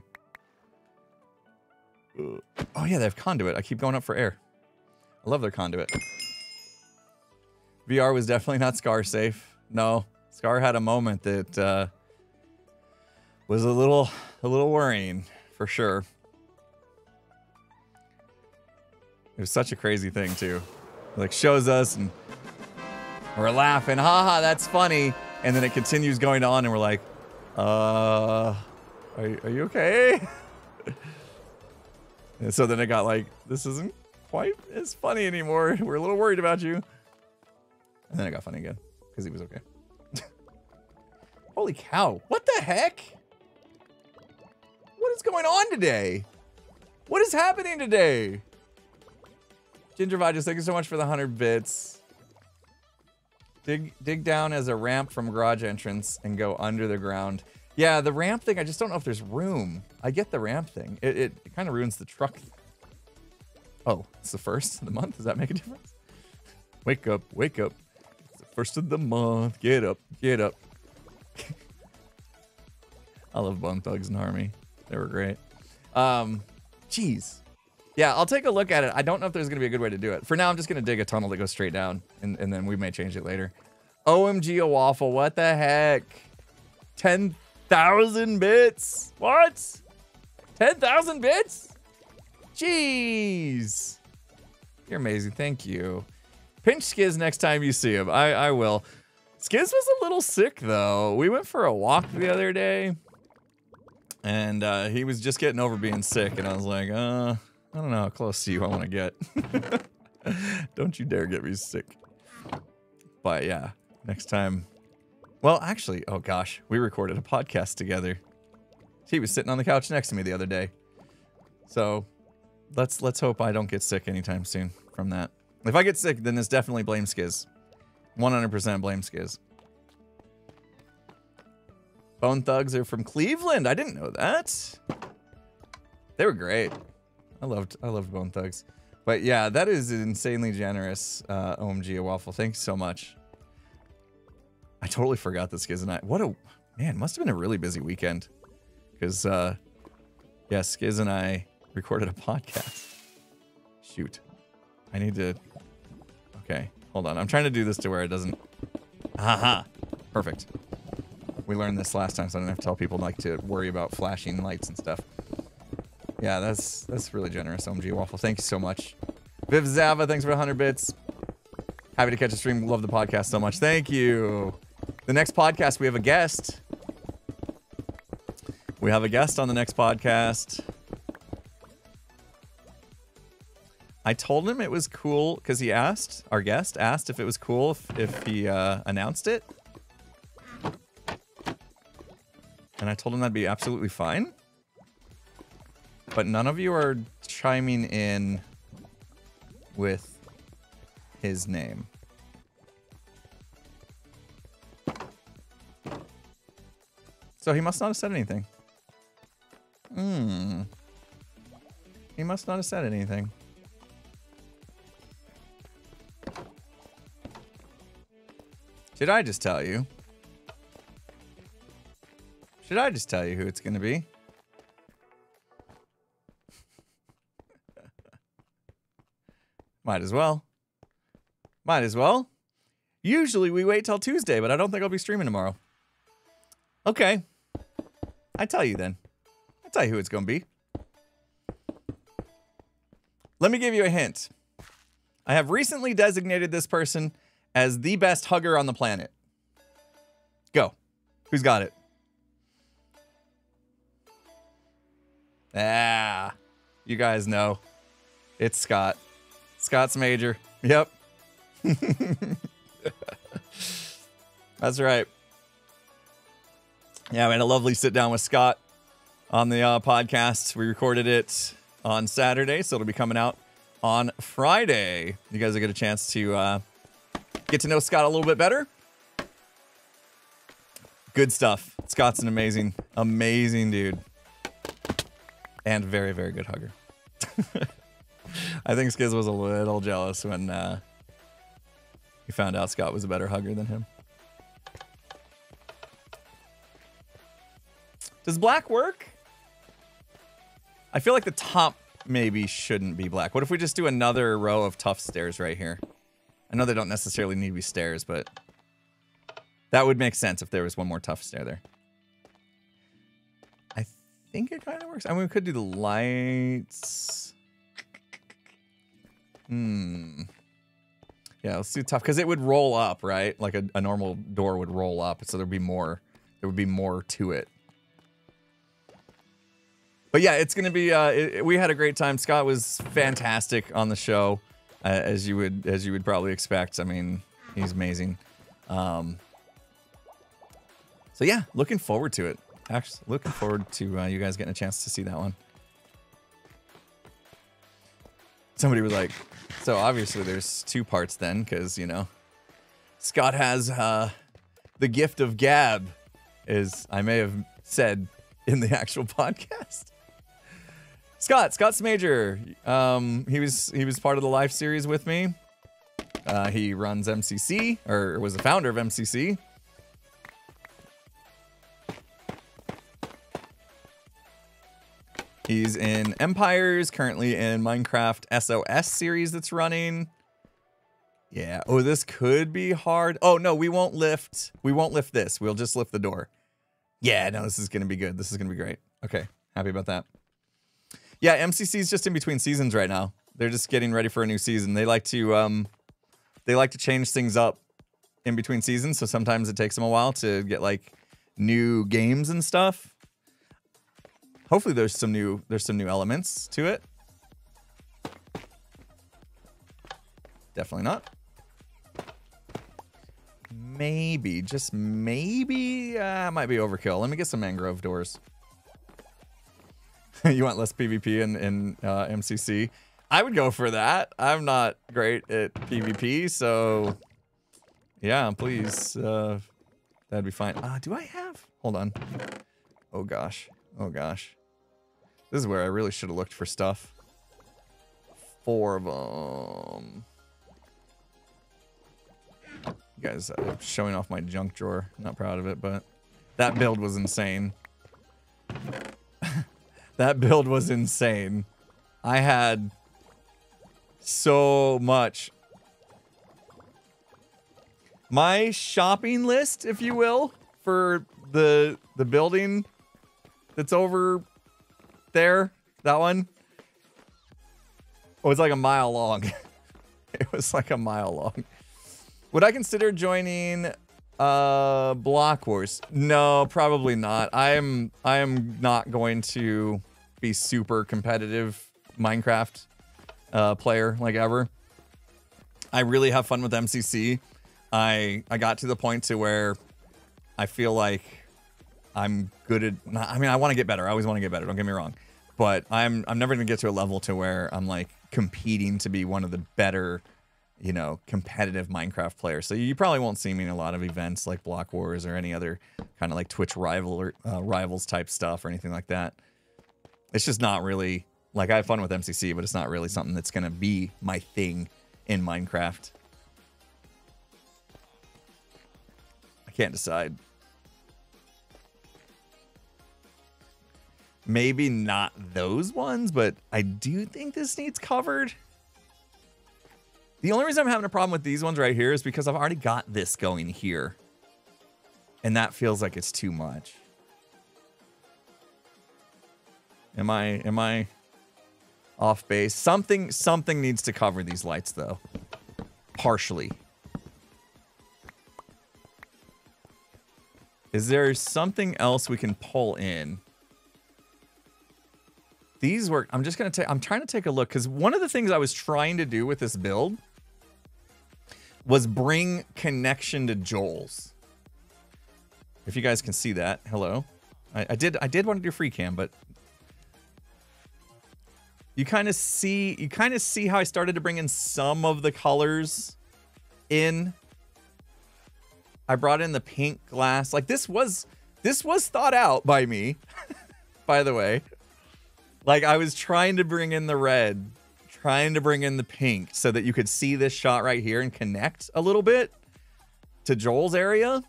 Oh yeah, they have conduit. I keep going up for air. I love their conduit. VR was definitely not Scar safe. No, Scar had a moment that uh, was a little, a little worrying for sure. It was such a crazy thing too. Like shows us and we're laughing, haha, that's funny. And then it continues going on and we're like, uh, are, are you okay? and so then it got like, this isn't quite as funny anymore. We're a little worried about you. And then it got funny again because he was okay. Holy cow. What the heck? What is going on today? What is happening today? Ginger Vigis, thank you so much for the 100 bits. Dig dig down as a ramp from garage entrance and go under the ground. Yeah, the ramp thing, I just don't know if there's room. I get the ramp thing. It, it, it kind of ruins the truck. Oh, it's the first of the month? Does that make a difference? Wake up, wake up. It's the first of the month. Get up, get up. I love Bone Thugs and Army. They were great. Um, jeez. Yeah, I'll take a look at it. I don't know if there's gonna be a good way to do it. For now, I'm just gonna dig a tunnel that goes straight down, and, and then we may change it later. OMG, a waffle. What the heck? 10,000 bits? What? 10,000 bits? Jeez. You're amazing. Thank you. Pinch Skiz next time you see him. I, I will. Skiz was a little sick, though. We went for a walk the other day, and uh, he was just getting over being sick, and I was like, uh, I don't know how close to you I want to get. don't you dare get me sick. But yeah, next time. Well, actually, oh gosh, we recorded a podcast together. He was sitting on the couch next to me the other day. So let's let's hope I don't get sick anytime soon from that. If I get sick, then it's definitely blame Skiz. 100% blame Skiz. Bone Thugs are from Cleveland. I didn't know that. They were great. I loved I loved Bone Thugs. But yeah, that is insanely generous, uh, OMG a waffle. Thanks so much. I totally forgot this Skiz and I. What a man! Must have been a really busy weekend, because uh, yeah, Skiz and I recorded a podcast. Shoot, I need to. Okay, hold on. I'm trying to do this to where it doesn't. Aha, perfect. We learned this last time, so I don't have to tell people like to worry about flashing lights and stuff. Yeah, that's that's really generous, OMG Waffle. Thank you so much. Viv Zava, thanks for 100 bits. Happy to catch a stream. Love the podcast so much. Thank you. The next podcast, we have a guest. We have a guest on the next podcast. I told him it was cool because he asked, our guest asked if it was cool if, if he uh, announced it. And I told him that'd be absolutely fine. But none of you are chiming in with his name. So he must not have said anything. Hmm. He must not have said anything. Should I just tell you? Should I just tell you who it's to be? Might as well. Might as well. Usually we wait till Tuesday, but I don't think I'll be streaming tomorrow. Okay. I tell you then. I tell you who it's to be. Let me give you a hint. I have recently designated this person as the best hugger on the planet. Go. Who's got it? Ah, you guys know. It's Scott. Scott's major. Yep. That's right. Yeah, we had a lovely sit down with Scott on the uh, podcast. We recorded it on Saturday, so it'll be coming out on Friday. You guys will get a chance to uh, get to know Scott a little bit better. Good stuff. Scott's an amazing, amazing dude. And very, very good hugger. I think Skiz was a little jealous when uh, he found out Scott was a better hugger than him. Does black work? I feel like the top maybe shouldn't be black. What if we just do another row of tough stairs right here? I know they don't necessarily need to be stairs, but that would make sense if there was one more tough stair there. I think it kind of works. I mean, we could do the lights. Hmm. Yeah, let's do tough because it would roll up, right? Like a, a normal door would roll up, so there'd be more. There would be more to it. But yeah, it's gonna be. Uh, it, we had a great time. Scott was fantastic on the show, uh, as you would as you would probably expect. I mean, he's amazing. Um, so yeah, looking forward to it. Actually, looking forward to uh, you guys getting a chance to see that one. Somebody was like, so obviously there's two parts then, because you know, Scott has uh, the gift of gab, as I may have said in the actual podcast. Scott, Scott's major. Um, he was he was part of the live series with me. Uh, he runs MCC or was the founder of MCC. He's in Empires, currently in Minecraft SOS series that's running. Yeah. Oh, this could be hard. Oh no, we won't lift. We won't lift this. We'll just lift the door. Yeah, no, this is gonna be good. This is gonna be great. Okay, happy about that. Yeah, MCC is just in between seasons right now. They're just getting ready for a new season. They like to um, they like to change things up in between seasons. So sometimes it takes them a while to get like new games and stuff. Hopefully, there's some new there's some new elements to it. Definitely not. Maybe, just maybe, uh, might be overkill. Let me get some mangrove doors. you want less PvP in, in uh, MCC? I would go for that. I'm not great at PvP, so yeah, please. Uh, that'd be fine. Uh, do I have? Hold on. Oh gosh. Oh gosh. This is where I really should have looked for stuff. Four of them. You guys uh, showing off my junk drawer. Not proud of it, but that build was insane. That build was insane. I had so much. My shopping list, if you will, for the the building that's over there, that one, was like a mile long. it was like a mile long. Would I consider joining uh Block Wars? No, probably not. I'm I am not going to be super competitive Minecraft uh player like ever. I really have fun with MCC. I I got to the point to where I feel like I'm good at I mean I want to get better. I always want to get better, don't get me wrong. But I'm I'm never to get to a level to where I'm like competing to be one of the better you know, competitive Minecraft players. So you probably won't see me in a lot of events like Block Wars or any other kind of like Twitch rival or uh, rivals type stuff or anything like that. It's just not really like I have fun with MCC, but it's not really something that's going to be my thing in Minecraft. I can't decide. Maybe not those ones, but I do think this needs covered. The only reason I'm having a problem with these ones right here is because I've already got this going here. And that feels like it's too much. Am I am I off base? Something something needs to cover these lights though. Partially. Is there something else we can pull in? These work. I'm just gonna take. I'm trying to take a look because one of the things I was trying to do with this build was bring connection to Joel's. If you guys can see that, hello. I, I did I did want to do free cam, but you kind of see you kind of see how I started to bring in some of the colors in. I brought in the pink glass. Like this was this was thought out by me, by the way. Like I was trying to bring in the red, trying to bring in the pink so that you could see this shot right here and connect a little bit to Joel's area.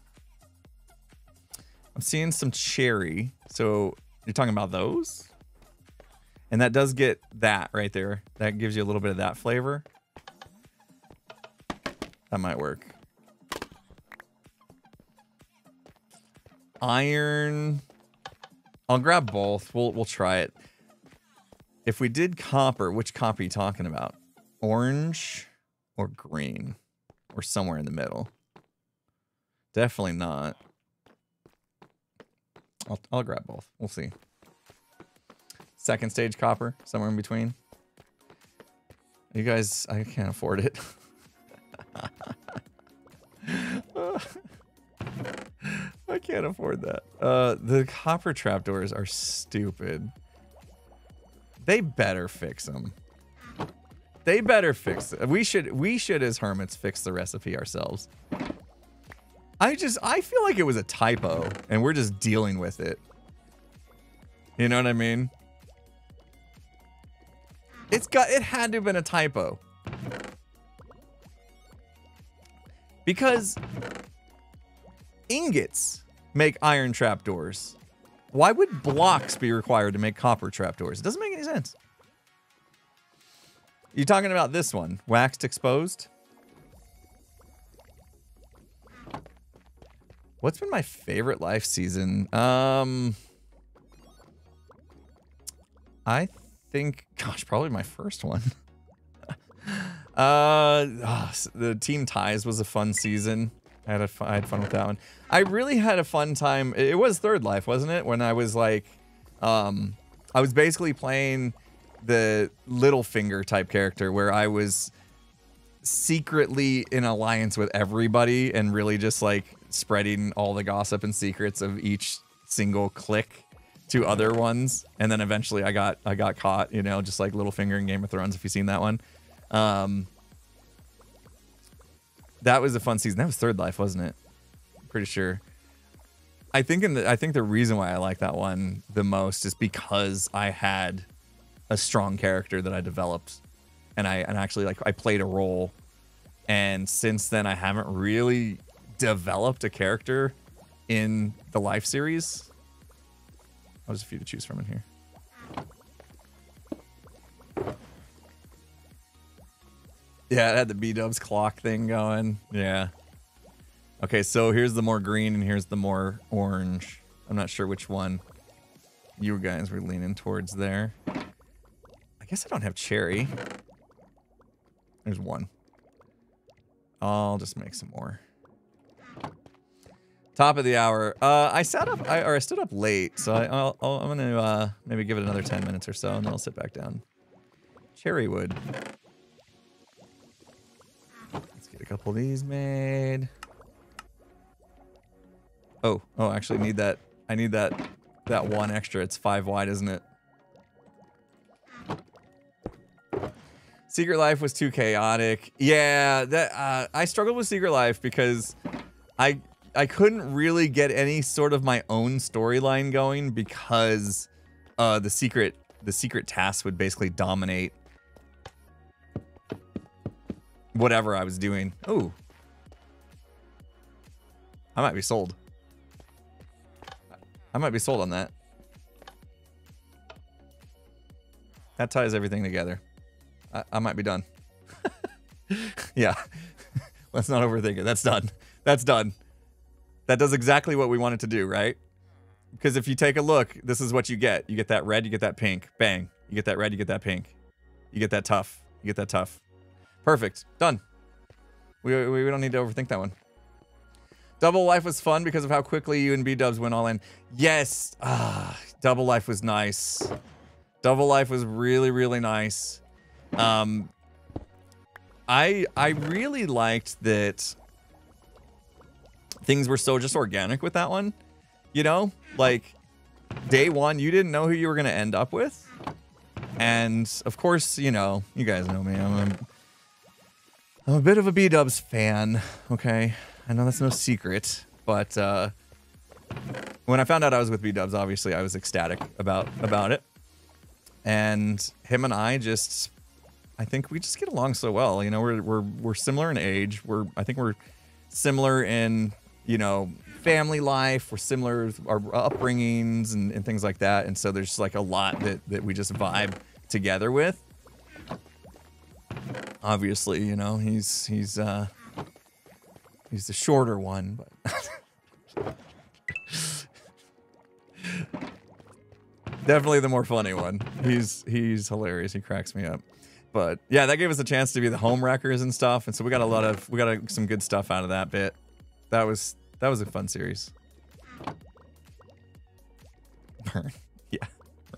I'm seeing some cherry. So you're talking about those? And that does get that right there. That gives you a little bit of that flavor. That might work. Iron. I'll grab both. We'll we'll try it. If we did copper, which copper are you talking about? Orange or green? Or somewhere in the middle? Definitely not. I'll, I'll grab both. We'll see. Second stage copper, somewhere in between. You guys, I can't afford it. I can't afford that. Uh, the copper trapdoors are stupid. They better fix them. They better fix it. We should, we should as hermits fix the recipe ourselves. I just, I feel like it was a typo and we're just dealing with it. You know what I mean? It's got, it had to have been a typo. Because ingots make iron trapdoors. Why would blocks be required to make copper trapdoors? It doesn't make any sense. You talking about this one? Waxed exposed? What's been my favorite life season? Um, I think, gosh, probably my first one. uh, oh, the team ties was a fun season. I had a fun, I had fun with that one. I really had a fun time. It was Third Life, wasn't it? When I was like, um, I was basically playing the Littlefinger type character where I was secretly in alliance with everybody and really just like spreading all the gossip and secrets of each single click to other ones. And then eventually I got I got caught you know just like Littlefinger in Game of Thrones if you've seen that one. Um that was a fun season. That was third life wasn't it? Pretty sure. I think in the I think the reason why I like that one the most is because I had a strong character that I developed. And I and actually like I played a role. And since then I haven't really developed a character in the life series. Oh, there's a few to choose from in here. Yeah, it had the Bdubs clock thing going. Yeah. Okay, so here's the more green and here's the more orange. I'm not sure which one you guys were leaning towards there. I guess I don't have cherry. There's one. I'll just make some more. Top of the hour. Uh, I sat up, I, or I stood up late, so I, I'll, I'll, I'm gonna uh, maybe give it another 10 minutes or so, and then I'll sit back down. Cherry wood. Let's get a couple of these made. Oh, oh, actually need that. I need that, that one extra. It's five wide, isn't it? Secret Life was too chaotic. Yeah, that uh, I struggled with Secret Life because I I couldn't really get any sort of my own storyline going because uh, the secret the secret tasks would basically dominate whatever I was doing. Oh, I might be sold. I might be sold on that. That ties everything together. I, I might be done. yeah. Let's not overthink it. That's done. That's done. That does exactly what we wanted to do, right? Because if you take a look, this is what you get. You get that red, you get that pink. Bang. You get that red, you get that pink. You get that tough. You get that tough. Perfect. Done. We, we, we don't need to overthink that one. Double Life was fun because of how quickly you and Bdubs went all in. Yes. Ah, Double Life was nice. Double Life was really, really nice. Um, I I really liked that things were so just organic with that one. You know, like day one, you didn't know who you were gonna end up with, and of course, you know, you guys know me. I'm a, I'm a bit of a Bdubs fan. Okay, I know that's no secret, but uh, when I found out I was with Bdubs, obviously I was ecstatic about about it, and him and I just I think we just get along so well. You know, we're we're we're similar in age. We're I think we're similar in you know family life. We're similar our upbringings and, and things like that. And so there's like a lot that that we just vibe together with. Obviously, you know he's he's uh he's the shorter one, but. Definitely the more funny one. He's he's hilarious. He cracks me up. But yeah, that gave us a chance to be the home wreckers and stuff, and so we got a lot of we got a, some good stuff out of that bit. That was that was a fun series. Burn. Yeah,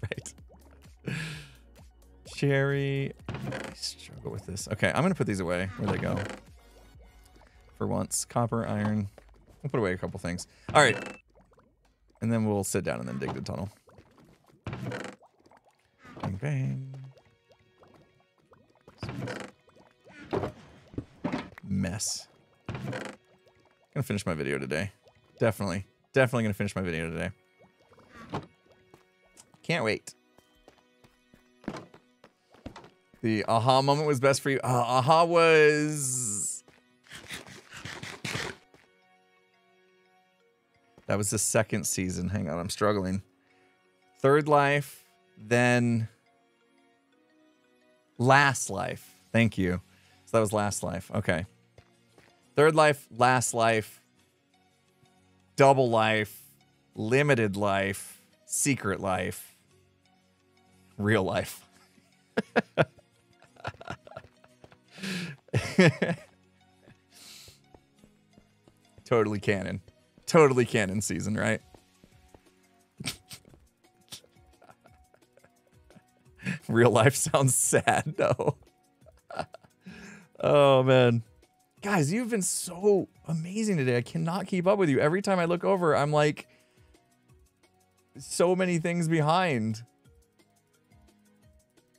right. Cherry. I struggle with this. Okay, I'm gonna put these away. Where they go? For once, copper, iron. We'll put away a couple things. All right, and then we'll sit down and then dig the tunnel. Bang bang. Mess. Gonna finish my video today. Definitely. Definitely gonna finish my video today. Can't wait. The aha moment was best for you. Uh, aha was. That was the second season. Hang on, I'm struggling. Third life, then last life. Thank you. So that was last life. Okay. Third life, last life, double life, limited life, secret life, real life. totally canon. Totally canon season, right? Real life sounds sad, though. oh, man. Guys, you've been so amazing today. I cannot keep up with you. Every time I look over, I'm like, so many things behind.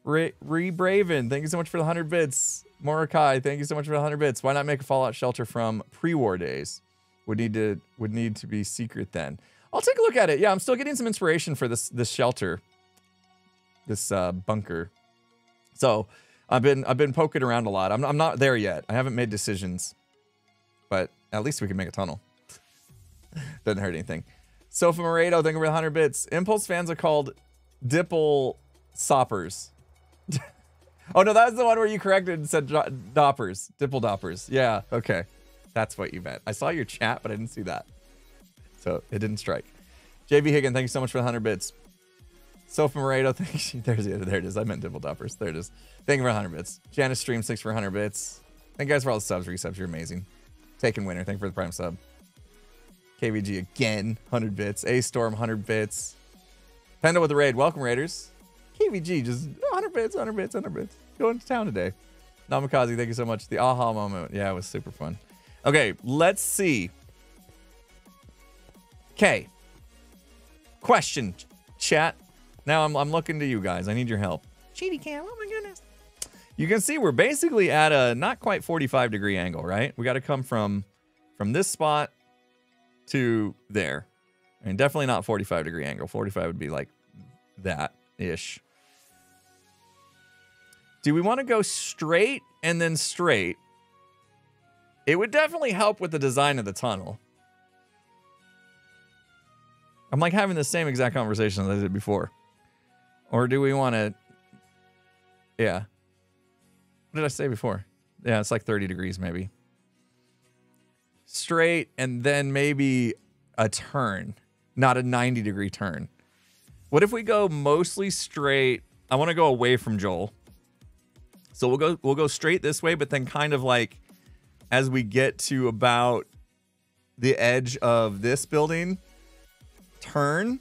Re, Re Braven, thank you so much for the 100 bits. Morokai, thank you so much for the 100 bits. Why not make a Fallout shelter from pre-war days? Would need to would need to be secret then. I'll take a look at it. Yeah, I'm still getting some inspiration for this this shelter this uh, bunker. So I've been I've been poking around a lot. I'm I'm not there yet. I haven't made decisions, but at least we can make a tunnel. Doesn't hurt anything. Sofa Moreto, thank you for the 100 bits. Impulse fans are called Dipple Soppers. oh no, that was the one where you corrected and said do- Doppers. Dipple Doppers. Yeah, okay. That's what you meant. I saw your chat, but I didn't see that. So it didn't strike. JV Higgin, thank you so much for the 100 bits. Sofa Moreto, thank you. There's the there it is. I meant Dibble Doppers. There it is. Thank you for 100 bits. Janice Stream, 6 for 100 bits. Thank you guys for all the subs, resubs. You're amazing. Taking winner, thank you for the prime sub. KVG again, 100 bits. A Storm, 100 bits. Panda with the raid. Welcome, Raiders. KVG, just 100 bits, 100 bits, 100 bits. Going to town today. Namikaze, thank you so much. The aha moment. Yeah, it was super fun. Okay, let's see. Okay. Question, chat. Now I'm, I'm looking to you guys. I need your help. Cheaty cam. Oh my goodness. You can see we're basically at a not quite 45 degree angle, right? We got to come from from this spot to there. I mean, definitely not 45 degree angle. 45 would be like that ish. Do we want to go straight and then straight? It would definitely help with the design of the tunnel. I'm like having the same exact conversation as I did before. Or do we want to? Yeah. What did I say before? Yeah, it's like 30 degrees maybe. Straight and then maybe a turn, not a 90 degree turn. What if we go mostly straight? I want to go away from Joel. So we'll go we'll go straight this way, but then kind of like as we get to about the edge of this building, turn.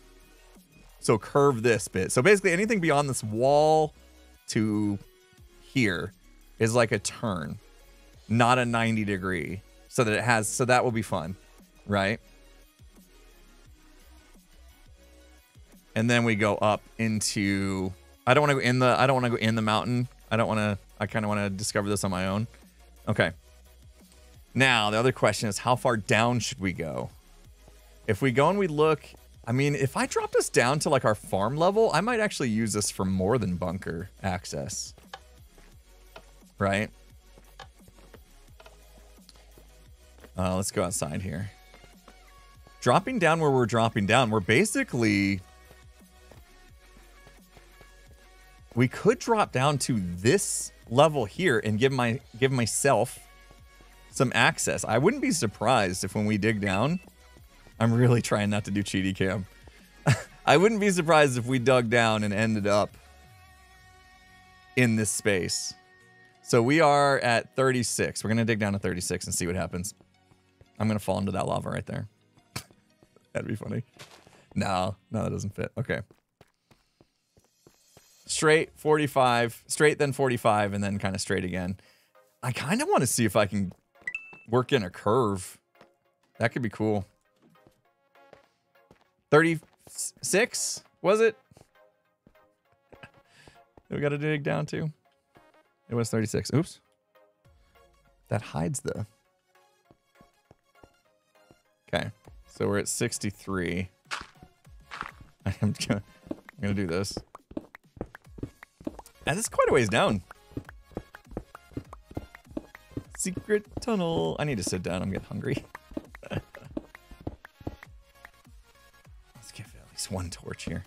So curve this bit. So basically anything beyond this wall to here is like a turn, not a 90 degree. So that it has so that will be fun, right? and then we go up into. I don't want to go in the. I don't want to go in the mountain. I don't want to. I kind of want to discover this on my own. Okay. Now the other question is, how far down should we go? If we go and we look, I mean, if I drop this down to like our farm level, I might actually use this for more than bunker access. Right? Uh, let's go outside here. Dropping down where we're dropping down, we're basically... We could drop down to this level here and give my give myself some access. I wouldn't be surprised if when we dig down, I'm really trying not to do cheaty cam. I wouldn't be surprised if we dug down and ended up in this space. So we are at 36. We're going to dig down to 36 and see what happens. I'm going to fall into that lava right there. That'd be funny. No, no, that doesn't fit. Okay. Straight 45, straight then 45, and then kind of straight again. I kind of want to see if I can work in a curve. That could be cool. 36, was it? we got to dig down to. It was 36. Oops. That hides the. Okay. So we're at 63. I'm gonna, I'm gonna do this. And it's quite a ways down. Secret tunnel. I need to sit down. I'm getting hungry. one torch here.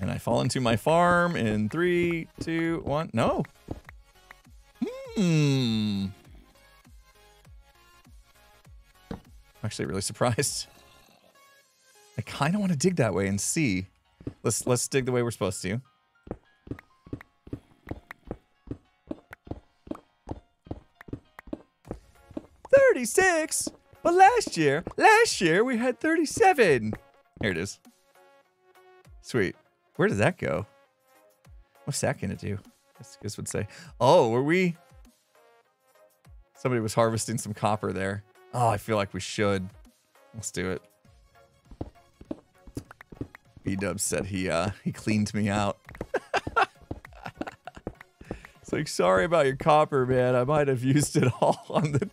And I fall into my farm in three, two, one. No. Hmm. Actually really surprised. I kind of want to dig that way and see. Let's let's dig the way we're supposed to. Thirty-six. But last year, last year we had thirty-seven. Here it is. Sweet. Where does that go? What's that gonna do? This guess would say. Oh, were we? Somebody was harvesting some copper there. Oh, I feel like we should. Let's do it. B Dub said he uh he cleaned me out. it's like sorry about your copper, man. I might have used it all on the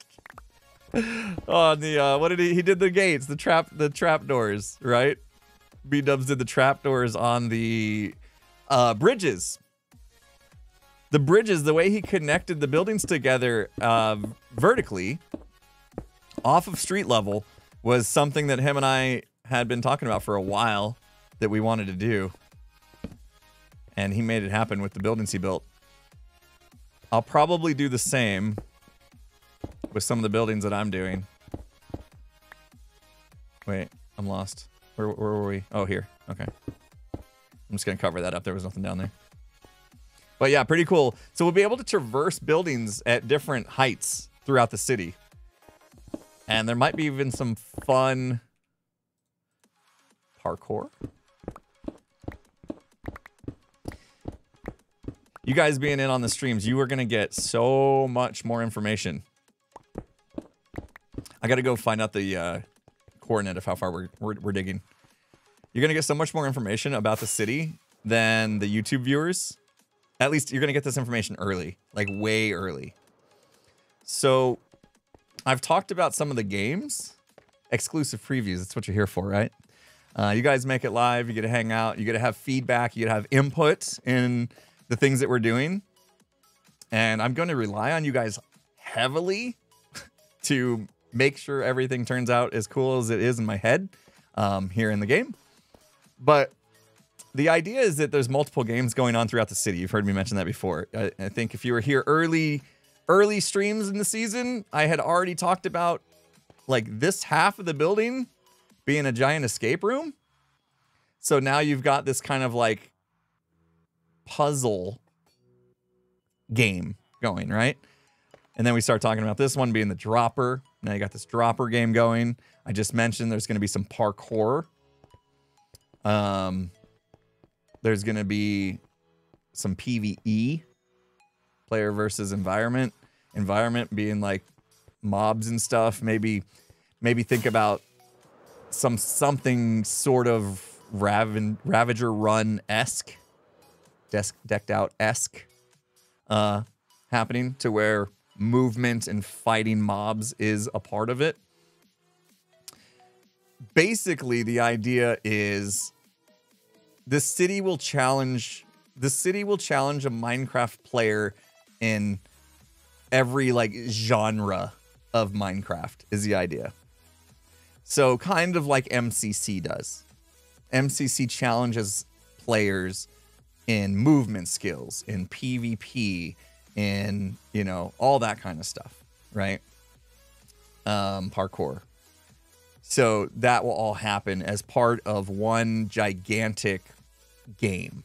on the uh what did he he did the gates, the trap the trap doors, right? Bdubs did the trap doors on the uh bridges. The bridges, the way he connected the buildings together uh vertically off of street level was something that him and I had been talking about for a while that we wanted to do. And he made it happen with the buildings he built. I'll probably do the same with some of the buildings that I'm doing. Wait, I'm lost. Where, where were we? Oh, here. Okay. I'm just going to cover that up. There was nothing down there. But yeah, pretty cool. So we'll be able to traverse buildings at different heights throughout the city. And there might be even some fun parkour. You guys being in on the streams, you are going to get so much more information. I got to go find out the uh, coordinate of how far we're, we're, we're digging. You're going to get so much more information about the city than the YouTube viewers. At least you're going to get this information early, like way early. So I've talked about some of the games, exclusive previews. That's what you're here for, right? Uh, you guys make it live. You get to hang out. You get to have feedback. You get to have input in the things that we're doing. And I'm going to rely on you guys heavily to make sure everything turns out as cool as it is in my head um, here in the game. But the idea is that there's multiple games going on throughout the city. You've heard me mention that before. I, I think if you were here early, early streams in the season, I had already talked about like this half of the building being a giant escape room. So now you've got this kind of like puzzle game going, right? And then we start talking about this one being the dropper. Now you got this dropper game going. I just mentioned there's going to be some parkour. Um, there's going to be some PVE, player versus environment. Environment being like mobs and stuff. Maybe, maybe think about some something sort of Raven, Ravager Run esque, desk decked out esque, uh, happening to where movement and fighting mobs is a part of it. Basically, the idea is the city will challenge the city will challenge a Minecraft player in every like genre of Minecraft is the idea. So kind of like MCC does. MCC challenges players in movement skills, in PvP, in, you know, all that kind of stuff, right? Um parkour. So that will all happen as part of one gigantic game.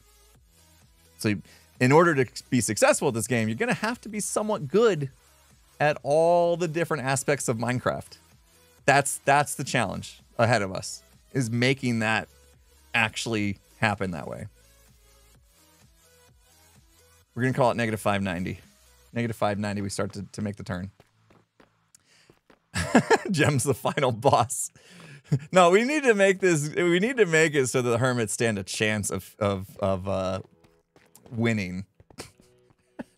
So in order to be successful at this game, you're going to have to be somewhat good at all the different aspects of Minecraft. That's that's the challenge ahead of us is making that actually happen that way. We're going to call it negative 590. Negative 590 we start to, to make the turn. Gem's the final boss. no, we need to make this we need to make it so that the hermits stand a chance of of of uh winning.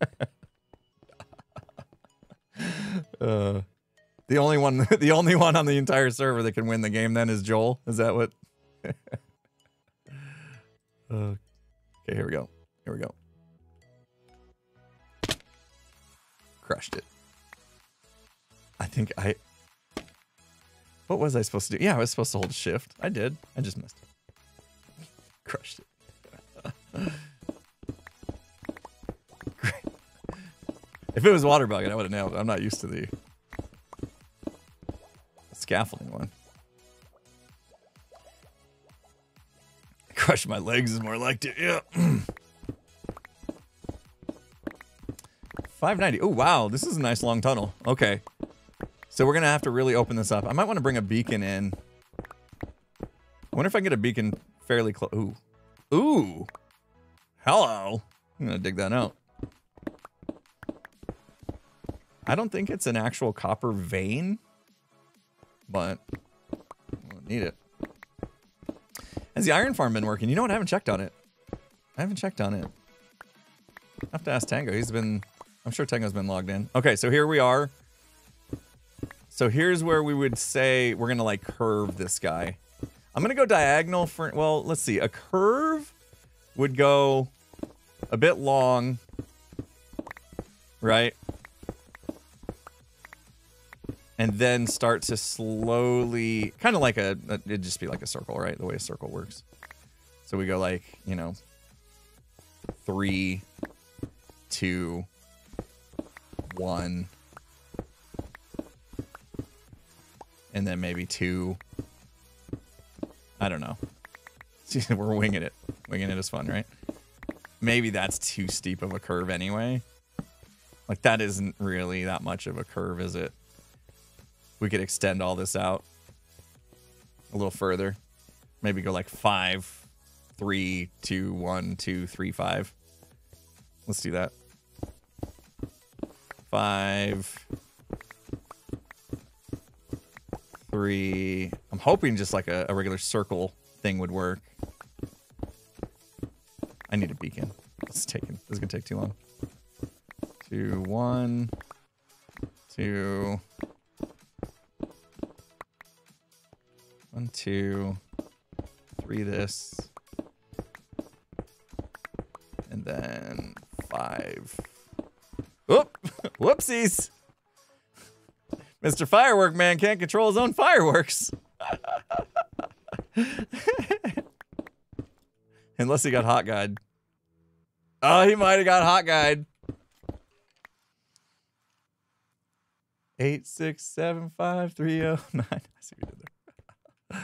uh, the only one, the only one on the entire server that can win the game then is Joel. Is that what? uh, okay, here we go. Here we go. Crushed it. I think I. What was I supposed to do? Yeah, I was supposed to hold shift. I did. I just missed it. Crushed it. If it was water bucket, I would have nailed it. I'm not used to the scaffolding one. Crush my legs is more like it. Yeah. 590. Oh, wow. This is a nice long tunnel. Okay. So we're going to have to really open this up. I might want to bring a beacon in. I wonder if I can get a beacon fairly close. Ooh. Ooh. Hello. I'm going to dig that out. I don't think it's an actual copper vein, but we'll need it. Has the iron farm been working? You know what? I haven't checked on it. I haven't checked on it. I have to ask Tango. He's been, I'm sure Tango's been logged in. Okay, so here we are. So here's where we would say we're going to like curve this guy. I'm going to go diagonal for, well, let's see. A curve would go a bit long, right? and then start to slowly, kind of like a, it'd just be like a circle, right? The way a circle works. So we go like, you know, three, two, one, and then maybe two. I don't know. We're winging it. Winging it is fun, right? Maybe that's too steep of a curve anyway. Like that isn't really that much of a curve, is it? we could extend all this out a little further. Maybe go like five, three, two, one, two, three, five. Let's do that. Five, three. I'm hoping just like a, a regular circle thing would work. I need a beacon. It's taking. This is gonna take too long. Two, one, two. One, two, three this. And then five. Whoop! Whoopsies! Mr. Firework Man can't control his own fireworks. Unless he got hot guide. Oh, he might have got hot guide. Eight, six, seven, five, three, oh, nine. I see what you did there.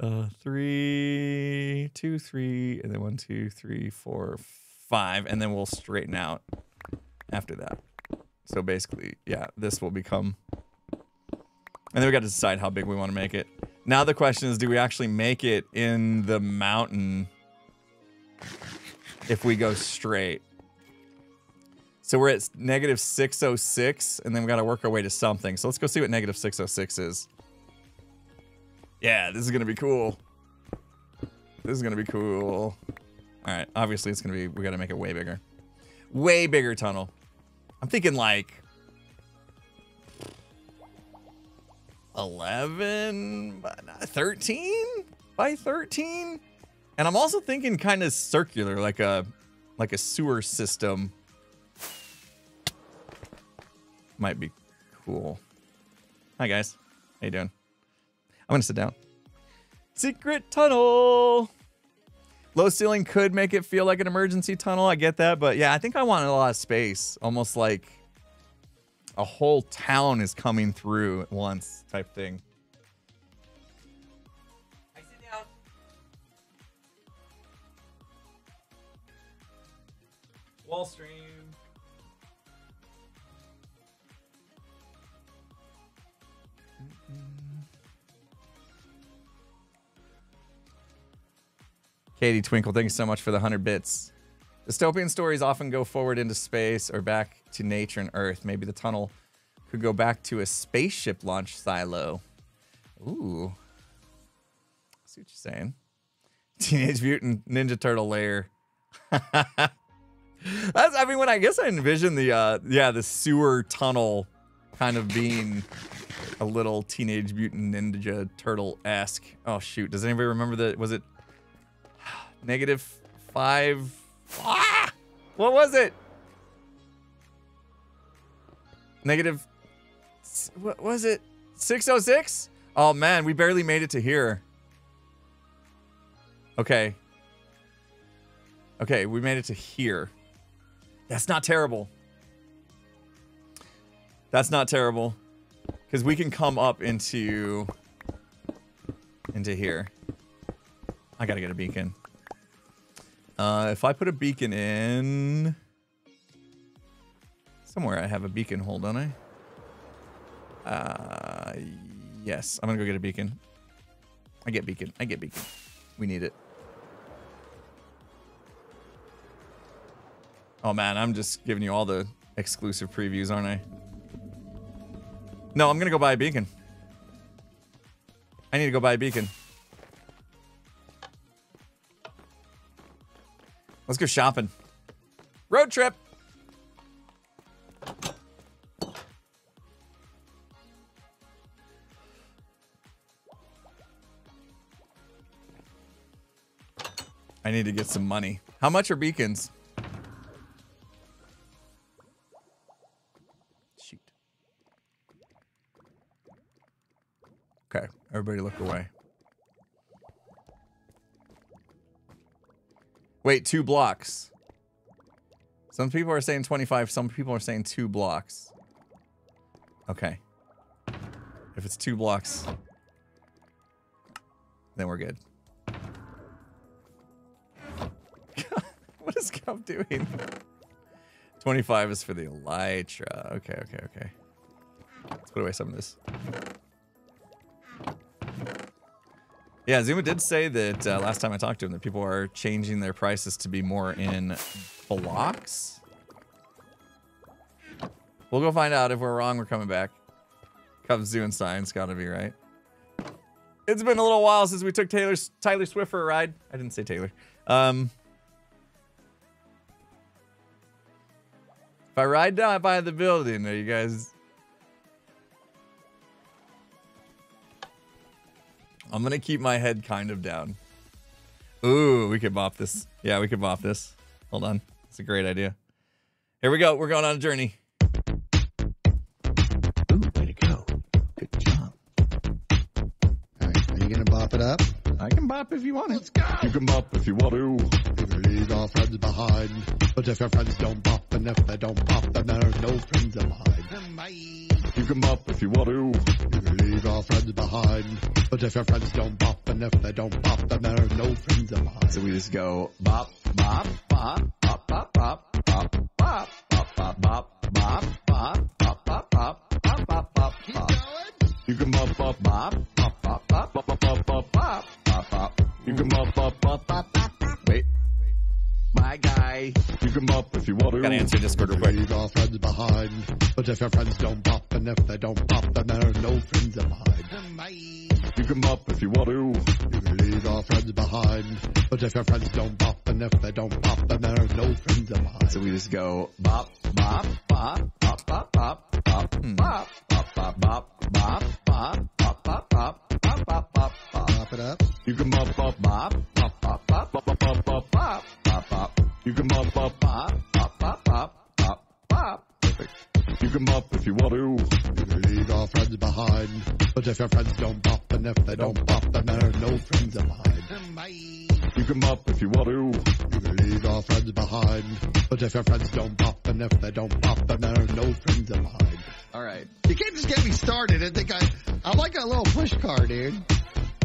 Uh, three, two, three, and then one, two, three, four, five, and then we'll straighten out after that. So basically, yeah, this will become. And then we got to decide how big we want to make it. Now the question is, do we actually make it in the mountain if we go straight? So we're at negative 606, and then we got to work our way to something. So let's go see what negative 606 is. Yeah, this is gonna be cool. This is gonna be cool. All right, obviously it's gonna be. We gotta make it way bigger, way bigger tunnel. I'm thinking like 11, by- 13 by 13, and I'm also thinking kind of circular, like a like a sewer system. Might be cool. Hi guys, how you doing? I'm gonna sit down. Secret tunnel. Low ceiling could make it feel like an emergency tunnel. I get that, but yeah, I think I want a lot of space, almost like a whole town is coming through at once, type thing. Wall stream. Katie Twinkle, thank you so much for the 100 bits. Dystopian stories often go forward into space or back to nature and Earth. Maybe the tunnel could go back to a spaceship launch silo. Ooh. I see what you're saying. Teenage Mutant Ninja Turtle lair. That's I mean when I guess I envision the uh yeah, the sewer tunnel kind of being a little Teenage Mutant Ninja Turtle-esque. Oh shoot, does anybody remember the was it negative five. Ah! What was it? Negative. What was it? 606? Oh man, we barely made it to here. Okay. Okay, we made it to here. That's not terrible. That's not terrible. Because we can come up into into here. I gotta get a beacon. Uh, if I put a beacon in somewhere, I have a beacon hole, don't I? Uh, yes. I'm gonna go get a beacon. I get beacon. I get beacon. We need it. Oh man, I'm just giving you all the exclusive previews, aren't I? No, I'm gonna go buy a beacon. I need to go buy a beacon. Let's go shopping. Road trip. I need to get some money. How much are beacons? Shoot. Okay, everybody look away. Wait, two blocks. Some people are saying 25, some people are saying two blocks. Okay. If it's two blocks, then we're good. what is Cub doing? 25 is for the Elytra. Okay, okay, okay. Let's put away some of this. Yeah, Zuma did say that uh, last time I talked to him that people are changing their prices to be more in blocks. We'll go find out. If we're wrong, we're coming back. Cubs Zuenstein's got to be right. It's been a little while since we took Taylor's Tyler Swift for a ride. I didn't say Taylor. Um, if I ride down by the building, are you guys? I'm gonna keep my head kind of down. Ooh, we could bop this. Yeah, we could bop this. Hold on. It's a great idea. Here we go. We're going on a journey. Ooh, way to go. Good job. All right, are you going to bop it up? I can bop if you want Let's go. You can bop if you want to. You leave our friends behind. But if your friends don't bop, and if they don't bop, then they're no friends of mine. Bye. You can bop if you want to. You can leave our friends behind. But if your friends don't bop, and if they don't bop, then they're no friends of mine. So we just go bop, bop, bop, bop, bop, bop, bop, bop, bop, bop, bop, bop, bop, bop, bop, bop, bop, bop, bop, bop. You can bop, bop, Bop, bop, bop, bop, bop, bop, bop, bop. bop, bop. You can bop, bop, bop. Bop, bop. My guy. You can bop if you want to. Gotta answer Discord real quick. Leave our friends behind. But if your friends don't bop, and if they don't bop, then they're no friends of mine. Bye. You can bop if you want to. You can leave your friends behind. But if your friends don't bop, and if they don't bop, then there's no friends of mine. So we just go bop, bop, bop, bop, bop, bop, bop, Hmm. bop, bop, bop, bop, bop, bop, bop, bop, bop, bop, bop, bop, Bop it up. You can bop bop bop, bop, bop, bop, bop bop bop bop. Bop, bop, bop, You can bop bop. bop, bop, bop, bop, bop, bop. Perfect. You can bop if you want to. You can leave your friends behind. But if your friends don't bop, and if they don't bop, then are no friends of mine. Bye. You can bop if you want to. You can leave your friends behind. But if your friends don't bop, and if they don't bop, then are no friends of mine. All right. You can't just get me started and think I, I'm like a little push car, dude.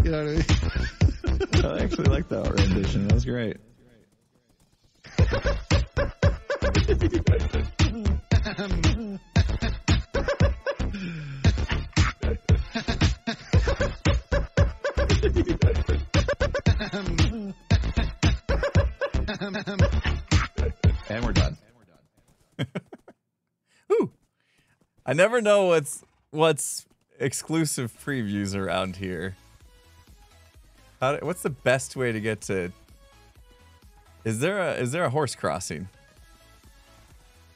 You know what I mean? I actually like that rendition. That was great. And we're done. Ooh. I never know what's what's exclusive previews around here. How, what's the best way to get to? Is there a is there a horse crossing?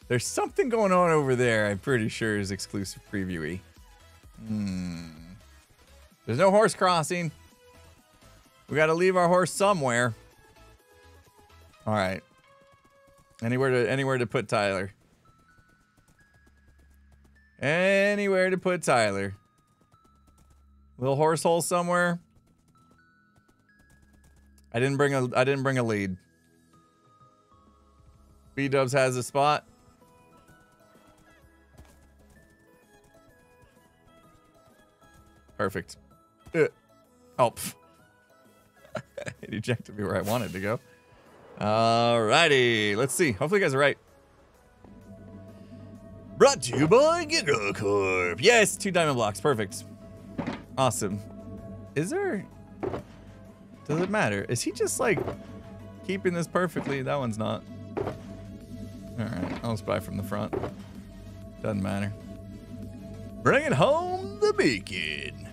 There's something going on over there. I'm pretty sure is exclusive previewy. Hmm. There's no horse crossing. We got to leave our horse somewhere. All right. Anywhere to anywhere to put Tyler. Anywhere to put Tyler. Little horse hole somewhere. I didn't bring a I didn't bring a lead. Bdubs has a spot. Perfect. Uh, Oh, it ejected me where I wanted to go. Alrighty, let's see. Hopefully, you guys are right. Brought to you by GigaCorp. Yes, two diamond blocks. Perfect. Awesome. Is there. Does it matter? Is he just like keeping this perfectly? That one's not. Alright, I'll just buy from the front. Doesn't matter. Bringing home the beacon.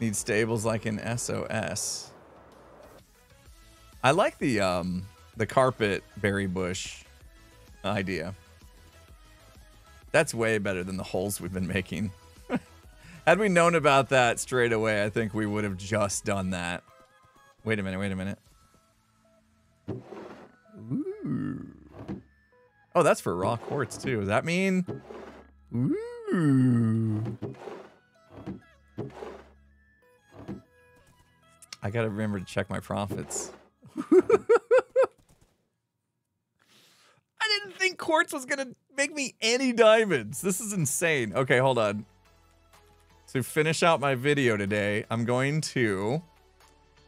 Need stables like in SOS. I like the um the carpet berry bush idea. That's way better than the holes we've been making. Had we known about that straight away, I think we would have just done that. Wait a minute, wait a minute. Ooh. Oh, that's for raw quartz too. Does that mean? Ooh. I gotta remember to check my profits. I didn't think quartz was gonna make me any diamonds. This is insane. Okay, hold on. To finish out my video today, I'm going to.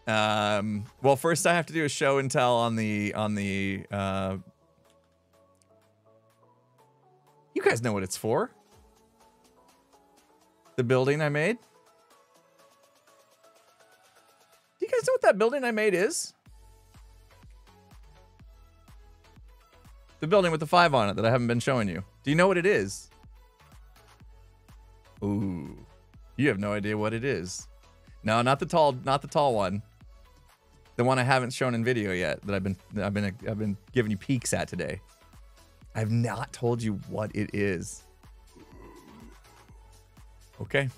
Um. Well, first I have to do a show and tell on the on the. Uh, you guys know what it's for. The building I made. Do you guys know what that building I made is? The building with the five on it that I haven't been showing you. Do you know what it is? Ooh. You have no idea what it is. No, not the tall, not the tall one. The one I haven't shown in video yet that I've been that I've been I've been giving you peeks at today. I've not told you what it is. Okay.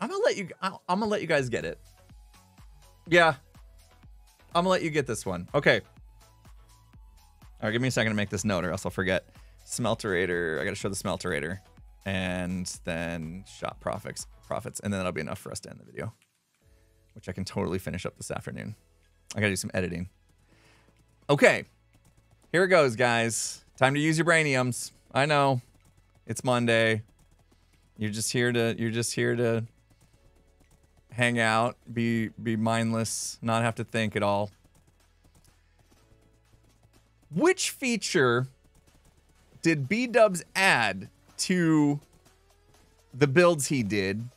I'm gonna let you. I'm gonna let you guys get it. Yeah, I'm gonna let you get this one. Okay. All right, give me a second to make this note, or else I'll forget. Smelterator. I gotta show the smelterator, and then shop profits, profits, and then that'll be enough for us to end the video, which I can totally finish up this afternoon. I gotta do some editing. Okay, here it goes, guys. Time to use your brainiums. I know, it's Monday. You're just here to. You're just here to hang out, be be mindless, not have to think at all. Which feature did Bdubs add to the builds he did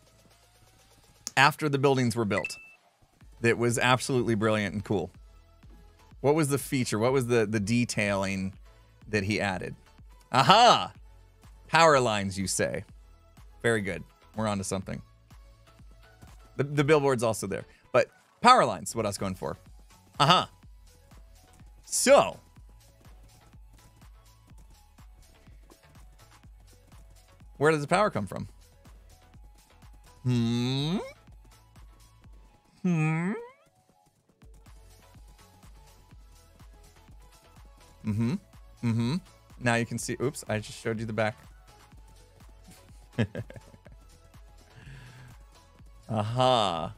after the buildings were built? That was absolutely brilliant and cool. What was the feature? What was the the detailing that he added. Aha! Power lines, you say. Very good. We're on to something. The, the billboard's also there. But power lines, what I was going for. Uh-huh. So. Where does the power come from? Hmm? Hmm? Mm-hmm. Mm-hmm. Now you can see. Oops, I just showed you the back. Aha. Uh -huh.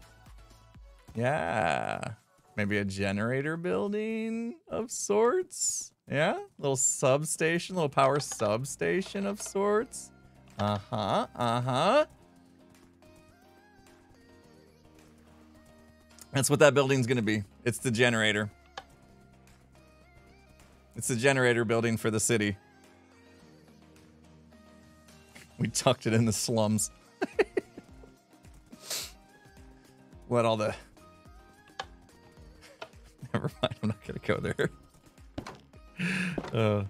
Yeah. Maybe a generator building of sorts. Yeah. Little substation, little power substation of sorts. Uh-huh. Uh-huh. That's what that building's gonna be. It's the generator. It's the generator building for the city. We tucked it in the slums. Let all the. Never mind. I'm not gonna go there. Uh,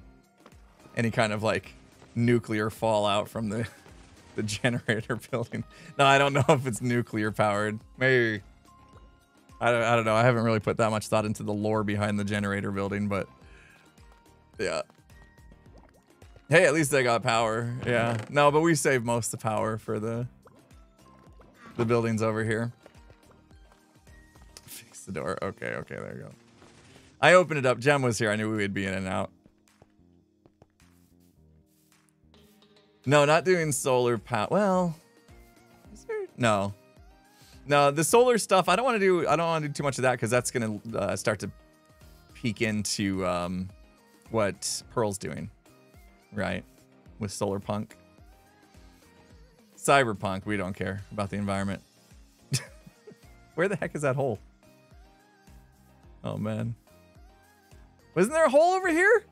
any kind of like nuclear fallout from the the generator building. No, I don't know if it's nuclear powered. Maybe. I don't, I don't know. I haven't really put that much thought into the lore behind the generator building, but yeah. Hey, at least they got power. Yeah. No, but we saved most of the power for the the buildings over here. Fix the door. Okay, okay, there you go. I opened it up. Gem was here. I knew we would be in and out. No, not doing solar power. Well, is there? No. No, the solar stuff, I don't want to do I don't want to do too much of that cuz that's going to uh, start to peek into um what Pearl's doing, right? With Solar Punk. Cyberpunk, we don't care about the environment. Where the heck is that hole? Oh man. Wasn't there a hole over here?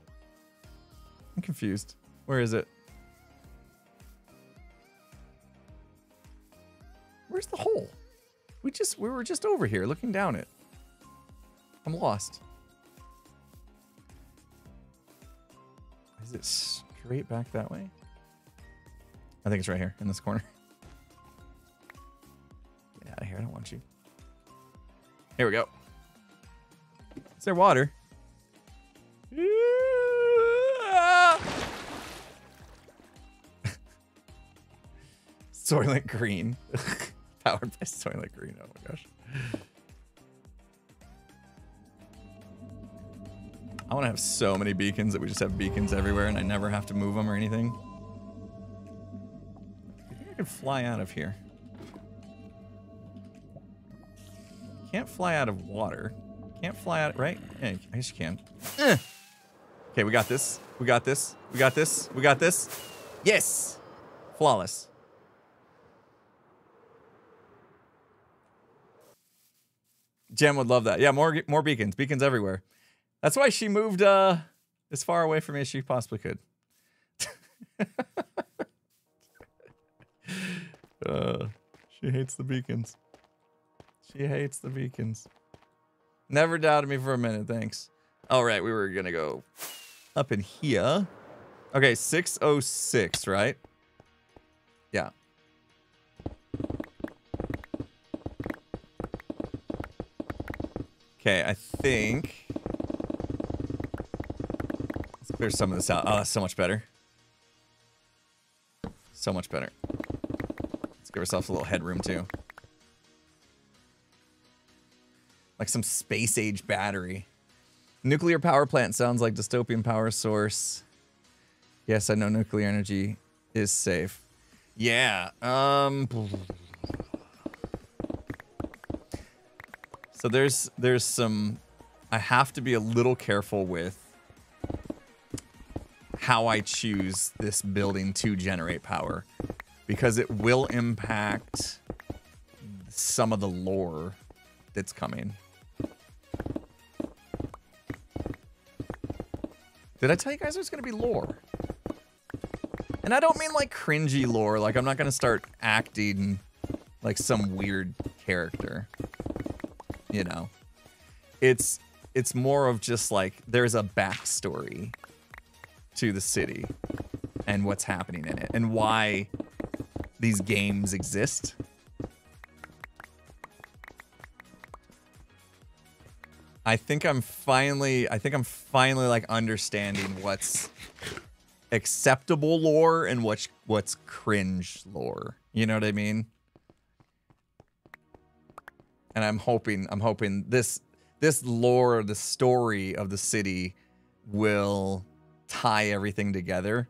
I'm confused. Where is it? Where's the hole? We just we were just over here looking down it. I'm lost. Is it straight back that way? I think it's right here in this corner. Get out of here. I don't want you. Here we go. Is there water? Soylent Green. Powered by Soylent Green. Oh my gosh. I want to have so many beacons that we just have beacons everywhere and I never have to move them or anything. I think I could fly out of here. Can't fly out of water. Can't fly out, right? Yeah, I guess you can. Eh. Okay, we got this. We got this. We got this. We got this. Yes! Flawless. Gem would love that. Yeah, more more beacons. Beacons everywhere. That's why she moved uh, as far away from me as she possibly could. uh, she hates the beacons. She hates the beacons. Never doubted me for a minute, thanks. All right, we were gonna go up in here. Okay, 606, right? Okay, I think. Let's clear some of this out. Oh, that's so much better. So much better. Let's give ourselves a little headroom, too. Like some space age battery. Nuclear power plant sounds like dystopian power source. Yes, I know nuclear energy is safe. Yeah. Um. So there's there's some. I have to be a little careful with how I choose this building to generate power because it will impact some of the lore that's coming. Did I tell you guys there's going to be lore? And I don't mean like cringy lore, like I'm not going to start acting like some weird character. You know. It's it's more of just like there's a backstory to the city and what's happening in it and why these games exist. I think I'm finally I think I'm finally like understanding what's acceptable lore and what's what's cringe lore. You know what I mean? And I'm hoping I'm hoping this this lore, the story of the city will tie everything together.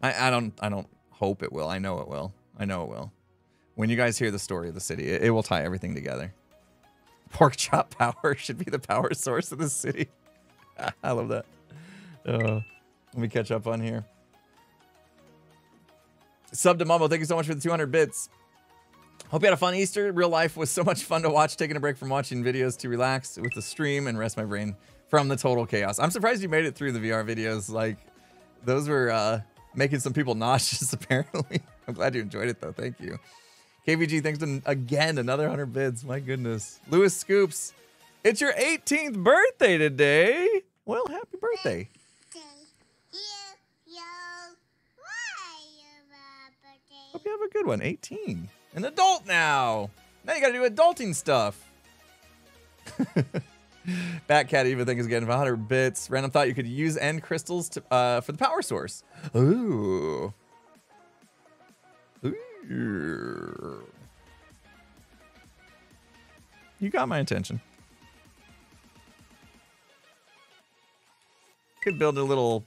I, I don't I don't hope it will. I know it will. I know it will. When you guys hear the story of the city, it, it will tie everything together. Pork chop power should be the power source of the city. I love that. Uh, let me catch up on here. Sub to Mumbo, thank you so much for the 200 bits. Hope you had a fun Easter. Real life was so much fun to watch. Taking a break from watching videos to relax with the stream and rest my brain from the total chaos. I'm surprised you made it through the VR videos. Like, those were uh, making some people nauseous, apparently. I'm glad you enjoyed it, though. Thank you. KVG, thanks to, again, another 100 bids. My goodness. Lewis Scoops, it's your 18th birthday today. Well, happy birthday. Hope you have a good one. 18. An adult now. Now you gotta do adulting stuff. Batcat even think is getting 100 bits. Random thought you could use end crystals to, uh, for the power source. Ooh. Ooh. You got my attention. Could build a little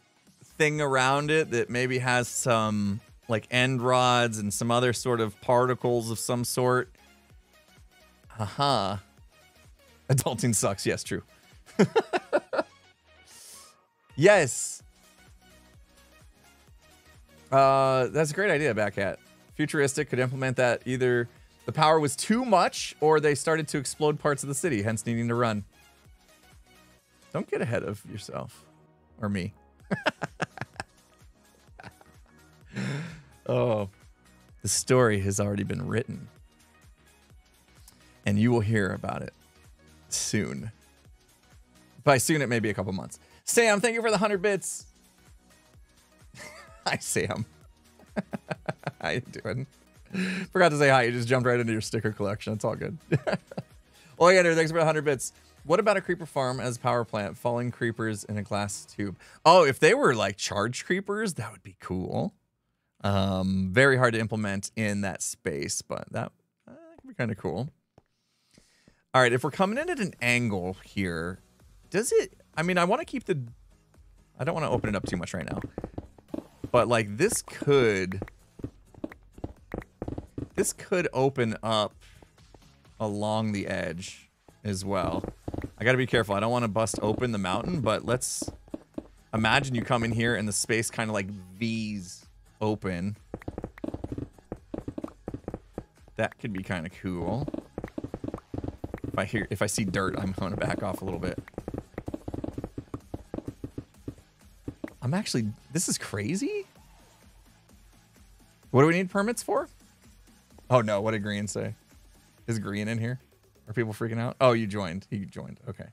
thing around it that maybe has some like end rods and some other sort of particles of some sort. Haha. Adulting sucks. Yes, true. yes. Uh, that's a great idea, Backhat. Futuristic could implement that either the power was too much or they started to explode parts of the city, hence needing to run. Don't get ahead of yourself or me. oh, the story has already been written. And you will hear about it soon. By soon, it may be a couple months. Sam, thank you for the 100 bits. Hi, Sam. How you doing? Forgot to say hi. You just jumped right into your sticker collection. It's all good. well, Andrew, thanks for the 100 bits. What about a creeper farm as power plant? Falling creepers in a glass tube. Oh, if they were like charged creepers, that would be cool. Um, very hard to implement in that space, but that, uh, could be kind of cool. All right, if we're coming in at an angle here, does it? I mean, I want to keep the. I don't want to open it up too much right now, but like this could. This could open up along the edge as well. I got to be careful. I don't want to bust open the mountain, but let's imagine you come in here and the space kind of like V's open. That could be kind of cool. If I hear, if I see dirt, I'm going to back off a little bit. I'm actually, this is crazy. What do we need permits for? Oh no, what did Grian say? Is Grian in here? Are people freaking out? Oh, you joined. He joined. Okay.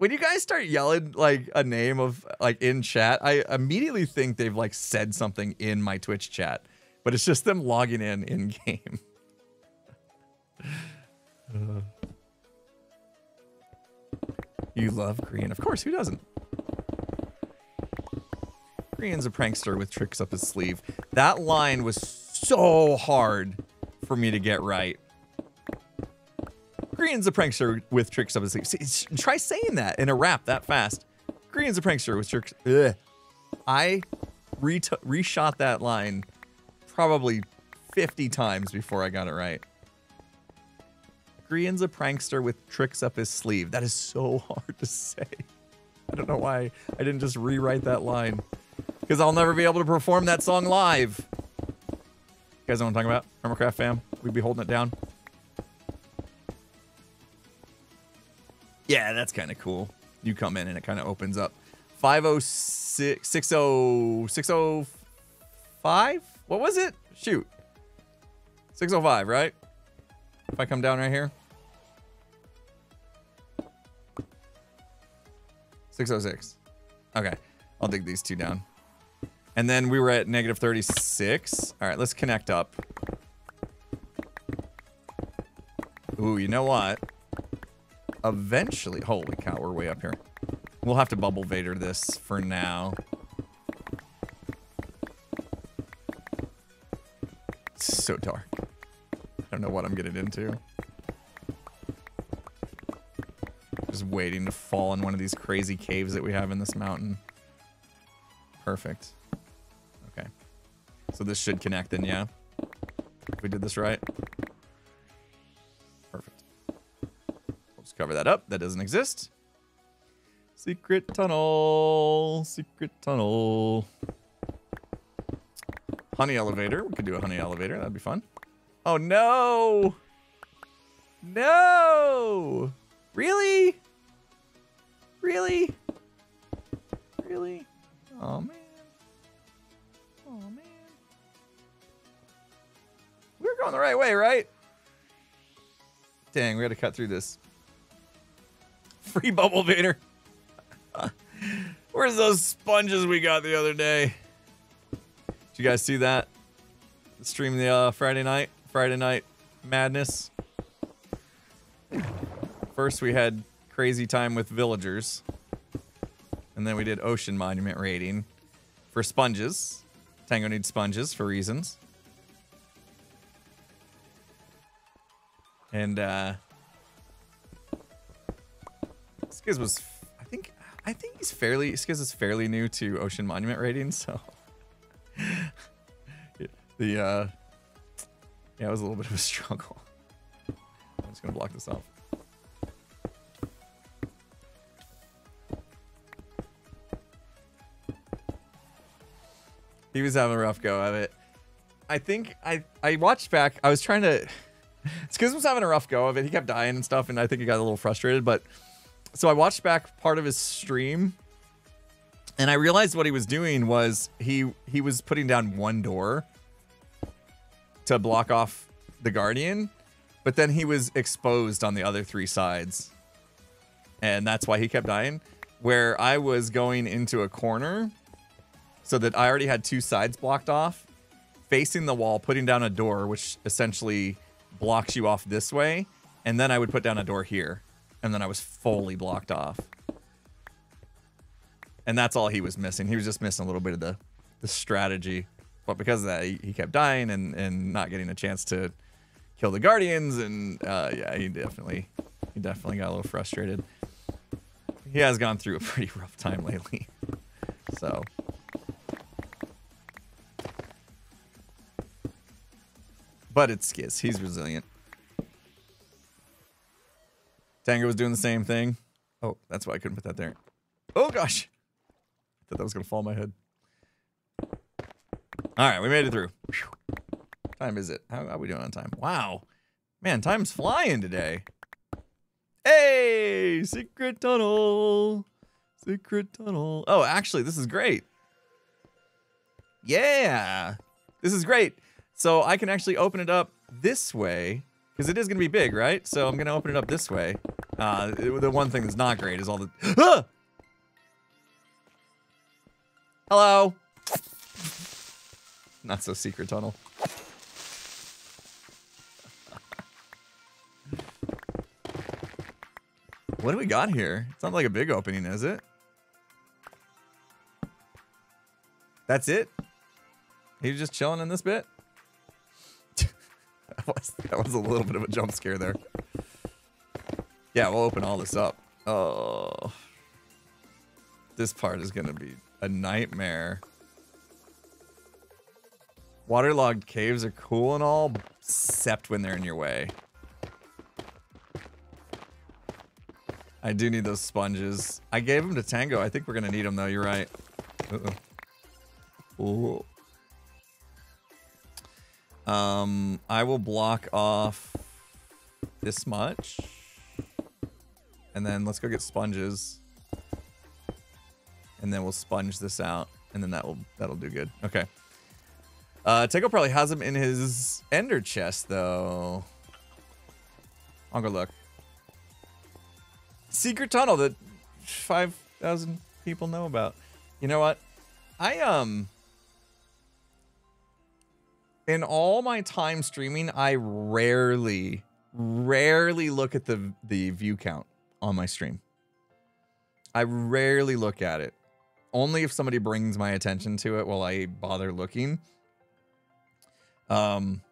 When you guys start yelling like a name of like in chat, I immediately think they've like said something in my Twitch chat, but it's just them logging in in game. You love Grian. Of course, who doesn't? Grian's a prankster with tricks up his sleeve. That line was so hard for me to get right. Grian's a prankster with tricks up his sleeve. Try saying that in a rap that fast. Grian's a prankster with tricks. Ugh. I re reshot that line probably 50 times before I got it right. Grian's a prankster with tricks up his sleeve. That is so hard to say. I don't know why I didn't just rewrite that line. Because I'll never be able to perform that song live. You guys know what I'm talking about? Hermitcraft fam? We'd be holding it down. Yeah, that's kind of cool. You come in and it kind of opens up. 506 60 605? What was it? Shoot. 605, right? If I come down right here. 606. Okay, I'll dig these two down. And then we were at negative 36. All right, let's connect up. Ooh, you know what? Eventually, holy cow, we're way up here. We'll have to bubble Vader this for now. It's so dark. I don't know what I'm getting into. Just waiting to fall in one of these crazy caves that we have in this mountain. Perfect. Okay. So this should connect then, yeah? If we did this right. Cover that up. That doesn't exist. Secret tunnel. Secret tunnel. Honey elevator. We could do a honey elevator. That'd be fun. Oh no! No! Really? Really? Really? Oh man. Oh man. We're going the right way, right? Dang, we had to cut through this. Free bubble Vader. Where's those sponges we got the other day? Did you guys see that? Stream the uh, Friday night, Friday night madness. First, we had crazy time with villagers, and then we did ocean monument raiding for sponges. Tango needs sponges for reasons. And uh Skizz was I think I think he's fairly Skizz is fairly new to ocean monument raiding, so the uh yeah, it was a little bit of a struggle. I'm just gonna block this off. He was having a rough go of it. I think I I watched back. I was trying to. Skizz was having a rough go of it. He kept dying and stuff, and I think he got a little frustrated. But so I watched back part of his stream, and I realized what he was doing was he he was putting down one door to block off the guardian, but then he was exposed on the other three sides, and that's why he kept dying. Where I was going into a corner so that I already had two sides blocked off, facing the wall, putting down a door, which essentially blocks you off this way, and then I would put down a door here, and then I was fully blocked off. And that's all he was missing. He was just missing a little bit of the, the strategy. But because of that, he, he kept dying and, and not getting a chance to kill the guardians, and uh, yeah, he definitely he definitely got a little frustrated. He has gone through a pretty rough time lately. So But it's Skizz. He's resilient. Tango was doing the same thing. Oh, that's why I couldn't put that there. Oh, gosh. I thought that was to fall on my head. All right, we made it through. Time is it? How are we doing on time? Wow. Man, time's flying today. Hey, secret tunnel. Secret tunnel. Oh, actually, this is great. Yeah. This is great. So I can actually open it up this way because it is going to be big, right? So I'm going to open it up this way. Uh, the one thing that's not great is all the... Ah! Hello? Not so secret tunnel. What do we got here? It's not like a big opening, is it? That's it? He's just chilling in this bit? that, was, that was a little bit of a jump scare there. Yeah, we'll open all this up. Oh. This part is to be a nightmare. Waterlogged caves are cool and all, except when they're in your way. I do need those sponges. I gave them to Tango. I think we're to need them, though. You're right. Uh-oh. Ooh. Um, I will block off this much. And then let's go get sponges. And then we'll sponge this out. And then that will that'll do good. Okay. Uh Tango probably has them in his ender chest though. I'll go look. Secret tunnel that five thousand people know about. You know what? I um in all my time streaming, I rarely, rarely look at the the view count on my stream. I rarely look at it. Only if somebody brings my attention to it while I bother looking. Um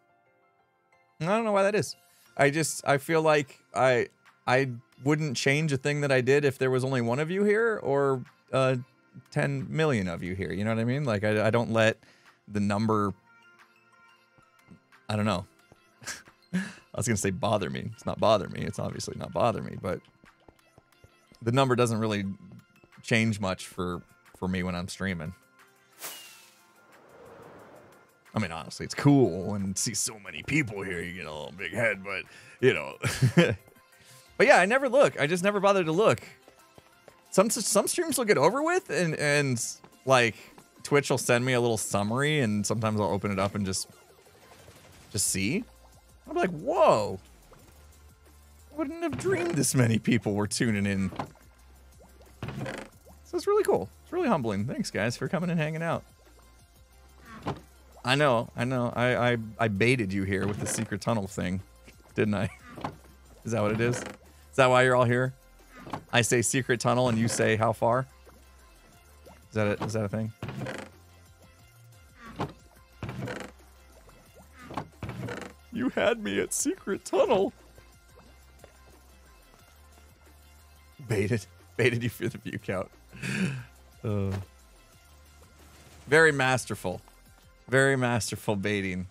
I don't know why that is. I just I feel like I I wouldn't change a thing that I did if there was only one of you here or uh 10 million of you here. You know what I mean? Like I, I don't let the number I don't know. I was gonna say bother me. It's not bother me. It's obviously not bother me, but the number doesn't really change much for for me when I'm streaming. I mean, honestly, it's cool and see so many people here. You get a little big head, but you know. but yeah, I never look. I just never bother to look. Some some streams will get over with, and and like Twitch will send me a little summary, and sometimes I'll open it up and just just see. I'm like, whoa! Wouldn't have dreamed this many people were tuning in. So it's really cool. It's really humbling. Thanks, guys, for coming and hanging out. I know, I know. I, I I baited you here with the secret tunnel thing, didn't I? Is that what it is? Is that why you're all here? I say secret tunnel and you say how far? Is that it? Is that a thing? You had me at secret tunnel. Baited. Baited you for the view count. Uh, very masterful. Very masterful baiting.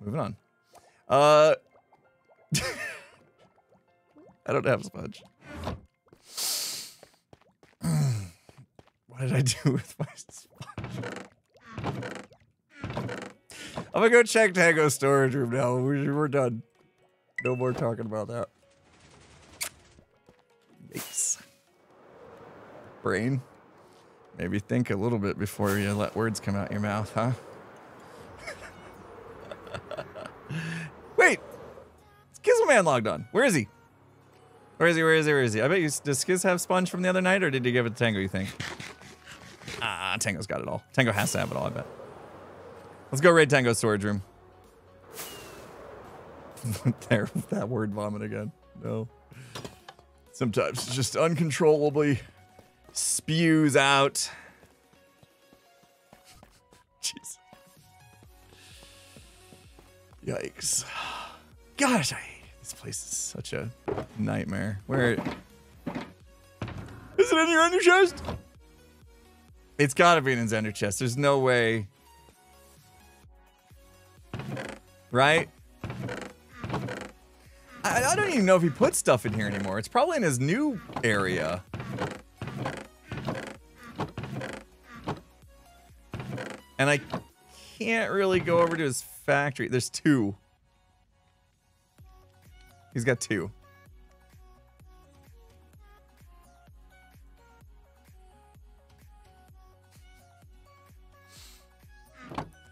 Moving on. Uh I don't have a sponge. what did I do with my sponge? I'm gonna go check Tango's storage room now. We're, we're done. No more talking about that. Yikes. Brain. Maybe think a little bit before you let words come out your mouth, huh? Wait! Skizzleman logged on. Where is he? Where is he? Where is he? Where is he? I bet you does Skizz have sponge from the other night, or did you give it to Tango? You think? Ah, Tango's got it all. Tango has to have it all. I bet. Let's go raid Tango's storage room. there, that word vomit again. No. Sometimes it just uncontrollably spews out. Jeez. Yikes. Gosh, I hate. This place is such a nightmare. Where is it in your ender chest? It's gotta be in his ender chest. There's no way. Right? I, I don't even know if he put stuff in here anymore. It's probably in his new area. And I can't really go over to his factory. There's two. He's got two.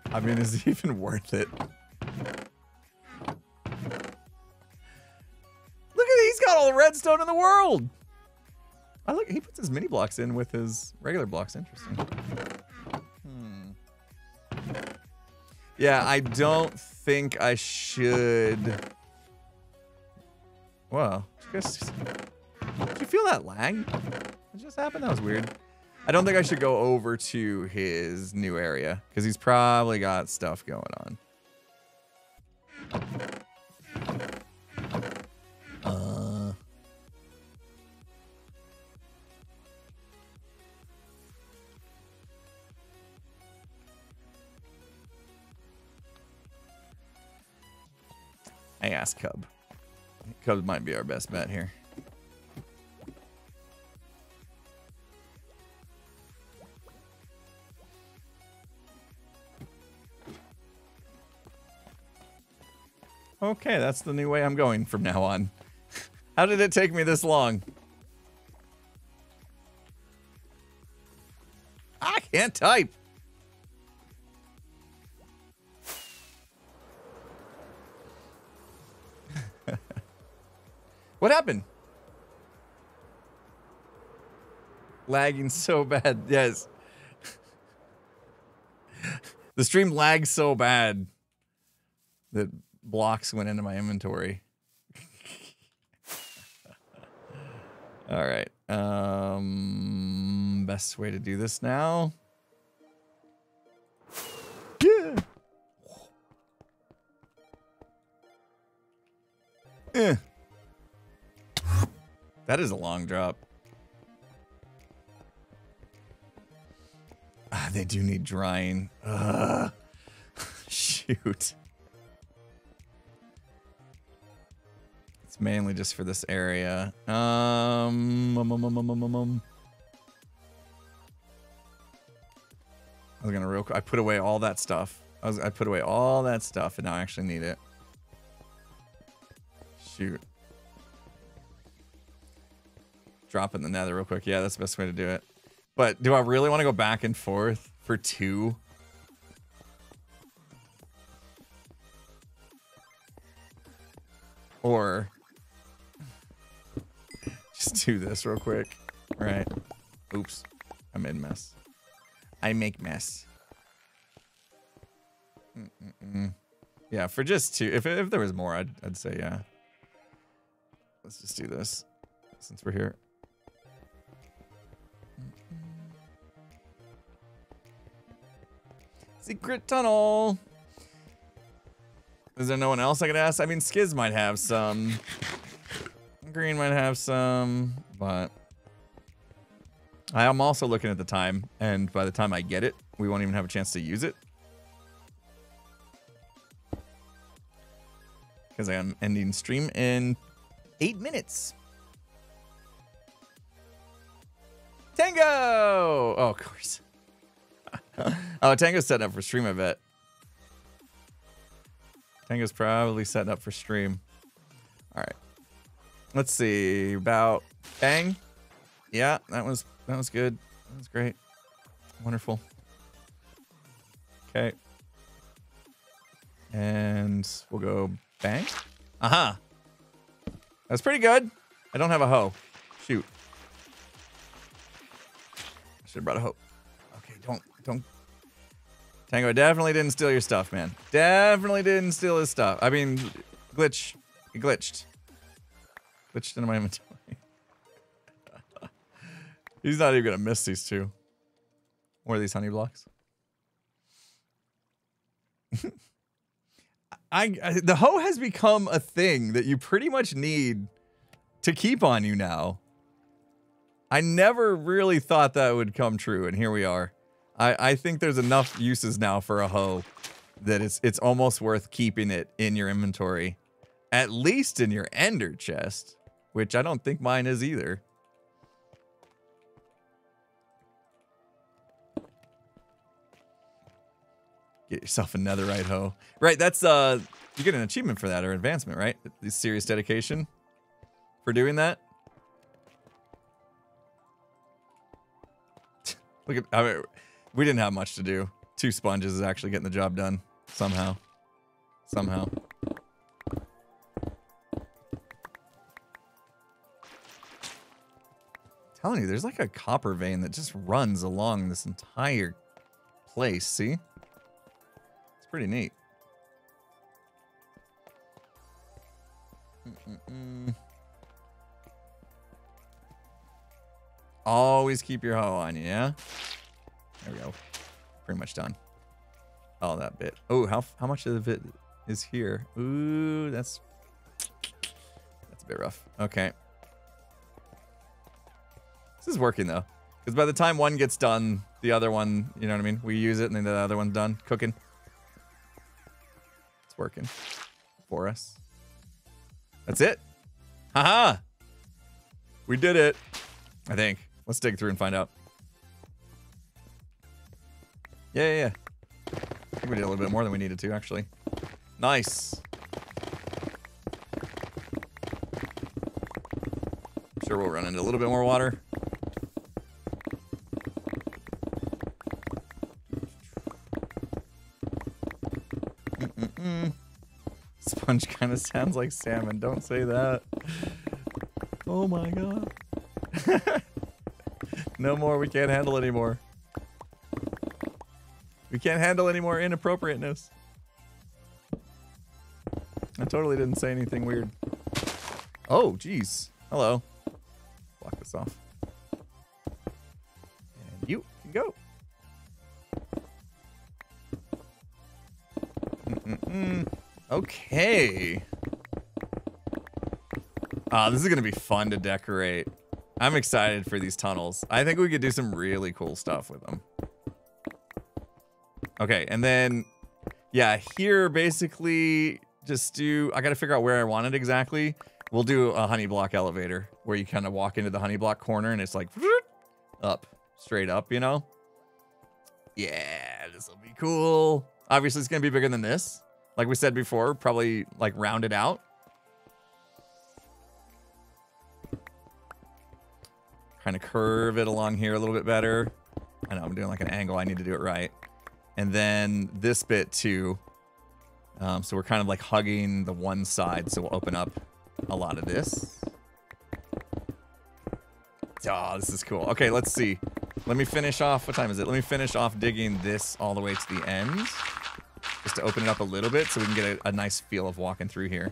I mean, is it even worth it? Got all the redstone in the world. I look he puts his mini blocks in with his regular blocks. Interesting. Hmm. Yeah, I don't think I should. Wow. You, did you feel that lag? What just happened? That was weird. I don't think I should go over to his new area because he's probably got stuff going on. Uh. I asked Cub. Cub might be our best bet here. Okay, that's the new way I'm going from now on. How did it take me this long? I can't type. What happened? lagging so bad. Yes. the stream lags so bad that blocks went into my inventory. All right. Um best way to do this now. Yeah. Eh. That is a long drop. Ah, they do need drying. Ugh. Shoot. It's mainly just for this area. Um, um, um, um, um, um, um. I was gonna real quick. I put away all that stuff. I was I put away all that stuff, and now I actually need it. Shoot. Drop in the nether real quick. Yeah, that's the best way to do it. But do I really want to go back and forth for two? Or just do this real quick. All right. Oops. I made mess. I make mess. Mm-mm-mm. Yeah, for just two. If, if there was more, I'd, I'd say yeah. Let's just do this since we're here. Secret tunnel. Is there no one else I could ask? I mean, Skizz might have some. Grian might have some, but I am also looking at the time, and by the time I get it, we won't even have a chance to use it. Because I am ending stream in eight minutes. Tango! Oh, of course. oh, Tango's setting up for stream, I bet. Tango's probably setting up for stream. All right. Let's see. About bang. Yeah, that was that was good. That was great. Wonderful. Okay. And we'll go bang. Aha. Uh-huh. That's pretty good. I don't have a hoe. Shoot. Should have brought a hoe. Don't Tango I definitely didn't steal your stuff, man. Definitely didn't steal his stuff. I mean, glitch. He glitched. Glitched into my inventory. He's not even gonna miss these two. Or these honey blocks. I, I the hoe has become a thing that you pretty much need to keep on you now. I never really thought that would come true, and here we are. I, I think there's enough uses now for a hoe that it's it's almost worth keeping it in your inventory. At least in your ender chest, which I don't think mine is either. Get yourself a netherite hoe. Right, that's uh you get an achievement for that or advancement, right? This serious dedication for doing that. Look at I mean, we didn't have much to do. Two sponges is actually getting the job done somehow. Somehow. telling you, there's like a copper vein that just runs along this entire place. See? It's pretty neat. Mm-mm-mm. Always keep your hoe on you, yeah? There we go. Pretty much done. Oh, that bit. Oh, how how much of it is here? Ooh, that's that's a bit rough. Okay. This is working though, because by the time one gets done, the other one, you know what I mean? We use it, and then the other one's done cooking. It's working for us. That's it. Haha. We did it. I think. Let's dig through and find out. Yeah, yeah, yeah. We did a little bit more than we needed to, actually. Nice. I'm sure we'll run into a little bit more water. Mm-mm-mm. Sponge kind of sounds like salmon. Don't say that. Oh my god. No more. We can't handle anymore. We can't handle any more inappropriateness. I totally didn't say anything weird. Oh, jeez. Hello. Block this off. And you can go. Mm-mm-mm. Okay. Ah, this is gonna be fun to decorate. I'm excited for these tunnels. I think we could do some really cool stuff with them. Okay, and then, yeah, here basically just do, I gotta figure out where I want it exactly. We'll do a honey block elevator where you kind of walk into the honey block corner and it's like up, straight up, you know? Yeah, this will be cool. Obviously, it's gonna be bigger than this. Like we said before, probably like rounded out. Kind of curve it along here a little bit better. I know I'm doing like an angle. I need to do it right. And then this bit too. Um, so we're kind of like hugging the one side. So we'll open up a lot of this. Oh, this is cool. Okay, let's see. Let me finish off. What time is it? Let me finish off digging this all the way to the end. Just to open it up a little bit so we can get a, a nice feel of walking through here.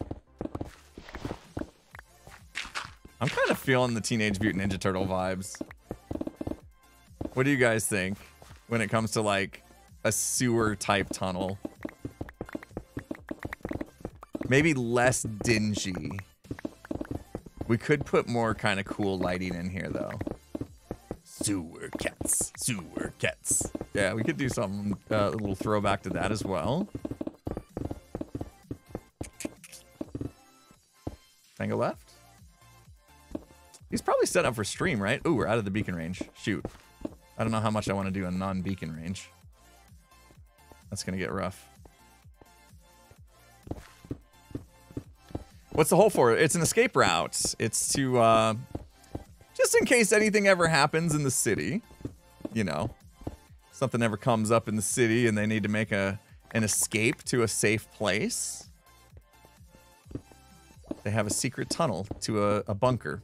I'm kind of feeling the Teenage Mutant Ninja Turtle vibes. What do you guys think when it comes to like a sewer type tunnel? Maybe less dingy. We could put more kind of cool lighting in here though. Sewer cats, sewer cats. Yeah, we could do something, uh, a little throwback to that as well. Tango left. He's probably set up for stream, right? Ooh, we're out of the beacon range. Shoot. I don't know how much I want to do a non-beacon range. That's going to get rough. What's the hole for? It's an escape route. It's to, uh, just in case anything ever happens in the city, you know, something ever comes up in the city and they need to make a an escape to a safe place. They have a secret tunnel to a, a bunker.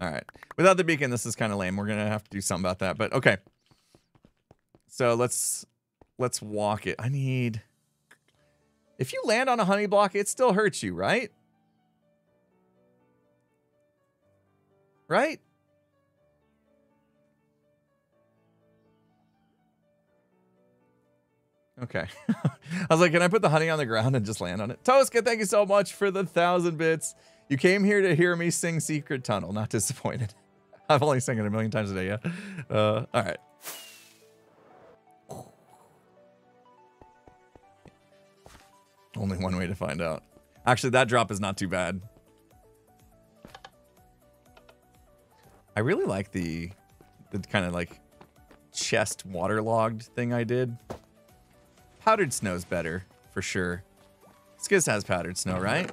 All right. Without the beacon, this is kind of lame. We're gonna have to do something about that. But okay. So let's let's walk it. I need. If you land on a honey block, it still hurts you, right? Right? Okay. I was like, can I put the honey on the ground and just land on it? Toska, thank you so much for the thousand bits. You came here to hear me sing Secret Tunnel. Not disappointed. I've only sung it a million times a day, yeah? Uh, all right. Only one way to find out. Actually, that drop is not too bad. I really like the, the kind of like chest waterlogged thing I did. Powdered snow's better, for sure. Skizz has powdered snow, right?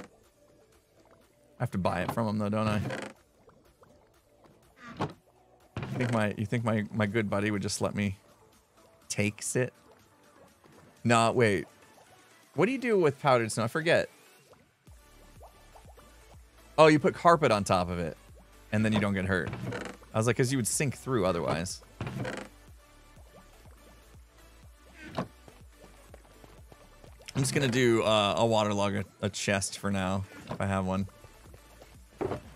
I have to buy it from him though, don't I? You think my you think my my good buddy would just let me takes it? No, wait. What do you do with powdered snow? I forget. Oh, you put carpet on top of it, and then you don't get hurt. I was like, because you would sink through otherwise. I'm just gonna do uh, a waterlog a, a chest for now, if I have one.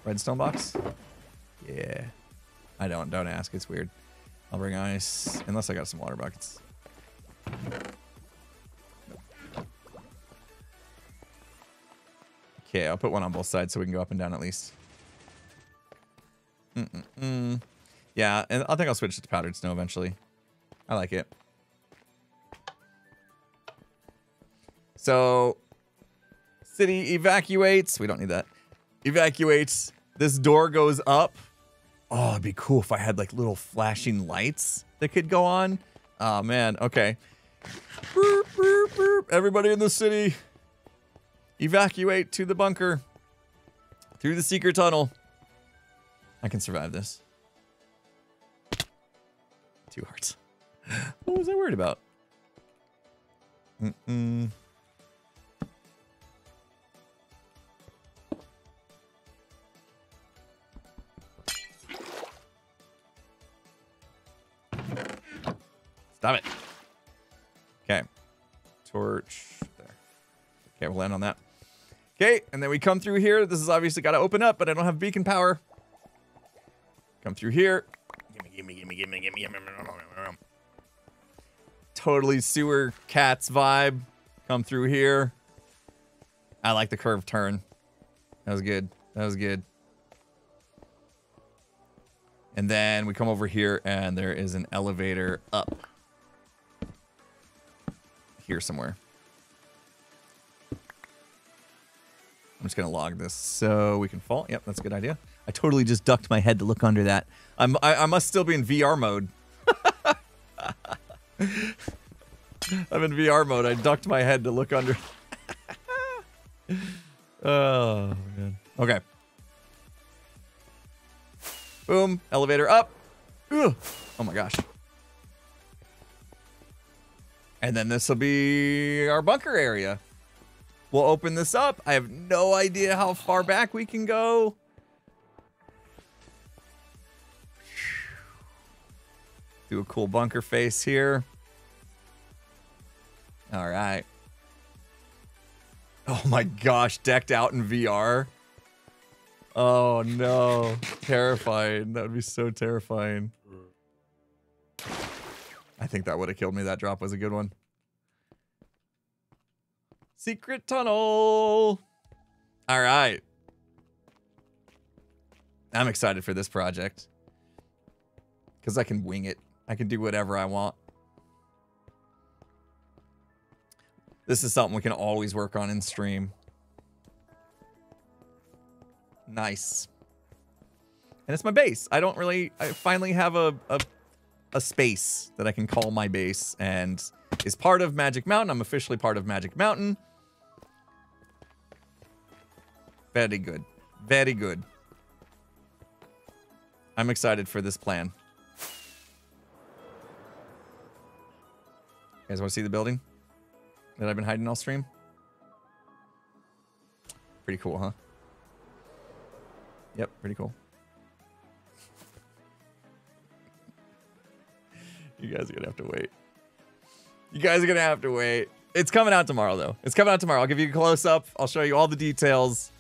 Redstone box? Yeah. I don't. Don't ask. It's weird. I'll bring ice, unless I got some water buckets. Okay, I'll put one on both sides so we can go up and down at least. Mm -mm -mm. Yeah, and I think I'll switch it to powdered snow eventually. I like it. So, city evacuates. We don't need that. Evacuates. This door goes up. Oh, it'd be cool if I had like little flashing lights that could go on. Oh, man. Okay. Everybody in the city, evacuate to the bunker through the secret tunnel. I can survive this. Two hearts. What was I worried about? Mm-mm. Stop it. Okay. Torch there. Okay, we'll land on that. Okay, and then we come through here. This has obviously got to open up, but I don't have beacon power. Come through here. Gimme, gimme, gimme, gimme, gimme. Totally sewer cats vibe. Come through here. I like the curved turn. That was good. That was good. And then we come over here and there is an elevator up. Here somewhere. I'm just gonna log this so we can fall. Yep, that's a good idea. I totally just ducked my head to look under that. I'm I, I must still be in VR mode. I'm in VR mode. I ducked my head to look under. oh man. Okay. Boom. Elevator up. Ugh. Oh my gosh. And then this will be our bunker area. We'll open this up. I have no idea how far back we can go. Do a cool bunker face here. All right. Oh my gosh, decked out in VR. Oh no, terrifying. That would be so terrifying. I think that would have killed me. That drop was a good one. Secret tunnel. All right. I'm excited for this project. Because I can wing it. I can do whatever I want. This is something we can always work on in stream. Nice. And it's my base. I don't really, I finally have a, a, a space that I can call my base and is part of Magic Mountain. I'm officially part of Magic Mountain. Very good. Very good. I'm excited for this plan. You guys want to see the building that I've been hiding all stream? Pretty cool, huh? Yep, pretty cool. you guys are gonna have to wait. You guys are gonna have to wait. It's coming out tomorrow, though. It's coming out tomorrow. I'll give you a close up. I'll show you all the details.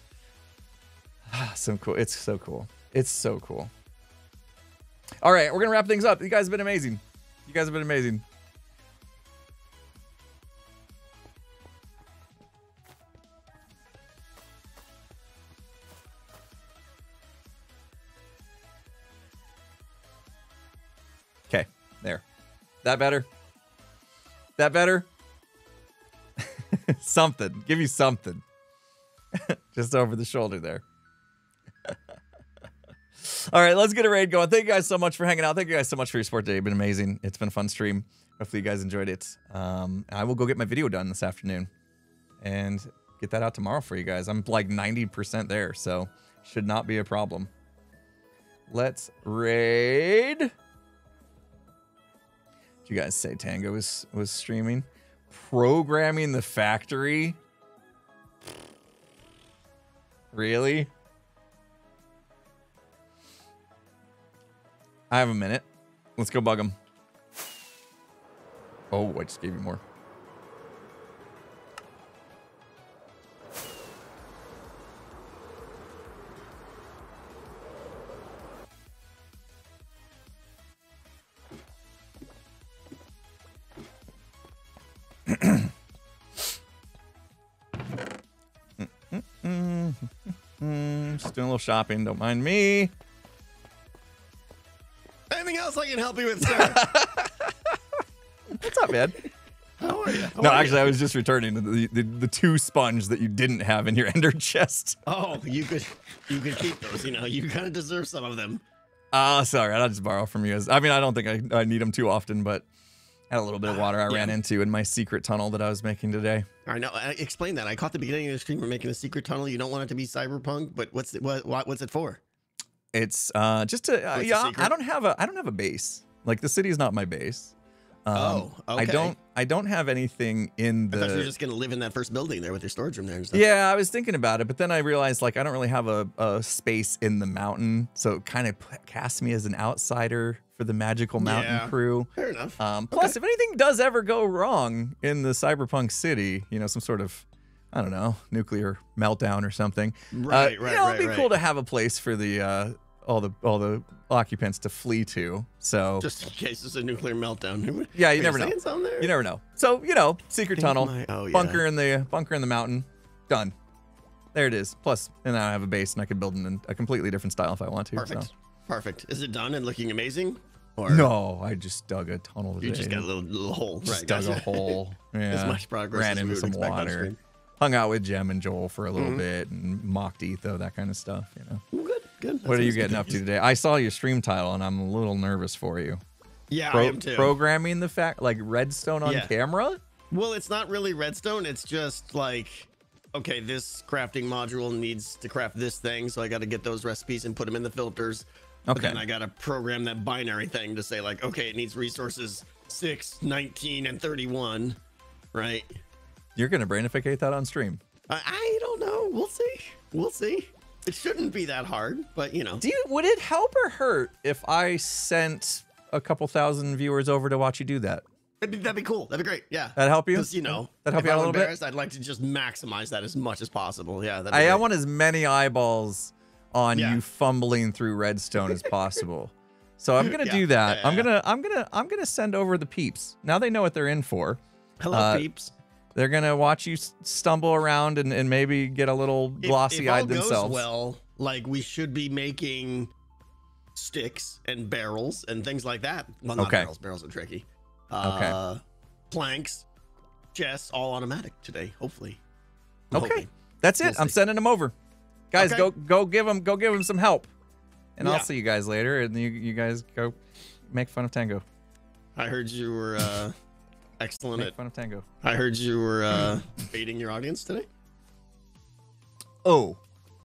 Ah, so cool. It's so cool. It's so cool. All right, we're gonna wrap things up. You guys have been amazing. You guys have been amazing. Okay, there. That better? That better? something. Give you something. Just over the shoulder there. All right, let's get a raid going. Thank you guys so much for hanging out. Thank you guys so much for your support today. It's been amazing. It's been a fun stream. Hopefully you guys enjoyed it. Um, I will go get my video done this afternoon and get that out tomorrow for you guys. I'm like 90% there, so should not be a problem. Let's raid. Did you guys say Tango was was streaming? Programming the factory? Really? I have a minute. Let's go bug him. Oh, I just gave you more. Mm, mm, mm, just doing a little shopping. Don't mind me. Else I can help you with, sir? What's up, man? How are you? How no, are actually, you? I was just returning the, the the two sponge that you didn't have in your ender chest. Oh, you could you could keep those. You know, you kind of deserve some of them. Ah, sorry, I'll just borrow from you guys. I mean, I don't think I, I need them too often, but I had a little bit of water I ran into in my secret tunnel that I was making today. All right, now uh, explain that. I caught the beginning of the stream. We're making a secret tunnel. You don't want it to be cyberpunk, but what's it, what what's it for? It's uh, just to uh, yeah. I don't have a I don't have a base. Like the city is not my base. Um, Oh, I don't I don't have anything in I thought you were just gonna live in that first building there with your storage room there and stuff. Yeah, I was thinking about it, but then I realized like I don't really have a, a space in the mountain, so it kind of casts me as an outsider for the magical mountain Yeah. crew. Fair enough. Um, plus, if anything does ever go wrong in the cyberpunk city, you know, some sort of, I don't know, nuclear meltdown or something. Right, uh, right, You know, right, it'd be right. cool to have a place for the uh, all the all the occupants to flee to. So Just in case there's a nuclear meltdown. yeah, you never know. You never know. So you know, secret tunnel, my- oh, yeah. bunker in the bunker in the mountain, done. There it is. Plus, and now I have a base, and I can build in a completely different style if I want to. Perfect. so. Perfect. Is it done and looking amazing? Or No, I just dug a tunnel. You just got a little, little hole. Just right, dug a hole. Yeah. As much progress Ran as we into would some water. Hung out with Gem and Joel for a little Mhm. bit and mocked Etho, that kind of stuff. You know. Well, good, good. what are you always good getting up to today? I saw your stream title and I'm a little nervous for you. Yeah, Pro- I am too. Programming the fact like redstone on Yeah. camera. Well, it's not really redstone. It's just like, okay, this crafting module needs to craft this thing, so I got to get those recipes and put them in the filters. But Okay. then I got to program that binary thing to say like, okay, it needs resources 6, 19, and 31, right? You're gonna brainificate that on stream. I, I don't know. We'll see. We'll see. It shouldn't be that hard, but you know. Do you would it help or hurt if I sent a couple thousand viewers over to watch you do that? That'd be, that'd be cool. That'd be great. Yeah. That'd help you? Because, you know, That'd help you out a I'm little bit? I'd like to just maximize that as much as possible. Yeah. I, I want as many eyeballs on Yeah. you fumbling through redstone as possible. So I'm gonna Yeah, do that. I'm gonna I'm gonna I'm gonna send over the peeps. Now they know what they're in for. Hello, Uh, peeps. They're gonna watch you stumble around and, and maybe get a little glossy eyed themselves. well, like we should be making sticks and barrels and things like that. Well, not Okay. barrels. Barrels are tricky. Uh, Planks, chests, all automatic today. Hopefully. I'm okay, hoping. that's it. We'll I'm see. sending them over. Guys, Okay. go go give them go give them some help, and Yeah. I'll see you guys later. And you you guys go make fun of Tango. I heard you were uh, excellent Make at. fun of Tango. I heard you were uh, baiting your audience today. Oh,